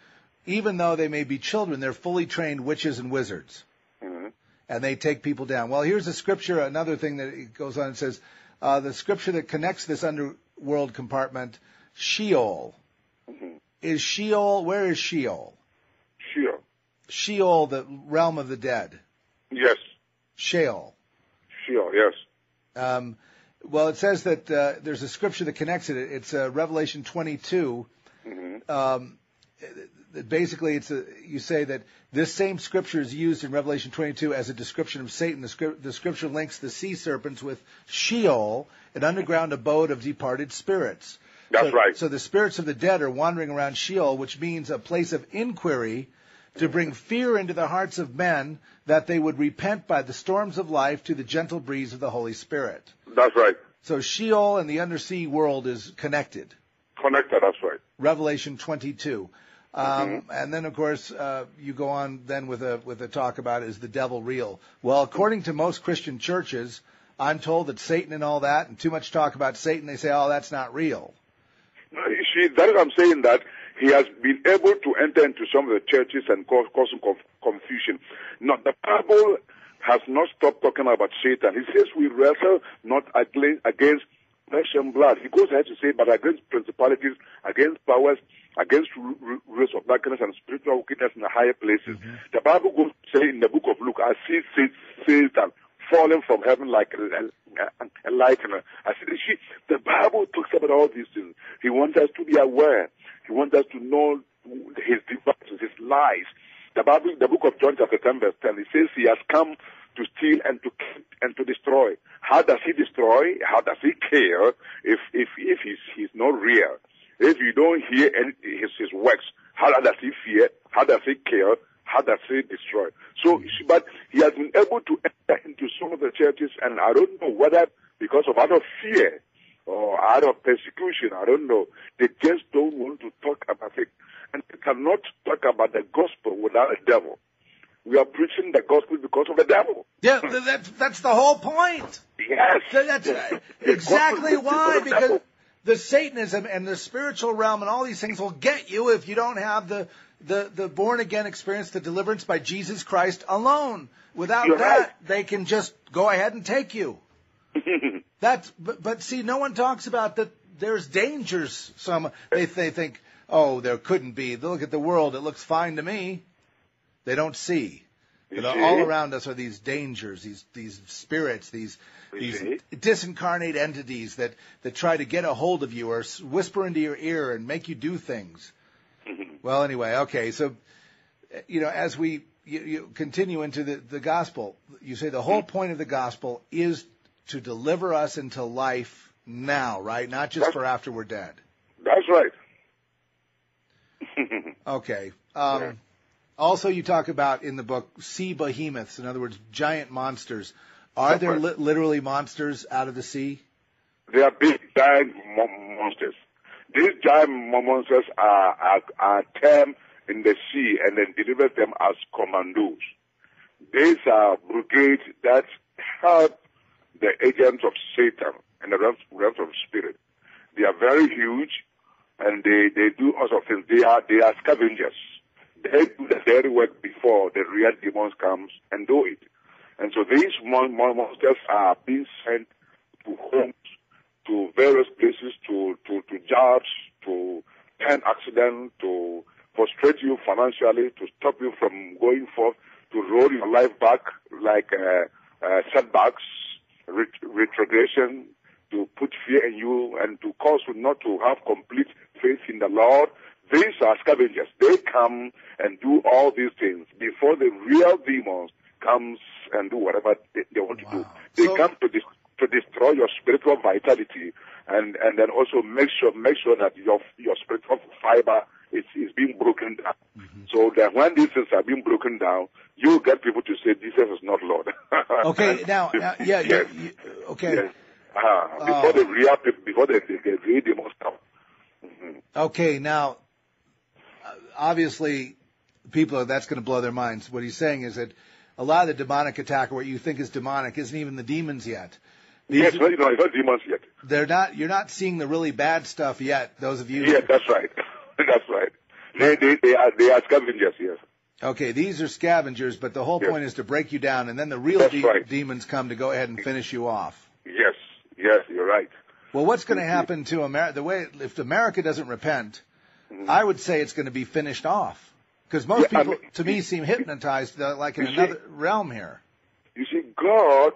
even though they may be children, they're fully trained witches and wizards, Mhm. and they take people down. Well, here's a scripture. Another thing that it goes on and says, uh, the scripture that connects this underworld compartment, Sheol, Mhm. is Sheol. Where is Sheol? Sheol. Sheol, the realm of the dead. Yes. Sheol. Yes. Um, well, it says that uh, there's a scripture that connects it. It's uh, Revelation 22. Mhm. Um, basically, it's a, you say that this same scripture is used in Revelation 22 as a description of Satan. The, the scripture links the sea serpents with Sheol, an underground abode of departed spirits. That's so, right. So the spirits of the dead are wandering around Sheol, which means a place of inquiry to bring fear into the hearts of men that they would repent by the storms of life to the gentle breeze of the Holy Spirit. That's right. So Sheol and the undersea world is connected. Connected. That's right. Revelation 22. Um, Mm-hmm. And then, of course, uh, you go on then with a with a talk about is the devil real? Well, according to most Christian churches, I'm told that Satan and all that, and too much talk about Satan, they say, oh, that's not real. See, that is I'm saying that he has been able to enter into some of the churches and cause, cause some conf- confusion. Now, the Bible has not stopped talking about Satan. He says we wrestle not against, against flesh and blood. He goes ahead to say, but against principalities, against powers, against ru- ru- rulers of darkness and spiritual wickedness in the higher places. Mm-hmm. The Bible goes to say in the book of Luke, I see Satan falling from heaven like a, lightning. I said, see, the Bible talks about all these things. He wants us to be aware. He wants us to know his devices, his lies. The Bible, the book of John chapter 10 verse 10, it says he has come to steal and to kill and to destroy. How does he destroy? How does he kill if, if, if he's, he's not real? If you don't hear any, his, his works, how does he fear? How does he kill? How does he destroy? So, hmm. see, but he has been able to enter into some of the churches, and I don't know whether because of out of fear or out of persecution, I don't know. They just don't want to talk about it. And they cannot talk about the gospel without a devil. We are preaching the gospel because of the devil. Yeah, th- that's that's the whole point. Yes. Th- That's exactly why, because of the because devil. the Satanism and the spiritual realm and all these things will get you if you don't have the the, the born again experience, the deliverance by Jesus Christ alone. Without You're that, right. they can just go ahead and take you. That's but, but see, no one talks about that. There's dangers. Some they they think, oh, there couldn't be. They look at the world; it looks fine to me. They don't see You that see? all around us are these dangers, these these spirits, these You these see? disincarnate entities that that try to get a hold of you or whisper into your ear and make you do things. Well, anyway, okay, so you know, as we you, you continue into the the gospel, you say the whole point of the gospel is to deliver us into life now, right? Not just for after we're dead. That's right. Okay. Um, Yeah. Also, you talk about in the book sea behemoths, in other words, giant monsters. Are That's there li- literally monsters out of the sea? They are big giant monsters. These giant mo- monsters are, are, are termed in the sea and then deliver them as commandos. These are brigades that help the agents of Satan and the realms, of spirit. They are very huge and they, they do of things. They are, they are scavengers. They do the dirty work before the real demons comes and do it. And so these mon- mon- monsters are being sent to homes, to various places, to, to, to jobs, to turn accident, to frustrate you financially, to stop you from going forth, to roll your life back like uh, uh, setbacks, ret- retrogression, to put fear in you and to cause you not to have complete faith in the Lord. These are scavengers. They come and do all these things before the real demons comes and do whatever they, they want to do. They So- come to dis- to destroy your spiritual vitality and and then also make sure make sure that your your spiritual fiber is is being broken down. Mm-hmm. So that when these things are being broken down, you get people to say Jesus is not Lord. Okay, now, now yeah, yes. you, you, okay, Yes. Uh, before Oh. the real people, before the, the, the real demons come. Mhm. okay. Now, uh, obviously, people are, that's going to blow their minds. What he's saying is that a lot of the demonic attack or what you think is demonic isn't even the demons yet. Yes, you know, it's not demons yet. they're not. You're not seeing the really bad stuff yet. Those of you. Yes, that's right. that's right. They, they, they are, they are scavengers, yes. Okay, these are scavengers, but the whole Yes. point is to break you down, and then the real de- right. demons come to go ahead and finish you off. Yes, yes, you're right. Well, what's going to happen to America? The way if America doesn't repent, Mhm. I would say it's going to be finished off. Because most Yeah, I people, mean- to me, seem hypnotized uh, like in You see- another realm here. You see, God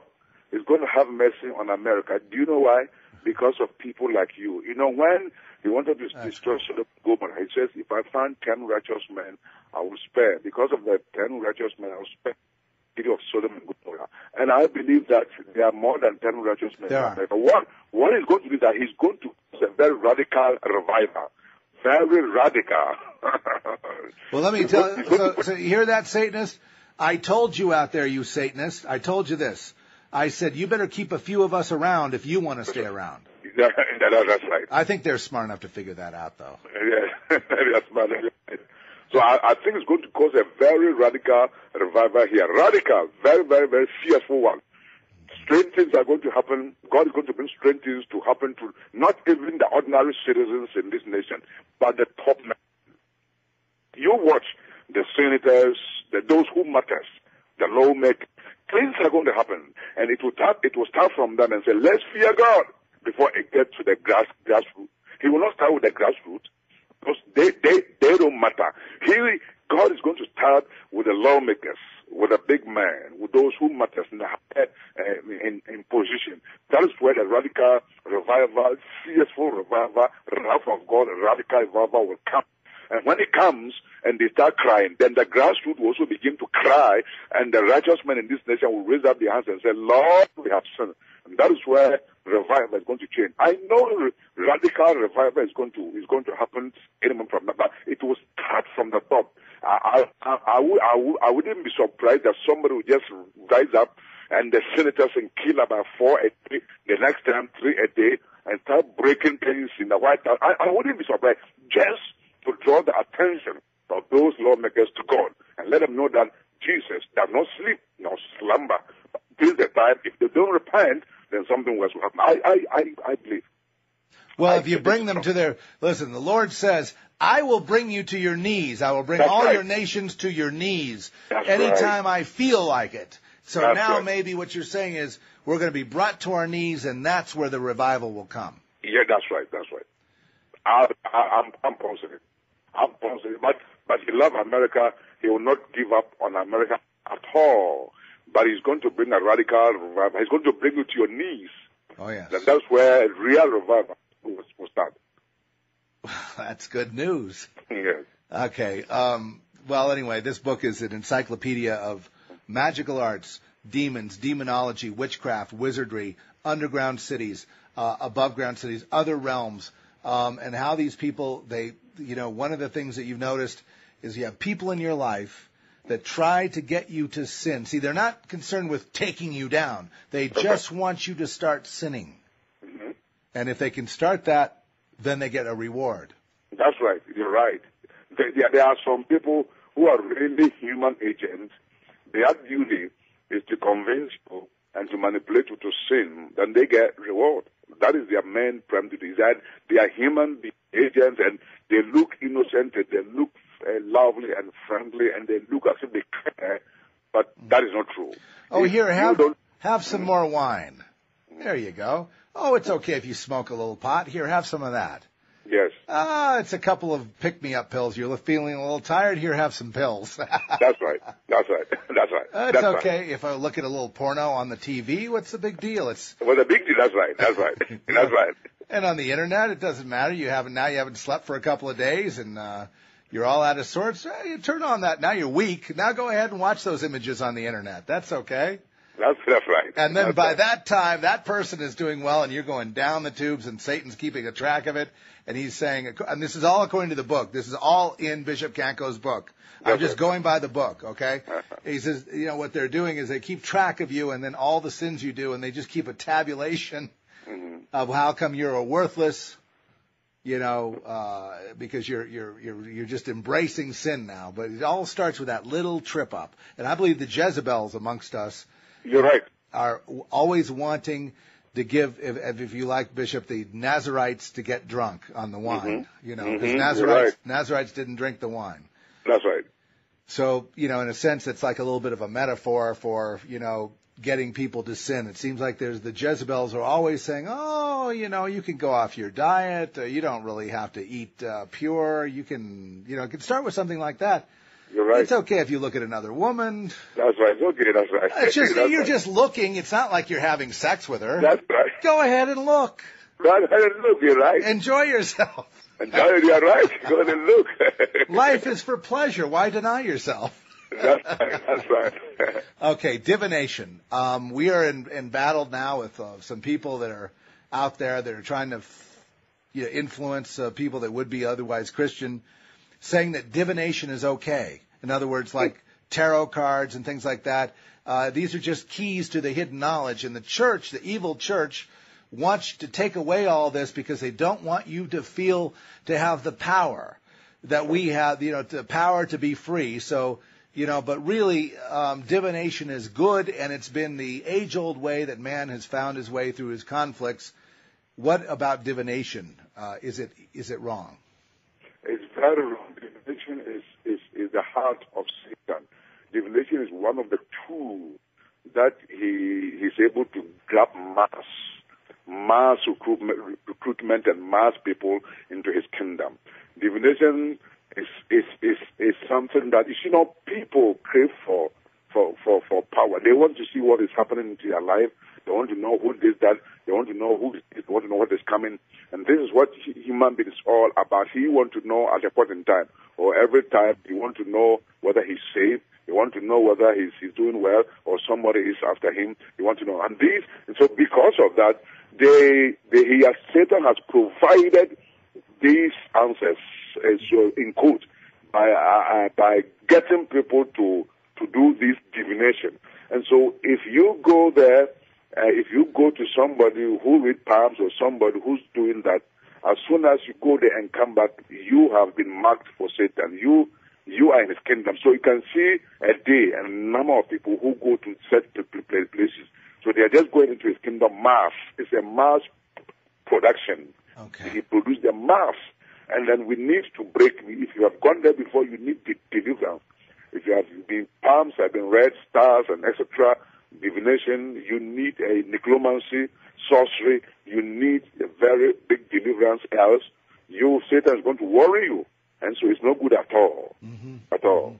is going to have mercy on America. Do you know why? Because of people like you. You know, when he wanted to That's destroy Sodom and Gomorrah, he says, if I find ten righteous men, I will spare. Because of the ten righteous men, I will spare the city of Sodom and Gomorrah. And I believe that there are more than ten righteous men. There are. One, going to is that he's going to cause a very radical revival. Very radical. Well, let me tell you. So, so you hear that, Satanist? I told you out there, you Satanist. I told you this. I said you better keep a few of us around if you want to stay around. Yeah, that's right. I think they're smart enough to figure that out, though. Yeah, that's my So I, I think it's going to cause a very radical revival here. Radical, very, very, very fearful one. Strange things are going to happen. God is going to bring strange things to happen to not even the ordinary citizens in this nation, but the top men. You watch the senators, the, those who matters, the lawmakers. Things are going to happen, and it will start. It will start from them and say, "Let's fear God." Before it gets to the grass grassroots, He will not start with the grassroots because they they they don't matter. He God is going to start with the lawmakers, with the big man, with those who matters in, uh, in in position. That is where the radical revival, fearful revival, wrath of God, radical revival will come. And when it comes and they start crying, then the grassroots will also begin to cry, and the righteous men in this nation will raise up their hands and say, Lord, we have sinned. And that is where revival is going to change. I know radical revival is going to is going to happen any moment from now, but it will start from the top. I I I, would, I, would, I wouldn't be surprised that somebody would just rise up and the senators and kill about four a day, the next time three a day, and start breaking things in the White House. I, I wouldn't be surprised just to draw the attention of those lawmakers to God and let them know that Jesus does not sleep nor slumber. Till the time, if they don't repent, then something worse will happen. I, I, I, I believe. Well, I if you bring them to their, listen, the Lord says, I will bring you to your knees. I will bring That's all right. your nations to your knees That's anytime I feel like it. So That's now right. maybe what you're saying is we're going to be brought to our knees and that's where the revival will come. Yeah, that's right. That's right. I, I, I'm, I'm positive. But, but he loves America. He will not give up on America at all. But he's going to bring a radical revival. He's going to bring you to your knees. Oh yes. And that's where real revival will, will start. That's good news. Yes. Okay. Um, well, anyway, this book is an encyclopedia of magical arts, demons, demonology, witchcraft, wizardry, underground cities, uh, above ground cities, other realms, um, and how these people, they, you know, one of the things that you've noticed is you have people in your life that try to get you to sin. See, they're not concerned with taking you down. They just want you to start sinning. hmm And if they can start that, then they get a reward. That's right. You're right. There, are some people who are really human agents. Their duty is to convince you and to manipulate you to sin. Then they get reward. That is their main prime duty. That they are human agents and they look innocent they look uh, lovely and friendly and they look as if they care. But that is not true. Oh, If here, have have some more wine. There you go. Oh, it's okay if you smoke a little pot. Here, have some of that. Yes, Ah, it's a couple of pick-me-up pills. You're feeling a little tired. Here, have some pills. that's right. That's right. That's right. It's that's okay if I look at a little porno on the TV. What's the big deal? It's. Well, the big deal. That's right. That's right. that's right. and on the internet, it doesn't matter. You haven't now. You haven't slept for a couple of days, and uh, you're all out of sorts. You turn on that. Now you're weak. Now go ahead and watch those images on the internet. That's okay. That's that's right. And then That's by right. that time, that person is doing well, and you're going down the tubes, and Satan's keeping a track of it, and he's saying, and this is all according to the book. This is all in Bishop Kanco's book. I'm just going by the book, okay? Uh-huh. He says, you know, what they're doing is they keep track of you, and then all the sins you do, and they just keep a tabulation Mhm. of how come you're a worthless you know, uh, because you're you're you're you're just embracing sin now. But it all starts with that little trip up, and I believe the Jezebels amongst us You're right. are always wanting to give, if, if you like, Bishop, the Nazarites to get drunk on the wine. You know, because Mhm, Nazarites right. Nazarites didn't drink the wine. That's right. So, you know, in a sense, it's like a little bit of a metaphor for, you know, getting people to sin. It seems like there's the Jezebels are always saying, oh, you know, you can go off your diet. You don't really have to eat uh, pure. You can, you know, it can start with something like that. You're right. It's okay if you look at another woman. That's right. Okay, that's right. It's just, That's you're right. just looking. It's not like you're having sex with her. That's right. Go ahead and look. Go ahead and look, you're right. Enjoy yourself. And you're right. Go ahead and look. Life is for pleasure. Why deny yourself? That's right. That's right. Okay, divination. Um, we are in, in battle now with uh, some people that are out there that are trying to f- you know, influence uh, people that would be otherwise Christian, saying that divination is okay. In other words, like tarot cards and things like that. Uh, these are just keys to the hidden knowledge. And the church, the evil church, wants to take away all this because they don't want you to feel to have the power that we have, you know, the power to be free. So, you know, but really, um, divination is good, and it's been the age-old way that man has found his way through his conflicts. What about divination? Uh, is it is it wrong? Divination is, is, is the heart of Satan. Divination is one of the tools that he he's able to grab mass, mass recruitment, recruitment and mass people into his kingdom. Divination is, is, is, is something that, you know, people crave for, for, for, for power. They want to see what is happening to their life. They want to know who did that. They want to know who, they want to know what is coming. And this is what human being is all about. He want to know at a point in time or every time he want to know whether he's saved. He want to know whether he's, he's doing well or somebody is after him. He want to know. And these, and so because of that, they, they, he has, Satan has provided these answers, uh, so in quote, by uh, uh, by getting people to to do this divination. And so, if you go there, uh, if you go to somebody who read palms or somebody who's doing that, as soon as you go there and come back, you have been marked for Satan. You you are in his kingdom. So you can see a day and a number of people who go to such pl- pl- places. So they are just going into his kingdom mass. It's a mass production. Okay. He produced a mass. And then we need to break. If you have gone there before, you need the deliverance. If you have been palms, have been red stars and etc. Divination, you need a necromancy, sorcery. You need a very big deliverance. Else, you Satan is going to worry you, and so it's no good at all. At all.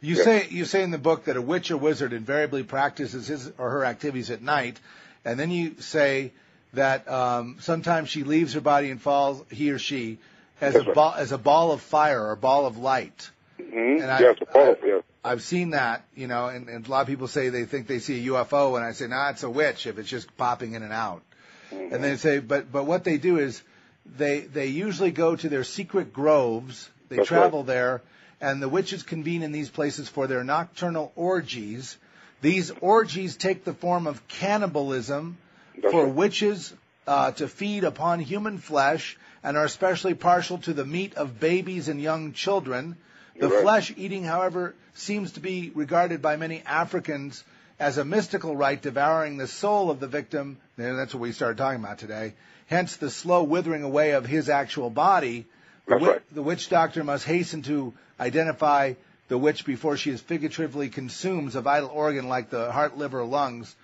You Yeah. say you say in the book that a witch or wizard invariably practices his or her activities at night, and then you say that um, sometimes she leaves her body and falls, he or she, as a ball as a ball of fire or a ball of light. hmm And I- yes, all, yes. I've seen that, you know, and, and a lot of people say they think they see a UFO, and I say, nah, it's a witch if it's just popping in and out. And they say, but but what they do is they they usually go to their secret groves. They That's travel there, and the witches convene in these places for their nocturnal orgies. These orgies take the form of cannibalism That's for right. witches uh, to feed upon human flesh and are especially partial to the meat of babies and young children. The right. flesh eating, however, seems to be regarded by many Africans as a mystical rite devouring the soul of the victim. And that's what we started talking about today. Hence the slow withering away of his actual body. The, wi- right. the witch doctor must hasten to identify the witch before she is figuratively consumes a vital organ like the heart, liver, or lungs.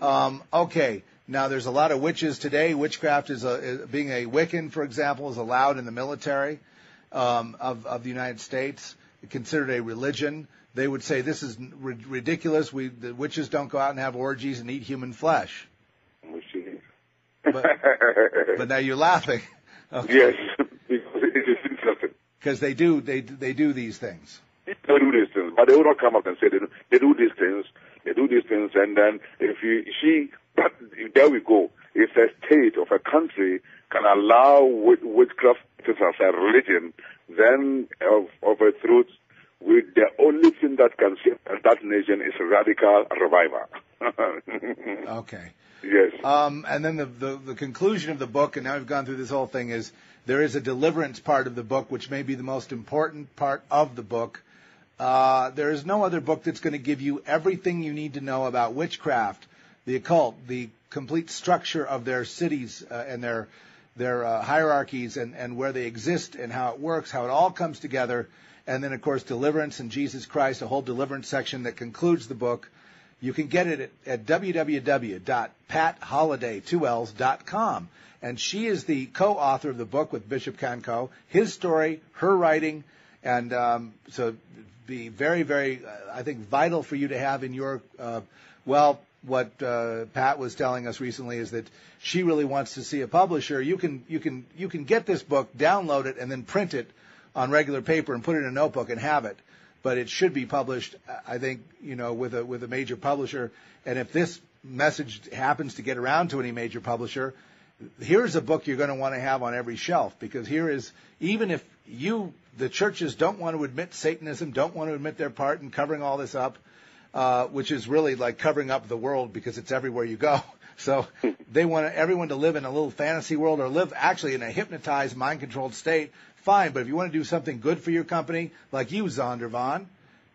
Um, okay, now there's a lot of witches today. Witchcraft is, a, is being a Wiccan, for example, is allowed in the military Um, of of the United States, considered a religion. They would say this is ri- ridiculous. We the witches don't go out and have orgies and eat human flesh. But, but now you're laughing, yes, because it is interesting. because they do they they do these things. They do these things, but they will not come up and say they do, they do these things. They do these things, and then if you she, but there we go. If a state of a country can allow wit- witchcraft as a religion, then of, of a truth, with the only thing that can save that nation is radical revival. Okay. yes. Um, and then the, the the conclusion of the book, and now we've gone through this whole thing, is There is a deliverance part of the book, which may be the most important part of the book. Uh, there is no other book that's going to give you everything you need to know about witchcraft, the occult, the complete structure of their cities uh, and their their uh, hierarchies and, and where they exist and how it works, how it all comes together, and then of course deliverance and Jesus Christ, a whole deliverance section that concludes the book. You can get it at, at www.patholiday2ls.com. And she is the co-author of the book with Bishop Kanco. His story, her writing, and um, so be very, very, uh, I think, vital for you to have in your, uh, well, what uh, Pat was telling us recently is that she really wants to see a publisher. You can, you can, you can get this book, download it, and then print it on regular paper and put it in a notebook and have it. But it should be published, I think, you know, with a with a major publisher. And if this message happens to get around to any major publisher, here's a book you're going to want to have on every shelf because here is even if you the churches don't want to admit Satanism, don't want to admit their part in covering all this up, uh, which is really like covering up the world because it's everywhere you go. So they want everyone to live in a little fantasy world or live actually in a hypnotized, mind-controlled state. Fine, but if you want to do something good for your company, like you, Zondervan,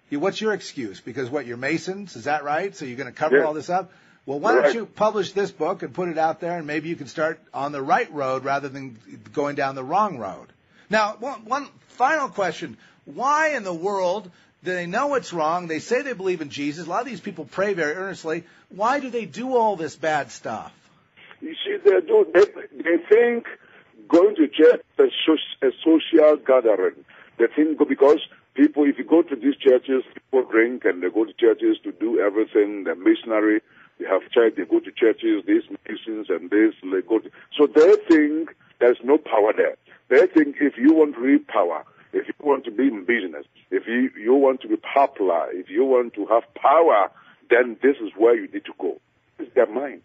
you, what's your excuse? Because what, you're Masons, is that right? So you're going to cover Yeah. all this up? Well, why Right. don't you publish this book and put it out there, and maybe you can start on the right road rather than going down the wrong road. Now, one, one final question: Why in the world they know it's wrong? They say they believe in Jesus. A lot of these people pray very earnestly. Why do they do all this bad stuff? You see, they do. They, they think going to church is a, social gathering. They think because people, if you go to these churches, people drink and they go to churches to do everything. They're missionary. They have church. They go to churches. These missions and this. They go. To, so they think there's no power there. They think if you want real power, if you want to be in business, if you you want to be popular, if you want to have power, then this is where you need to go. It's their mind.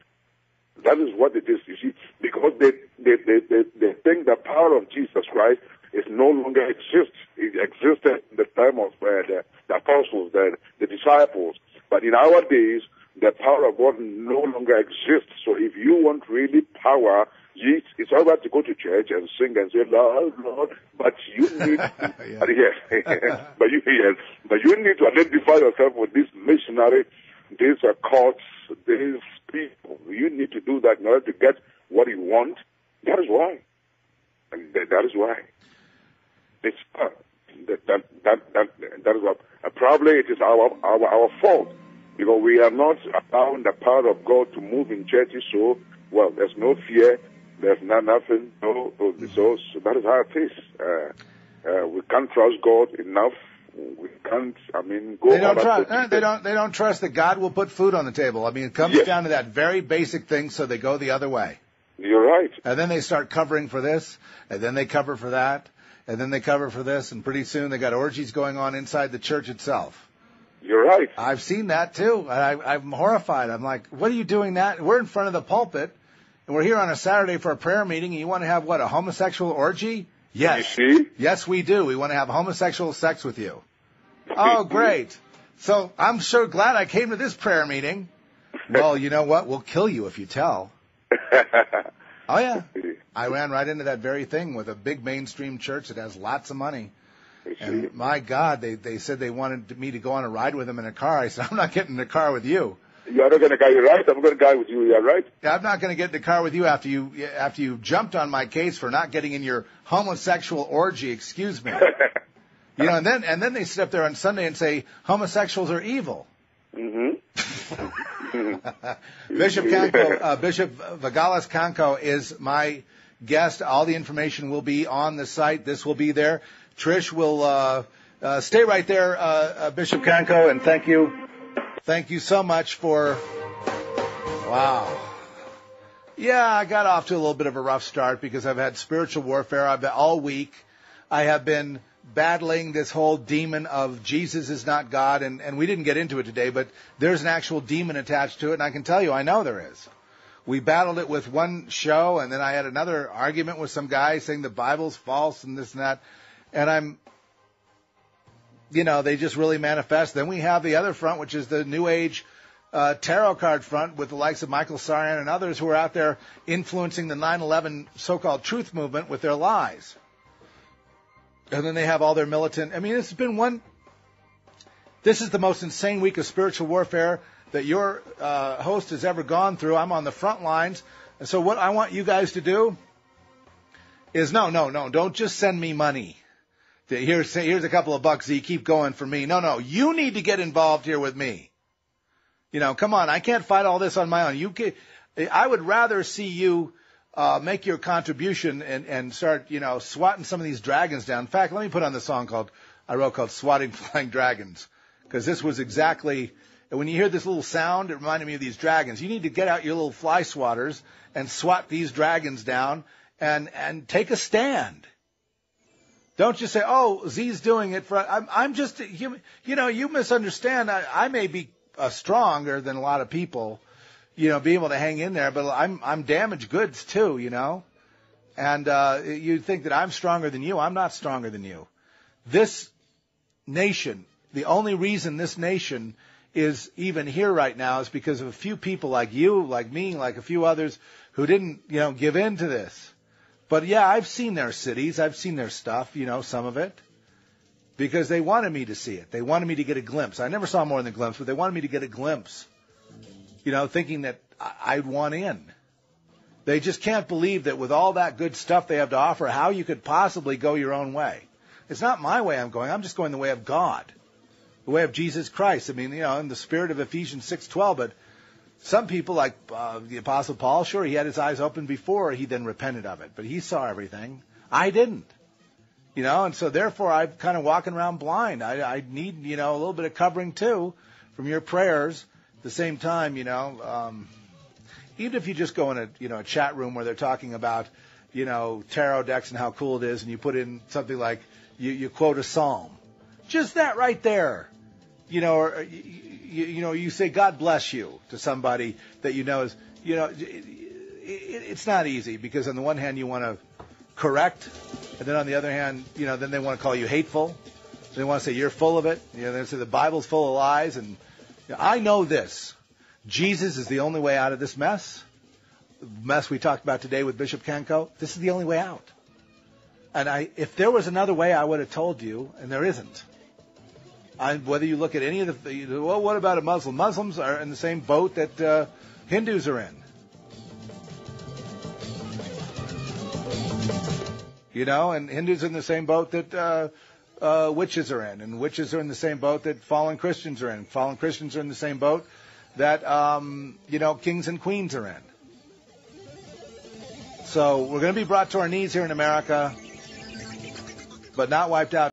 That is what it is, you see, because they, they, they, they, they think the power of Jesus Christ is no longer exists. It existed in the time of uh, the, the apostles, the, the disciples. But in our days, the power of God no longer exists. So if you want really power, you, it's all right to go to church and sing and say, Lord, Lord, but you need, yes, but you, yes, but you need to identify yourself with this missionary, these cults, these people. You need to do that in order to get what you want. That is why. And that, that is why. It's uh, that, that, that, that, that is what, uh, probably it is our, our, our fault because we are not allowing the power of God to move in churches. So, well, there's no fear. There's not nothing. No, so, so that is how it is. Uh, uh, we can't trust God enough. We can't, I mean, go They don't trust. eh, They don't. They don't trust that God will put food on the table. I mean, it comes Yes. down to that very basic thing. So they go the other way, You're right. and then they start covering for this, and then they cover for that, and then they cover for this, and pretty soon they got orgies going on inside the church itself. You're right. I've seen that too. and I, I'm horrified. I'm like, what are you doing that? We're in front of the pulpit, and we're here on a Saturday for a prayer meeting, and you want to have what a homosexual orgy? Yes, yes, we do. We want to have homosexual sex with you. Oh, great. So I'm so glad I came to this prayer meeting. Well, you know what? We'll kill you if you tell. Oh yeah. I ran right into that very thing with a big mainstream church that has lots of money. And my God, they they said they wanted me to go on a ride with them in a car. I said, I'm not getting in a car with you. You are not going to you're right. I'm going to guy with you. You're right. I'm not going to get in the car with you after you after you jumped on my case for not getting in your homosexual orgy. Excuse me. You know, and then and then they sit up there on Sunday and say homosexuals are evil. hmm Bishop Kanco, uh, Bishop Vagalas Kanco is my guest. All the information will be on the site. This will be there. Trish will uh, uh, stay right there, uh, uh, Bishop Kanco, and thank you, thank you so much for. Wow. Yeah, I got off to a little bit of a rough start because I've had spiritual warfare. I've been all week. I have been battling this whole demon of Jesus is not God, and, and we didn't get into it today, but there's an actual demon attached to it, and I can tell you, I know there is. We battled it with one show, and then I had another argument with some guy saying the Bible's false and this and that, and I'm, you know, they just really manifest. Then we have the other front, which is the New Age uh, tarot card front with the likes of Michael Tsarion and others who are out there influencing the 9/11 so-called truth movement with their lies. And then they have all their militant. I mean, it's been one. This is the most insane week of spiritual warfare that your uh, host has ever gone through. I'm on the front lines, and so what I want you guys to do is no, no, no, don't just send me money. Here's here's a couple of bucks. You keep going for me. No, no, you need to get involved here with me. You know, come on, I can't fight all this on my own. You can, I would rather see you uh, make your contribution and, and start, you know, swatting some of these dragons down. In fact, let me put on the song called I wrote called "Swatting Flying Dragons" because this was exactly when you hear this little sound, it reminded me of these dragons. You need to get out your little fly swatters and swat these dragons down and and take a stand. Don't just say, "Oh, Z's doing it for." I'm, I'm just, you, you know, you misunderstand. I, I may be uh, stronger than a lot of people, you know, be able to hang in there. But I'm I'm damaged goods too, you know. And uh, you think that I'm stronger than you? I'm not stronger than you. This nation, the only reason this nation is even here right now is because of a few people like you, like me, like a few others who didn't, you know, give in to this. But yeah, I've seen their cities, I've seen their stuff, you know, some of it because they wanted me to see it. They wanted me to get a glimpse. I never saw more than a glimpse, but they wanted me to get a glimpse. You know, thinking that I'd want in. They just can't believe that with all that good stuff they have to offer, how you could possibly go your own way. It's not my way I'm going. I'm just going the way of God, the way of Jesus Christ. I mean, you know, in the spirit of Ephesians 6:12. But some people, like uh, the Apostle Paul, sure, he had his eyes open before he then repented of it, but he saw everything. I didn't. You know, and so therefore I'm kind of walking around blind. I, I need, you know, a little bit of covering too from your prayers. At the same time, you know, um, even if you just go in a, you know, a chat room where they're talking about, you know, tarot decks and how cool it is, and you put in something like you, you quote a psalm, just that right there, you know, or you, you know, you say God bless you to somebody that you know is, you know, it, it, it's not easy because on the one hand you want to correct and then on the other hand, you know, then they want to call you hateful. They want to say you're full of it. You know, they say the Bible's full of lies. And you know, I know this: Jesus is the only way out of this mess. The mess we talked about today with Bishop Kanco. This is the only way out. And I, if there was another way, I would have told you, and there isn't. I, whether you look at any of the, well, what about a Muslim? Muslims are in the same boat that uh, Hindus are in. you know, and Hindus are in the same boat that uh, uh, witches are in, and witches are in the same boat that fallen Christians are in. Fallen Christians are in the same boat that um, you know kings and queens are in. So we're going to be brought to our knees here in America, but not wiped out.